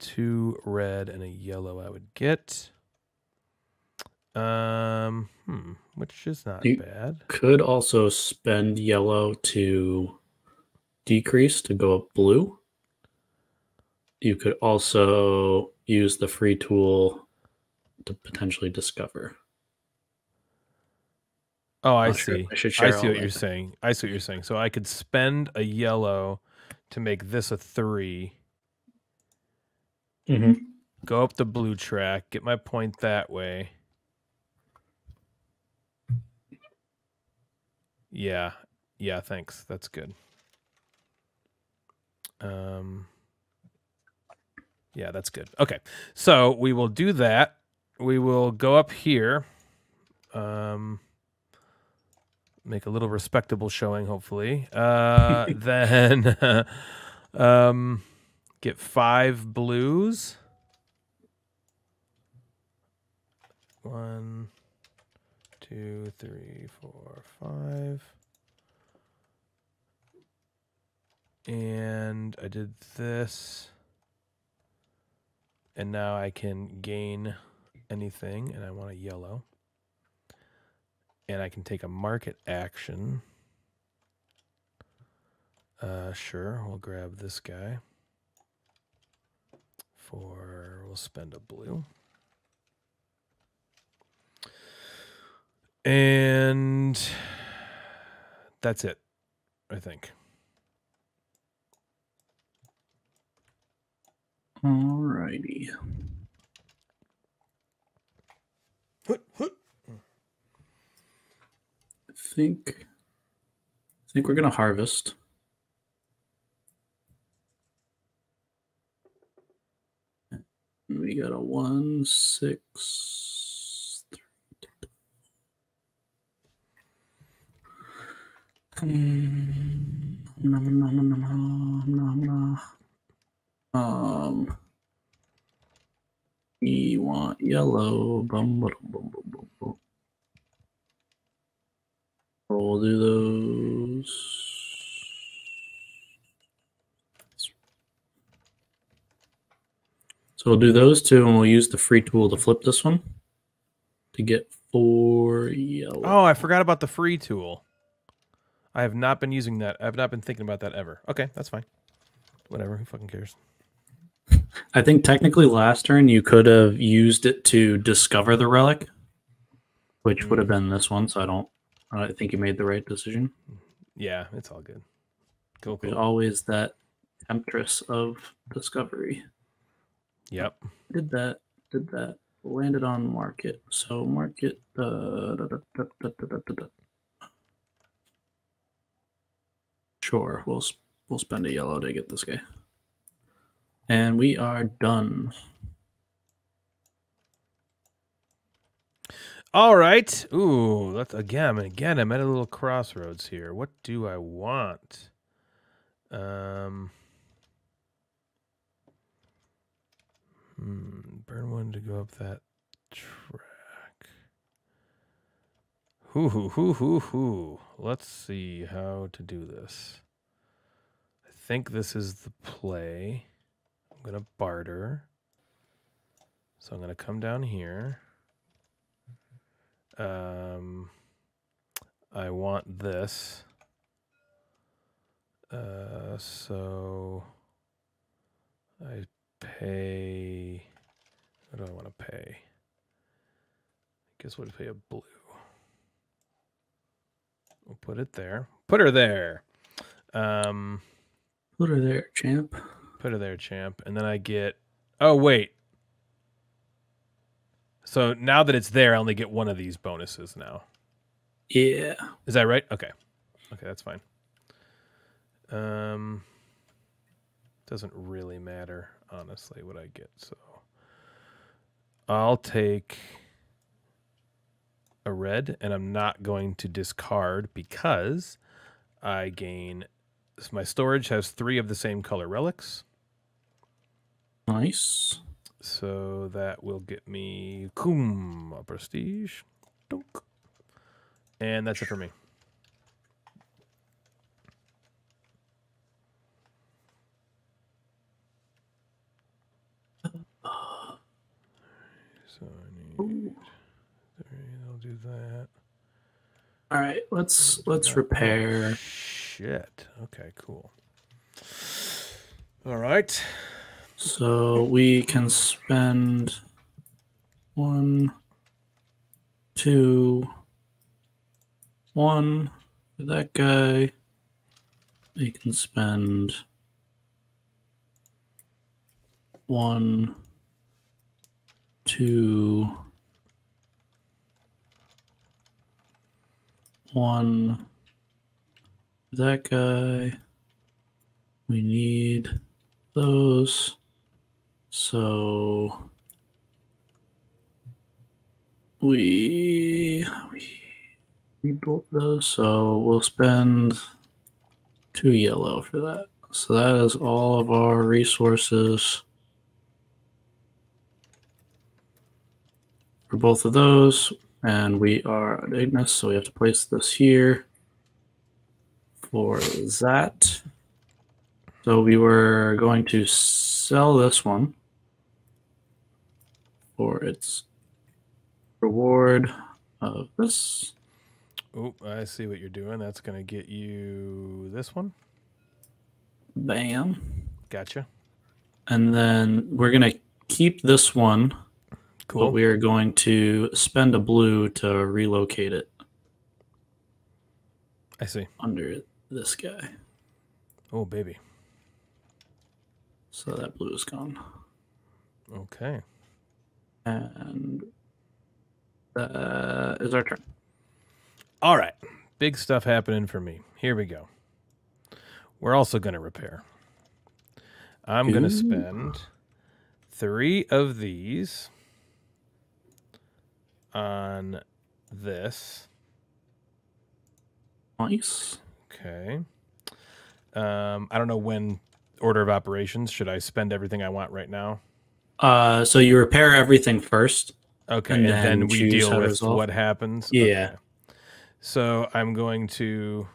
Two red and a yellow I would get. Um, hmm, which is not You- bad. Could also spend yellow to decrease to go up blue. You could also use the free tool to potentially discover. Oh, I see. I should share I see what that. you're saying. I see what you're saying. So I could spend a yellow to make this a three, Mm-hmm. go up the blue track, get my point that way. Yeah. Yeah, thanks. That's good. Um Yeah, that's good. Okay. So we will do that. We will go up here. Um make a little respectable showing hopefully. Uh then um get 5 blues. One, two, three, four, five. And I did this. And now I can gain anything, and I want a yellow. And I can take a market action. Uh, sure, we'll grab this guy. For we'll spend a blue. And that's it, I think. Alrighty. I think I think we're gonna harvest. We got a one, six, three. Nom. Um, we want yellow. Bum, bum, bum, bum, bum. We'll do those. So we'll do those two, and we'll use the free tool to flip this one to get four yellow. Oh, I forgot about the free tool. I have not been using that. I've not been thinking about that ever. Okay, that's fine. Whatever. Who fucking cares? I think technically last turn you could have used it to discover the relic, which would have been this one. So I don't. I think you made the right decision. Yeah, it's all good. Cool, There's always that temptress of discovery. Yep. Did that. Did that. Landed on market. So market. Uh, da, da, da, Sure, we'll we'll spend a yellow to get this guy. And we are done. All right. Ooh, that's again. Again, I'm at a little crossroads here. What do I want? Um. Hmm, burn one to go up that track. Hoo hoo hoo hoo hoo. Let's see how to do this. I think this is the play. I'm gonna barter. So I'm gonna come down here. Um, I want this. Uh, so I pay. What do I want to pay? I guess we'll pay a blue. We'll put it there. Put her there. Um, Put her there, champ. put her there, champ. And then I get. Oh wait. So now that it's there, I only get one of these bonuses now. Yeah. Is that right? Okay. Okay, that's fine. Um doesn't really matter honestly what I get. So I'll take a red and I'm not going to discard because I gain my storage has 3 of the same color relics. Nice. So that will get me Kum a prestige. Dunk. And that's it for me. So I need Ooh. three, I'll do that. All right, let's let's repair. Shit. Okay, cool. All right. So we can spend one, two, one for that guy. We can spend one, two, one that guy. We need those. So we we both those. So we'll spend two yellow for that. So that is all of our resources for both of those. And we are at Ignis, so we have to place this here for that. So we were going to sell this one for its reward of this. Oh, I see what you're doing. That's going to get you this one. Bam. Gotcha. And then we're going to keep this one, Cool. but we are going to spend a blue to relocate it I see. under this guy. Oh, baby. So that blue is gone. Okay. And uh, that is our turn. All right. Big stuff happening for me. Here we go. We're also going to repair. I'm going to spend three of these on this. Nice. Okay. Um, I don't know when order of operations. Should I spend everything I want right now? Uh, so you repair everything first. Okay, And then, then we deal with resolve? what happens. Yeah. Okay. So I'm going to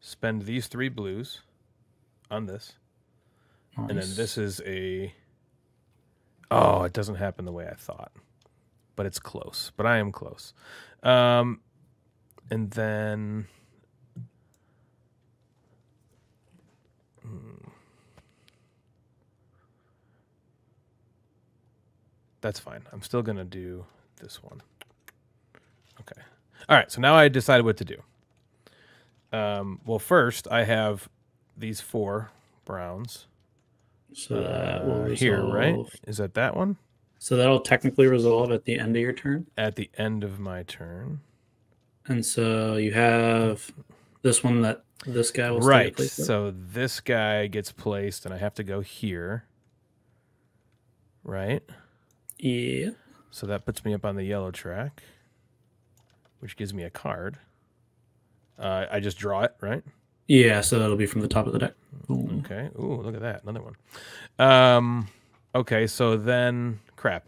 spend these three blues on this, and then this is a. Oh, it doesn't happen the way I thought, but it's close. But I am close. Um, and then. Hmm. That's fine. I'm still gonna do this one. Okay. All right. So now I decided what to do. Um, well, first I have these four browns So uh, here, right? Is that that one? So that'll technically resolve at the end of your turn. At the end of my turn. And so you have this one that this guy will stay Right. So this guy gets placed, and I have to go here. Right. Yeah. So that puts me up on the yellow track, which gives me a card. Uh, I just draw it, right? Yeah, so that'll be from the top of the deck. Boom. Okay. Ooh, look at that. Another one. Um, okay. So then, crap.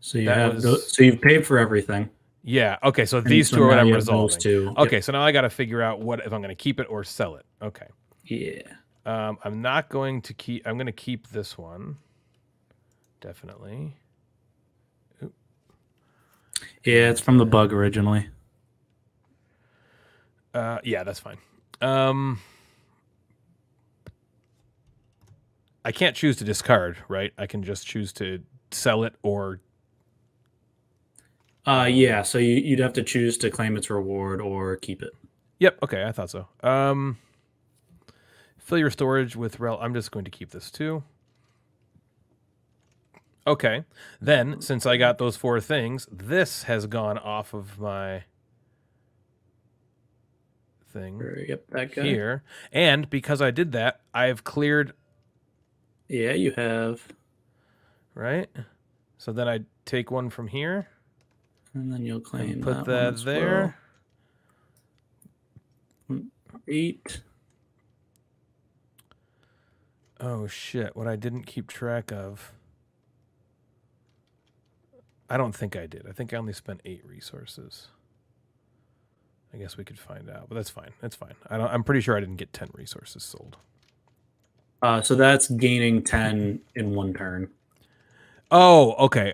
So you That have was- tho- so you've paid for everything. Yeah. Okay. So and these two are what I'm resolving. two. Yep. Okay. So now I got to figure out what if I'm going to keep it or sell it. Okay. Yeah. Um, I'm not going to keep. I'm going to keep this one. Definitely. Yeah, it's from the bug originally. Uh, yeah, that's fine. Um, I can't choose to discard, right? I can just choose to sell it or Uh yeah, so you, you'd have to choose to claim its reward or keep it. Yep. Okay, I thought so. Um, fill your storage with rel. I'm just going to keep this too. Okay. Then, since I got those four things, this has gone off of my thing yep, that guy. here, and because I did that, I've cleared Yeah, you have. Right. So then I take one from here And then you'll claim put that, that, there. well. Eight. Oh shit! What I didn't keep track of. I don't think I did. I think I only spent eight resources. I guess we could find out, but that's fine. That's fine. I don't. I'm pretty sure I didn't get ten resources sold. Uh, so that's gaining ten in one turn. Oh, okay.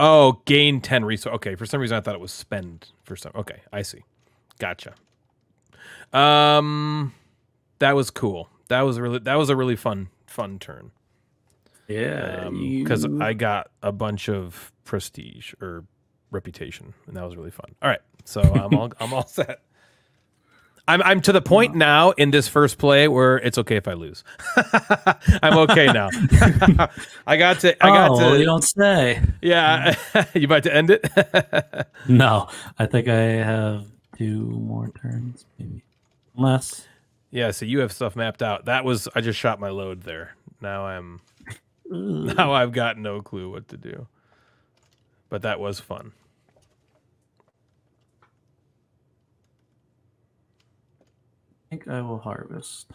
Oh, gain ten resources. Okay, for some reason I thought it was spend for some. Okay, I see. Gotcha. Um, that was cool. That was really that was a really fun fun turn. Yeah, because you- Um, I got a bunch of prestige or reputation, and that was really fun. All right, so I'm all I'm all set. I'm I'm to the point now in this first play where it's okay if I lose. I'm okay now. I got to I got oh, to you don't say. yeah. you about to end it? No, I think I have two more turns, maybe less. yeah. So you have stuff mapped out. That was I just shot my load there. Now I'm now I've got no clue what to do. But that was fun. Think I will harvest.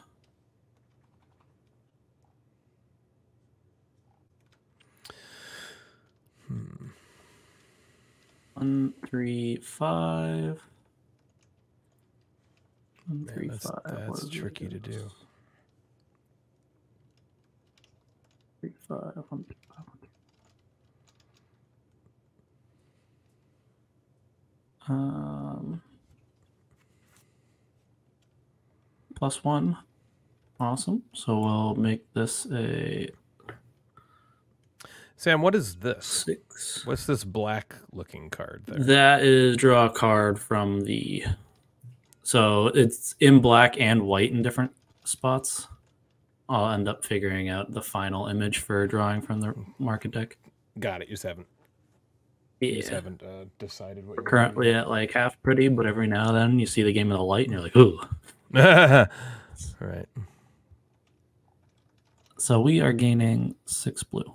One, three, five. One, Man, three, that's five. That's tricky to do. Three, five, one, two, five, one, two. Um, plus one. Awesome. So we'll make this a Sam, what is this? six. What's this black looking card there? That is draw a card from the. So it's in black and white in different spots. I'll end up figuring out the final image for drawing from the market deck. Got it. You just haven't. You just haven't uh, decided what you're Currently at like half pretty, but every now and then you see the game of the light and you're like, ooh. Gonna right. So we are gaining six blue.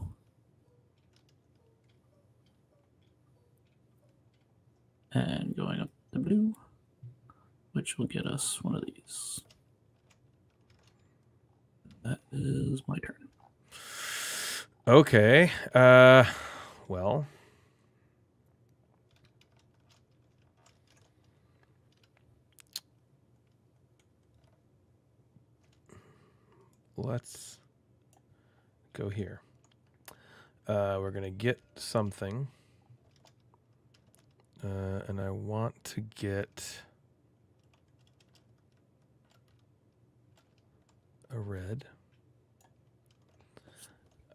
And going up to blue, which will get us one of these. That is my turn. Okay. Uh, well. Let's go here. Uh, we're going to get something. Uh, and I want to get a red.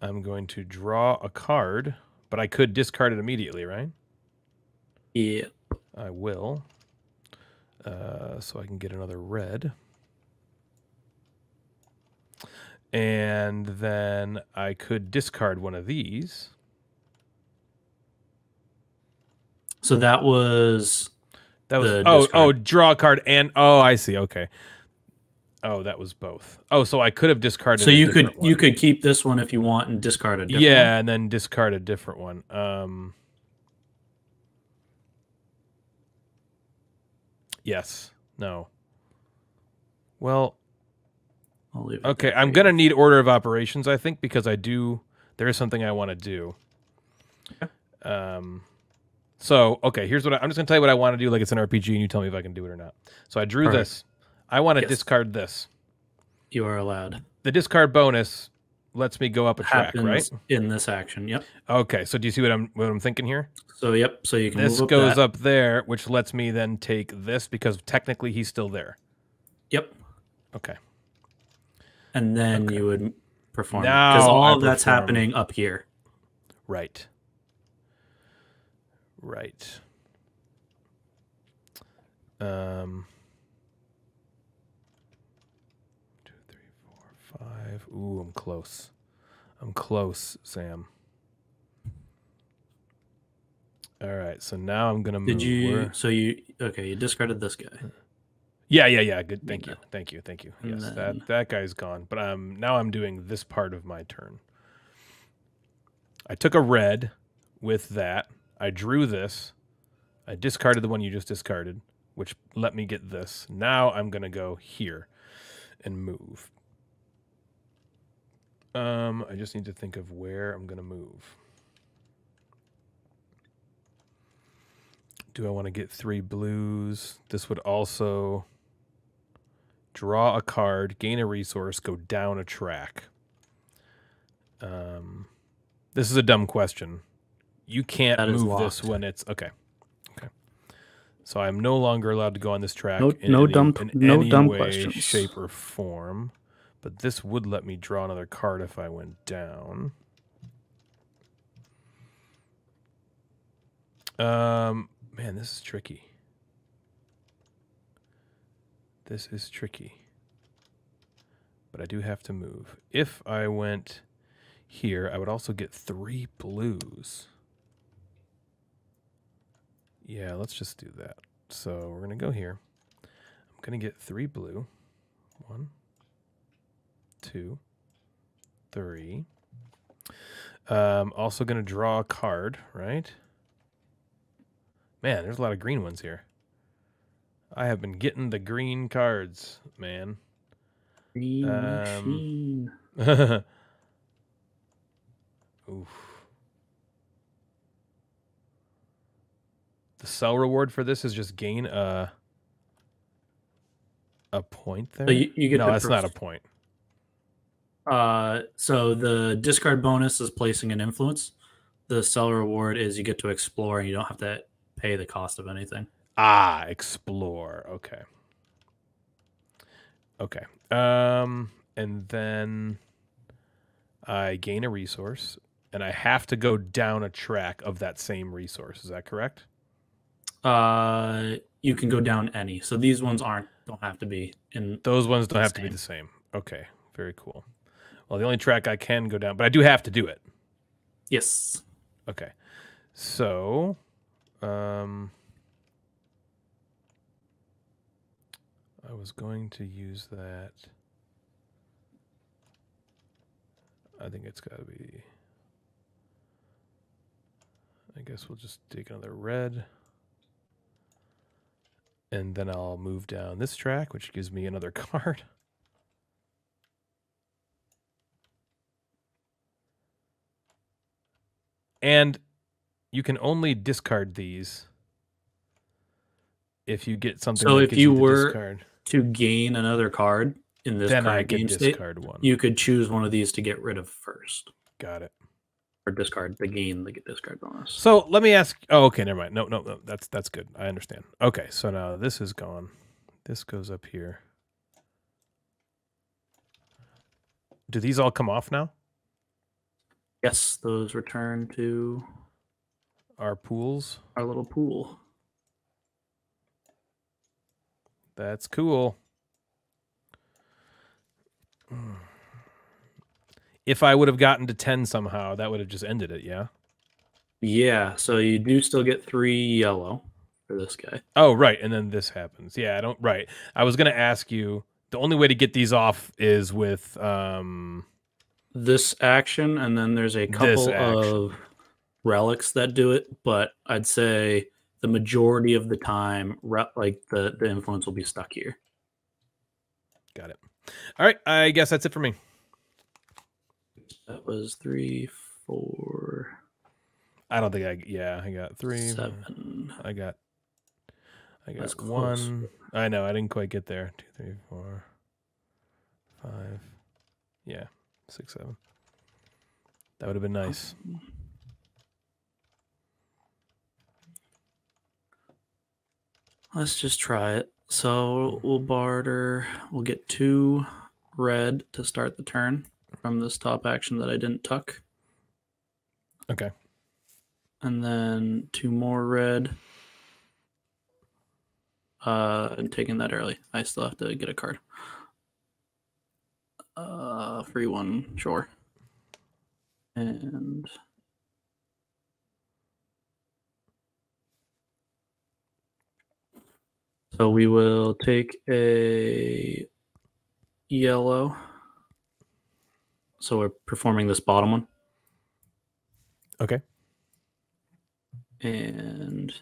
I'm going to draw a card, but I could discard it immediately, right? Yeah. I will. Uh, so I can get another red. And then I could discard one of these. So that was That was oh discard. oh draw a card and oh I see okay. Oh, that was both. Oh, so I could have discarded. so you could different you could keep this one if you want and discard a different yeah, one. and then discard a different one. Um. Yes. No. Well, I'll leave it okay. I'm gonna need order of operations, I think, because I do. There is something I want to do. Um. So okay, here's what I, I'm just gonna tell you what I want to do, like it's an RPG, and you tell me if I can do it or not. So I drew Perfect. this. I want to Yes. discard this. You are allowed. The discard bonus lets me go up a track, Happens right? in this action. Yep. Okay. So do you see what I'm what I'm thinking here? So yep. So you can this move up goes that. up there, which lets me then take this because technically he's still there. Yep. Okay. And then Okay. you would perform because all I of that's perform. happening up here. Right. Right. Um. Two, three, four, five. Ooh, I'm close. I'm close, Sam. All right, so now I'm gonna move. Did you? where- So you okay? You discarded this guy. Yeah, yeah, yeah. Good. Thank you. Thank you. Thank you. Yes, then- that that guy's gone. But um now I'm doing this part of my turn. I took a red with that. I drew this. I discarded the one you just discarded, which let me get this. Now I'm going to go here and move. Um I just need to think of where I'm going to move. Do I want to get 3 blues? This would also draw a card, gain a resource, go down a track. Um, this is a dumb question. You can't That is move this when it's okay. Okay. So I'm no longer allowed to go on this track. No- in no any, dumb- in no any dumb way, questions. shape, or form. But this would let me draw another card if I went down. Um, man, this is tricky. This is tricky. But I do have to move. If I went here, I would also get three blues. Yeah, let's just do that. So we're going to go here. I'm going to get three blue. One, two, three. Um, also going to draw a card, right? Man, there's a lot of green ones here. I have been getting the green cards, man. Green Um, machine. Oof. The sell reward for this is just gain a a point there. So you, you get no, the that's not a point. Uh, so the discard bonus is placing an influence. The sell reward is you get to explore and you don't have to pay the cost of anything. Ah, explore. Okay. Okay. Um, and then I gain a resource, and I have to go down a track of that same resource. Is that correct? Uh, you can go down any. So these ones aren't don't have to be in. Those ones don't have to be the same. Okay. Very cool. Well, the only track I can go down, but I do have to do it. Yes. Okay. So, um, I was going to use that. I think it's got to be. I guess we'll just take another red. And then I'll move down this track, which gives me another card. And you can only discard these if you get something. So if gives you were discard, To gain another card in this then current game state, one. you could choose one of these to get rid of first, Got it. or discard the gain the discard bonus. So let me ask. Oh, okay, never mind. No, no, no. That's that's good. I understand. Okay, so now this is gone. This goes up here. Do these all come off now? Yes, those return to Our pools. our little pool. That's cool. If I would have gotten to 10 somehow, that would have just ended it, yeah? Yeah, so you do still get three yellow for this guy. Oh, right. And then this happens. Yeah, I don't right. I was going to ask you the only way to get these off is with um This action, and then there's a couple of relics that do it, but I'd say the majority of the time, like the the influence will be stuck here. got it. All right, I guess that's it for me. That was three, four, I don't think I yeah, I got 3. seven. I got I That's got close. 1. I know, I didn't quite get there. Two, three, four, five. Yeah, 6 7. That would have been nice. Let's just try it. So we'll barter. We'll get two red to start the turn from this top action that I didn't tuck. Okay. And then two more red. Uh, and taking that early. I still have to get a card. Uh, free one, sure. And so we will take a yellow. So we're performing this bottom one. Okay. and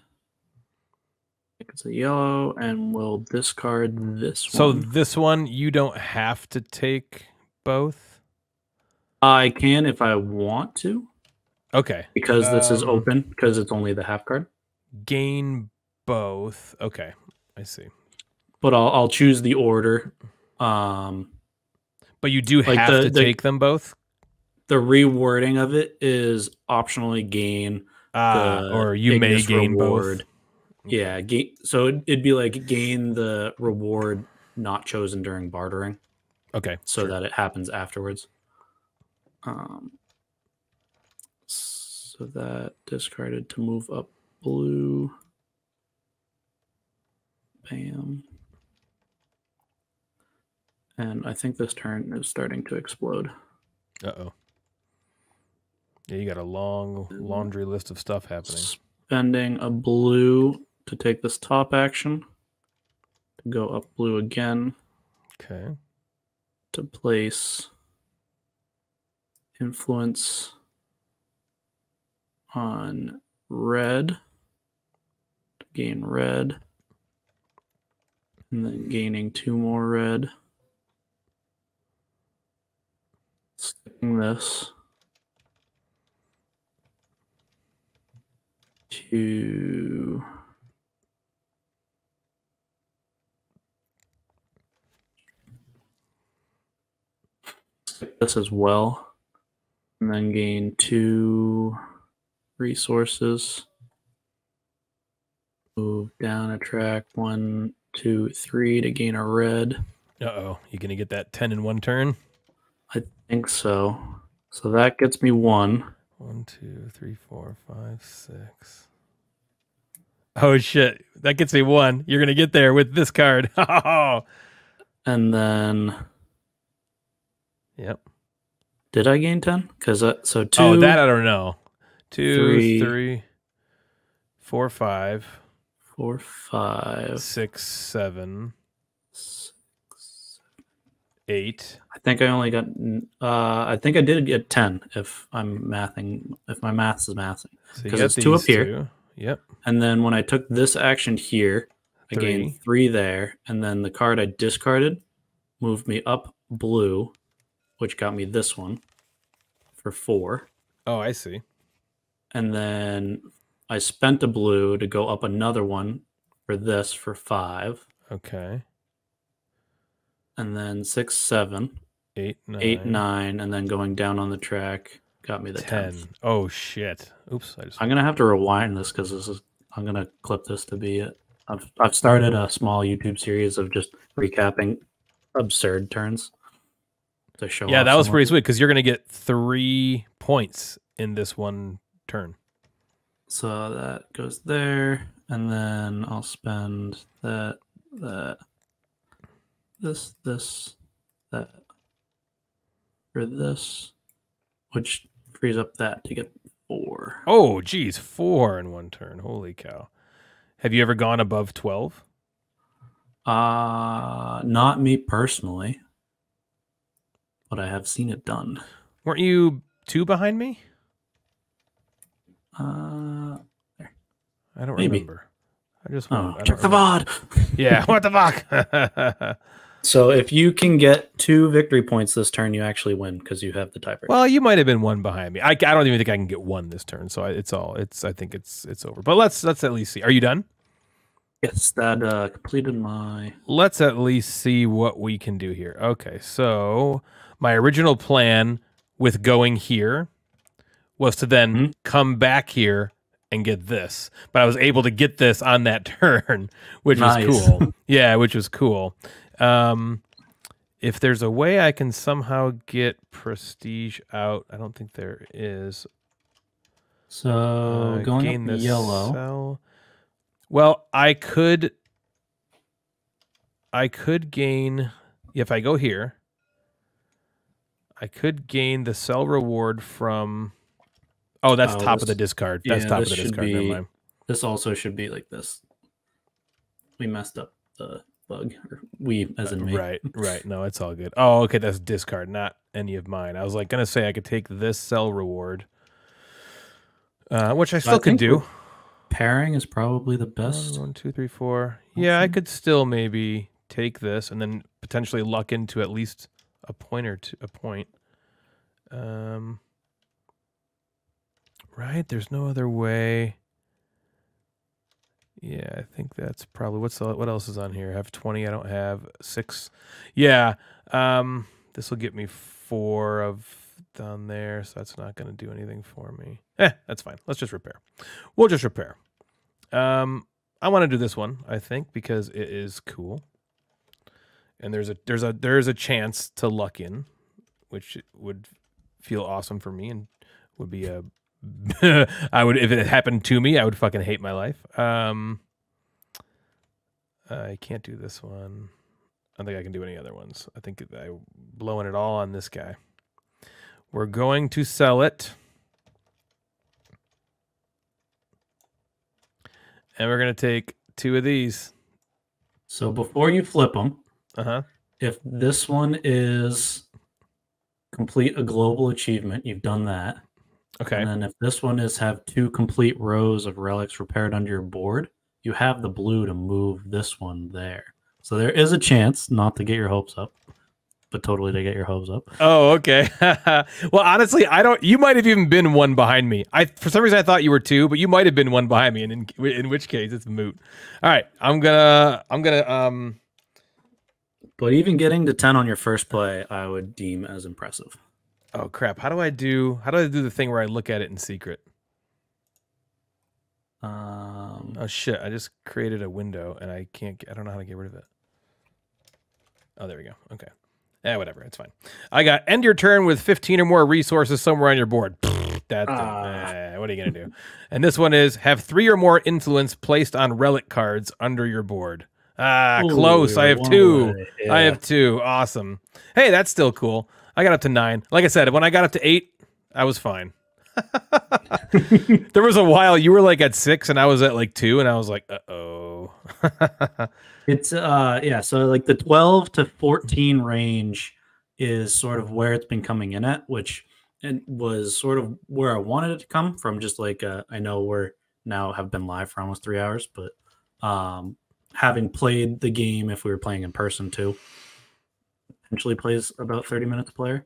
it's a yellow, and we'll discard this So one. this one you don't have to take both. I can if I want to, Okay. because this is Um, open, because it's only the half card. Gain both. Okay. I see. But I'll I'll choose the order. Um, But you do Like have the- to the- take them both? the rewording of it is optionally gain. The or you may gain reward. both. Yeah, gain. So it'd, it'd be like gain the reward not chosen during bartering. Okay. so sure. that it happens afterwards. Um, so that discarded to move up blue. Bam. And I think this turn is starting to explode. Uh-oh. Yeah, you got a long laundry list of stuff happening. Spending a blue to take this top action. To go up blue again. Okay. to place influence on red to gain red and then gaining two more red. Sticking this. To this as well. And then gain two resources. Move down a track one, two, three to gain a red. Uh oh, you gonna get that ten in one turn? I think so. So that gets me one. One, two, three, four, five, six. Oh shit, that gets me one. You're gonna get there with this card. Oh, And then yep. did I gain 10? Because uh, so two. oh, that I don't know. Two, three, three, four, five, four, five, six, seven, six. eight. I think I only got. Uh, I think I did get 10 if I'm mathing, if my math is mathing. So you 'Cause got it's two up here. two. Yep. And then when I took this action here, I Three. gained three there. And then the card I discarded moved me up blue, which got me this one for four. Oh, I see. And then I spent a blue to go up another one for this for five. Okay. And then six, seven, Eight, nine, eight, nine, and then going down on the track got me the ten. 10th. Oh shit. Oops. I just I'm gonna have to rewind this because this is I'm gonna clip this to be it. I've I've started a small YouTube series of just recapping absurd turns to show. Yeah, that was some of pretty sweet because you're gonna get three points in this one turn. So that goes there, and then I'll spend that that this this that for this, which frees up that to get four. Oh, geez, four in one turn. Holy cow! Have you ever gone above twelve? Uh not me personally, but I have seen it done. Weren't you two behind me? Uh, I don't Maybe. remember. I just oh, I don't check the remember. VOD. Yeah, what the fuck? So if you can get two victory points this turn, you actually win because you have the tiebreaker. well, you might have been one behind me. I, I don't even think I can get one this turn, so I, it's all it's. I think it's it's over. But let's let's at least see. Are you done? yes, that uh, completed my. let's at least see what we can do here. Okay, so my original plan with going here was to then Mhm. come back here and get this, but I was able to get this on that turn, which Nice. was cool. yeah, which was cool. Um, if there's a way I can somehow get prestige out, I don't think there is. So Uh, going gain up the yellow. cell. Well, I could. I could gain if I go here. I could gain the cell reward from. Oh, that's Oh, top of the discard. That's yeah, top of this the discard. Never be- mind. This also should be like this. We messed up the bug. Or we, as in me. Uh, Right, right. No, it's all good. Oh, okay. That's discard, not any of mine. I was like gonna say I could take this cell reward, uh, which I still could think do. Pairing is probably the best. one, two, three, four. Yeah, I could still maybe take this and then potentially luck into at least a point or two, a point. Um, right. There's no other way. Yeah, I think that's probably what's the, what else is on here. I have twenty. I don't have six. Yeah. Um, this will get me four of down there, so that's not going to do anything for me. Eh, that's fine. Let's just repair. We'll just repair. Um, I want to do this one, I think, because it is cool. And there's a there's a there's a chance to luck in, which would feel awesome for me and would be a I would if it happened to me, I would fucking hate my life. Um I can't do this one. I don't think I can do any other ones. I think I'm blowing it all on this guy. We're going to sell it. And we're going to take two of these. So before you flip them, Uh huh. if this one is complete a global achievement, you've done that. Okay. And then if this one is have two complete rows of relics repaired under your board, you have the blue to move this one there. So there is a chance not to get your hopes up, but totally to get your hopes up. Oh, okay. well, honestly, I don't. You might have even been one behind me. I for some reason I thought you were two, but you might have been one behind me, and in, in which case it's moot. All right, I'm gonna I'm gonna um. But even getting to 10 on your first play, I would deem as impressive. Oh crap! How do I do? How do I do the thing where I look at it in secret? Um, Oh shit! I just created a window and I can't. Get, I don't know how to get rid of it. Oh, there we go. Okay. Yeah, whatever. It's fine. I got end your turn with 15 or more resources somewhere on your board. That Ah. eh, what are you gonna do? And this one is have three or more influence placed on relic cards under your board. Ah, Ooh, close. I have two. away. I have two. Awesome. Hey, that's still cool. I got up to nine. Like I said, when I got up to eight, I was fine. there was a while you were like at six and I was at like two, and I was like, uh oh. It's uh yeah, so like the 12 to 14 range is sort of where it's been coming in at, which it was sort of where I wanted it to come from. Just like uh, I know we're now have been live for almost three hours, but um having played the game, if we were playing in person too, potentially plays about 30 minutes a player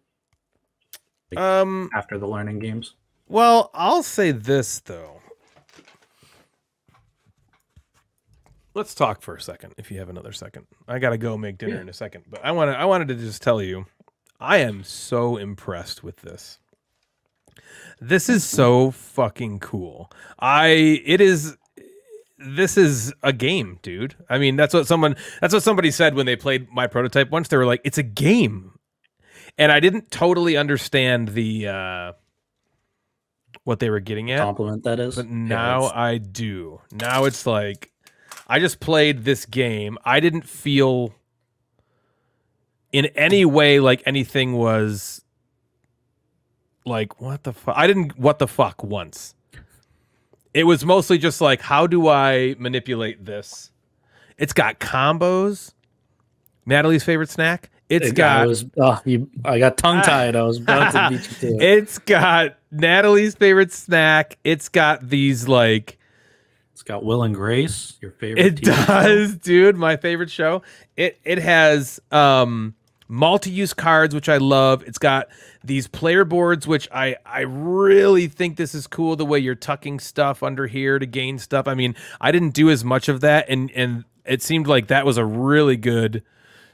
um. after the learning games. Well, I'll say this though. Let's talk for a second, if you have another second. I gotta go make dinner Yeah. in a second, but I want to. I wanted to just tell you, I am so impressed with this. This is so fucking cool. I. It is. This is a game, dude. I mean, that's what someone. That's what somebody said when they played my prototype once. They were like, "It's a game," and I didn't totally understand the. uh what they were getting at. Compliment that is. But now it's- I do. Now it's like I just played this game. I didn't feel in any way like anything was like what the fuck. I didn't what the fuck once. It was mostly just like how do I manipulate this? It's got combos. Natalie's favorite snack. It's it- got I was oh, you, I got tongue tied. I was about to beat you to it. it's got Natalie's favorite snack. It's got these like It's got Will and Grace, your favorite. It TV show. does, dude. My favorite show. It it has um multi-use cards, which I love. It's got these player boards, which I I really think this is cool. The way you're tucking stuff under here to gain stuff. I mean, I didn't do as much of that, and and it seemed like that was a really good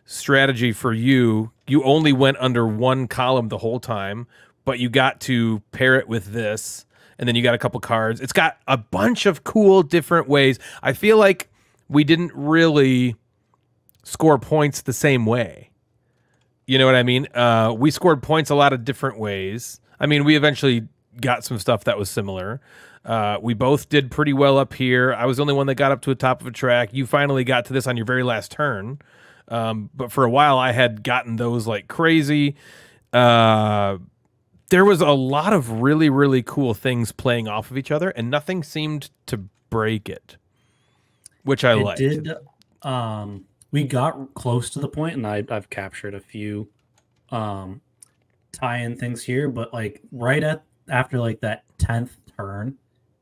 strategy for you. You only went under one column the whole time, but you got to pair it with this, and then you got a couple cards. It's got a bunch of cool different ways. I feel like we didn't really score points the same way. You know what I mean? Uh, we scored points a lot of different ways. I mean, we eventually got some stuff that was similar. Uh, we both did pretty well up here. I was the only one that got up to the top of a track. You finally got to this on your very last turn. Um, but for a while, I had gotten those like crazy. Uh, there was a lot of really, really cool things playing off of each other, and nothing seemed to break it, which I it liked. did um we got close to the point and I, i've captured a few um tie-in things here but like right at after like that 10th turn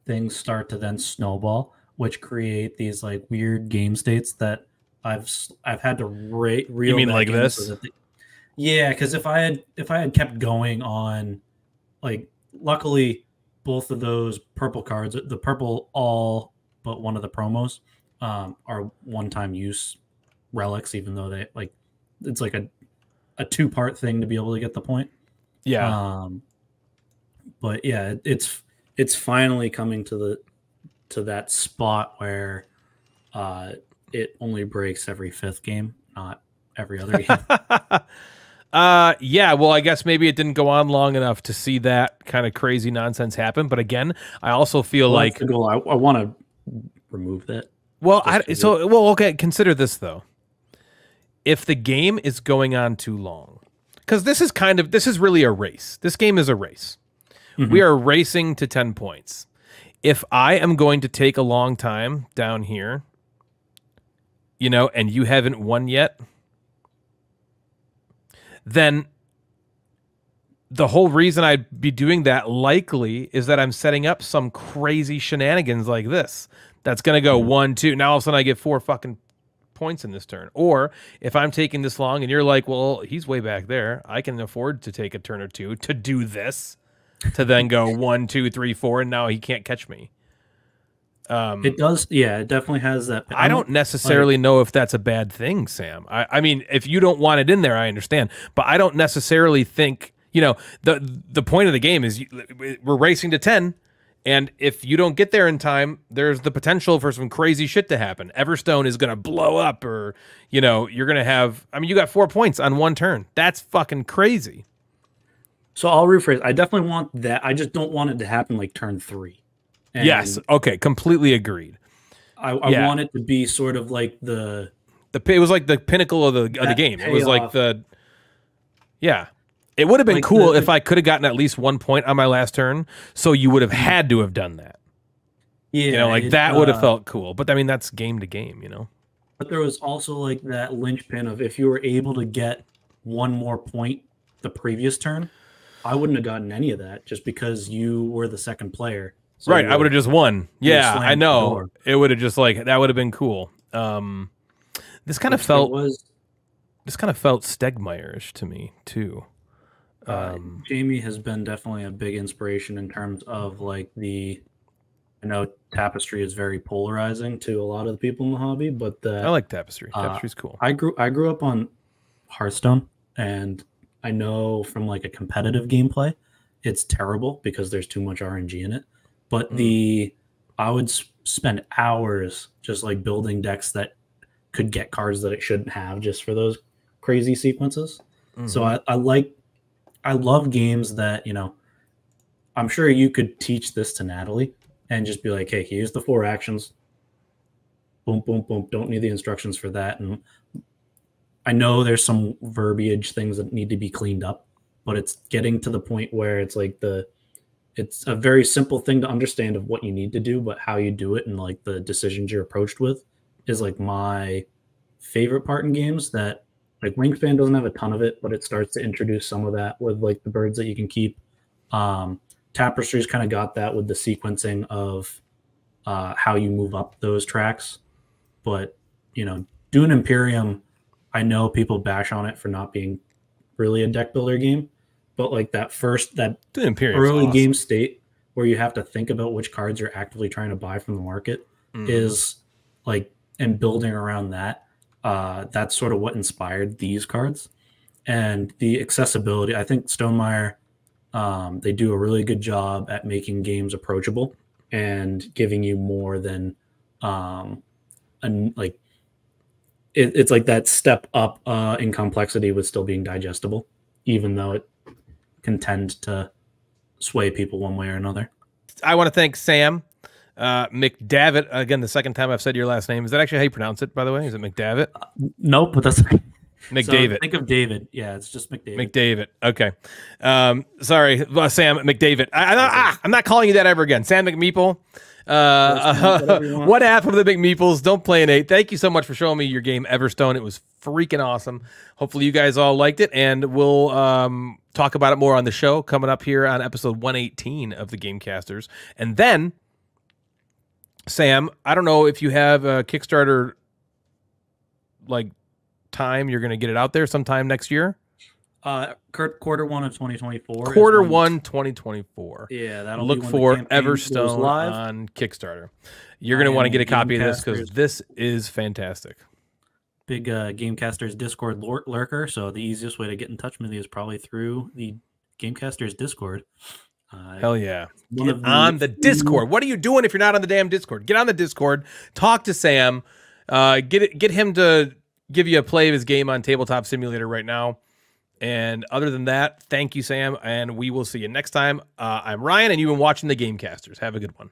things start to then snowball which create these like weird game states that i've I've had to rate reel mean like this? so yeah because if i had if i had kept going on like luckily both of those purple cards the purple all but one of the promos um, are one-time use relics, even though they like it's like a a two-part thing to be able to get the point. yeah. Um, but yeah, it, it's it's finally coming to the to that spot where uh, it only breaks every fifth game, not every other game. uh yeah well i guess maybe it didn't go on long enough to see that kind of crazy nonsense happen but again i also feel Well, like that's the goal. I, I want to remove that. well I, so well okay consider this though if the game is going on too long because this is kind of this is really a race this game is a race Mhm. we are racing to 10 points if i am going to take a long time down here you know and you haven't won yet then the whole reason I'd be doing that likely is that I'm setting up some crazy shenanigans like this. That's going to go one, two. Now all of a sudden I get four fucking points in this turn. Or if I'm taking this long and you're like, well, he's way back there, I can afford to take a turn or two to do this, to then go one, two, three, four, and now he can't catch me. Um, It does, yeah. It definitely has that. I don't necessarily know if that's a bad thing, Sam. I, I mean, if you don't want it in there, I understand, but I don't necessarily think you know the the point of the game is you, we're racing to ten, And if you don't get there in time, there's the potential for some crazy shit to happen. Everstone is going to blow up, or, you know, you're going to have. I mean, you got four points on one turn. That's fucking crazy. So I'll rephrase. I definitely want that. I just don't want it to happen like turn three. And yes. Okay. Completely agreed. I, I Yeah. want it to be sort of like the The it was like the pinnacle of the of the game. It was like the yeah. It would have been Like cool the- if I could have gotten at least one point on my last turn. So you would have had to have done that. yeah. You know, like it, that would have uh, felt cool. But I mean, that's game to game. You know. But there was also like that linchpin of if you were able to get one more point the previous turn, I wouldn't have gotten any of that just because you were the second player. So right. I would have just won. Yeah, I know. It would have just like that would have been cool. Um, this kind of which felt was this kind of felt Stegmaier-ish to me too. Uh, Um, Jamey has been definitely a big inspiration in terms of like the I know tapestry is very polarizing to a lot of the people in the hobby, but the I like Tapestry. uh, Tapestry's cool. I grew I grew up on Hearthstone, and I know from like a competitive gameplay, it's terrible because there's too much RNG in it. But Mm. the I would spend hours just like building decks that could get cards that it shouldn't have just for those crazy sequences. So Mhm. I, I like I love games that, you know, I'm sure you could teach this to Natalie and just be like, hey, here's the four actions. Boom, boom, boom. Don't need the instructions for that. And I know there's some verbiage things that need to be cleaned up, but it's getting to the point where it's like the it's a very simple thing to understand of what you need to do, but how you do it and like the decisions you're approached with is like my favorite part in games that like Wingspan doesn't have a ton of it, but it starts to introduce some of that with like the birds that you can keep. Um, Tapestry's kind of got that with the sequencing of uh, how you move up those tracks. But you know, Dune Imperium, I know people bash on it for not being really a deck builder game, but like that first that early awesome. game state where you have to think about which cards you're actively trying to buy from the market Mhm. is like and building around that uh that's sort of what inspired these cards. And the accessibility i think Stonemaier um they do a really good job at making games approachable and giving you more than um an like it, it's like that step up uh in complexity with still being digestible even though it can tend to sway people one way or another. I want to thank Sam uh, McDavitt. Again, the second time I've said your last name. Is that actually how you pronounce it, by the way? Is it McDavitt? nope but that's McDavid. So think of David. Yeah, it's just McDavid. McDavid. Okay. Um, sorry, uh, Sam McDavid. I, I, ah, I'm not calling you that ever again. Sam McMeeple. Uh, whatever you want. what happened to the McMeeples? Don't play an eight. Thank you so much for showing me your game Everstone. It was freaking awesome. Hopefully you guys all liked it, and we'll um, talk about it more on the show coming up here on episode 118 of the Gamecasters. And then, Sam, I don't know if you have a Kickstarter like time. You're going to get it out there sometime next year. Uh, quarter one of 2024. quarter one 2024 Yeah, that'll look be for the campaign goes everstone live. on kickstarter you're going to want to get a a copy of this because this is fantastic Big uh, Gamecasters Discord lurker. So the easiest way to get in touch with me is probably through the Gamecasters Discord. Uh, hell yeah. Get on the discord. What are you doing if you're not on the damn discord? Get on the discord. Talk to sam. Uh, get it, get him to give you a play of his game on tabletop simulator right now. And other than that thank you sam and we will see you next time. Uh, i'm ryan and you've been watching the gamecasters. Have a good one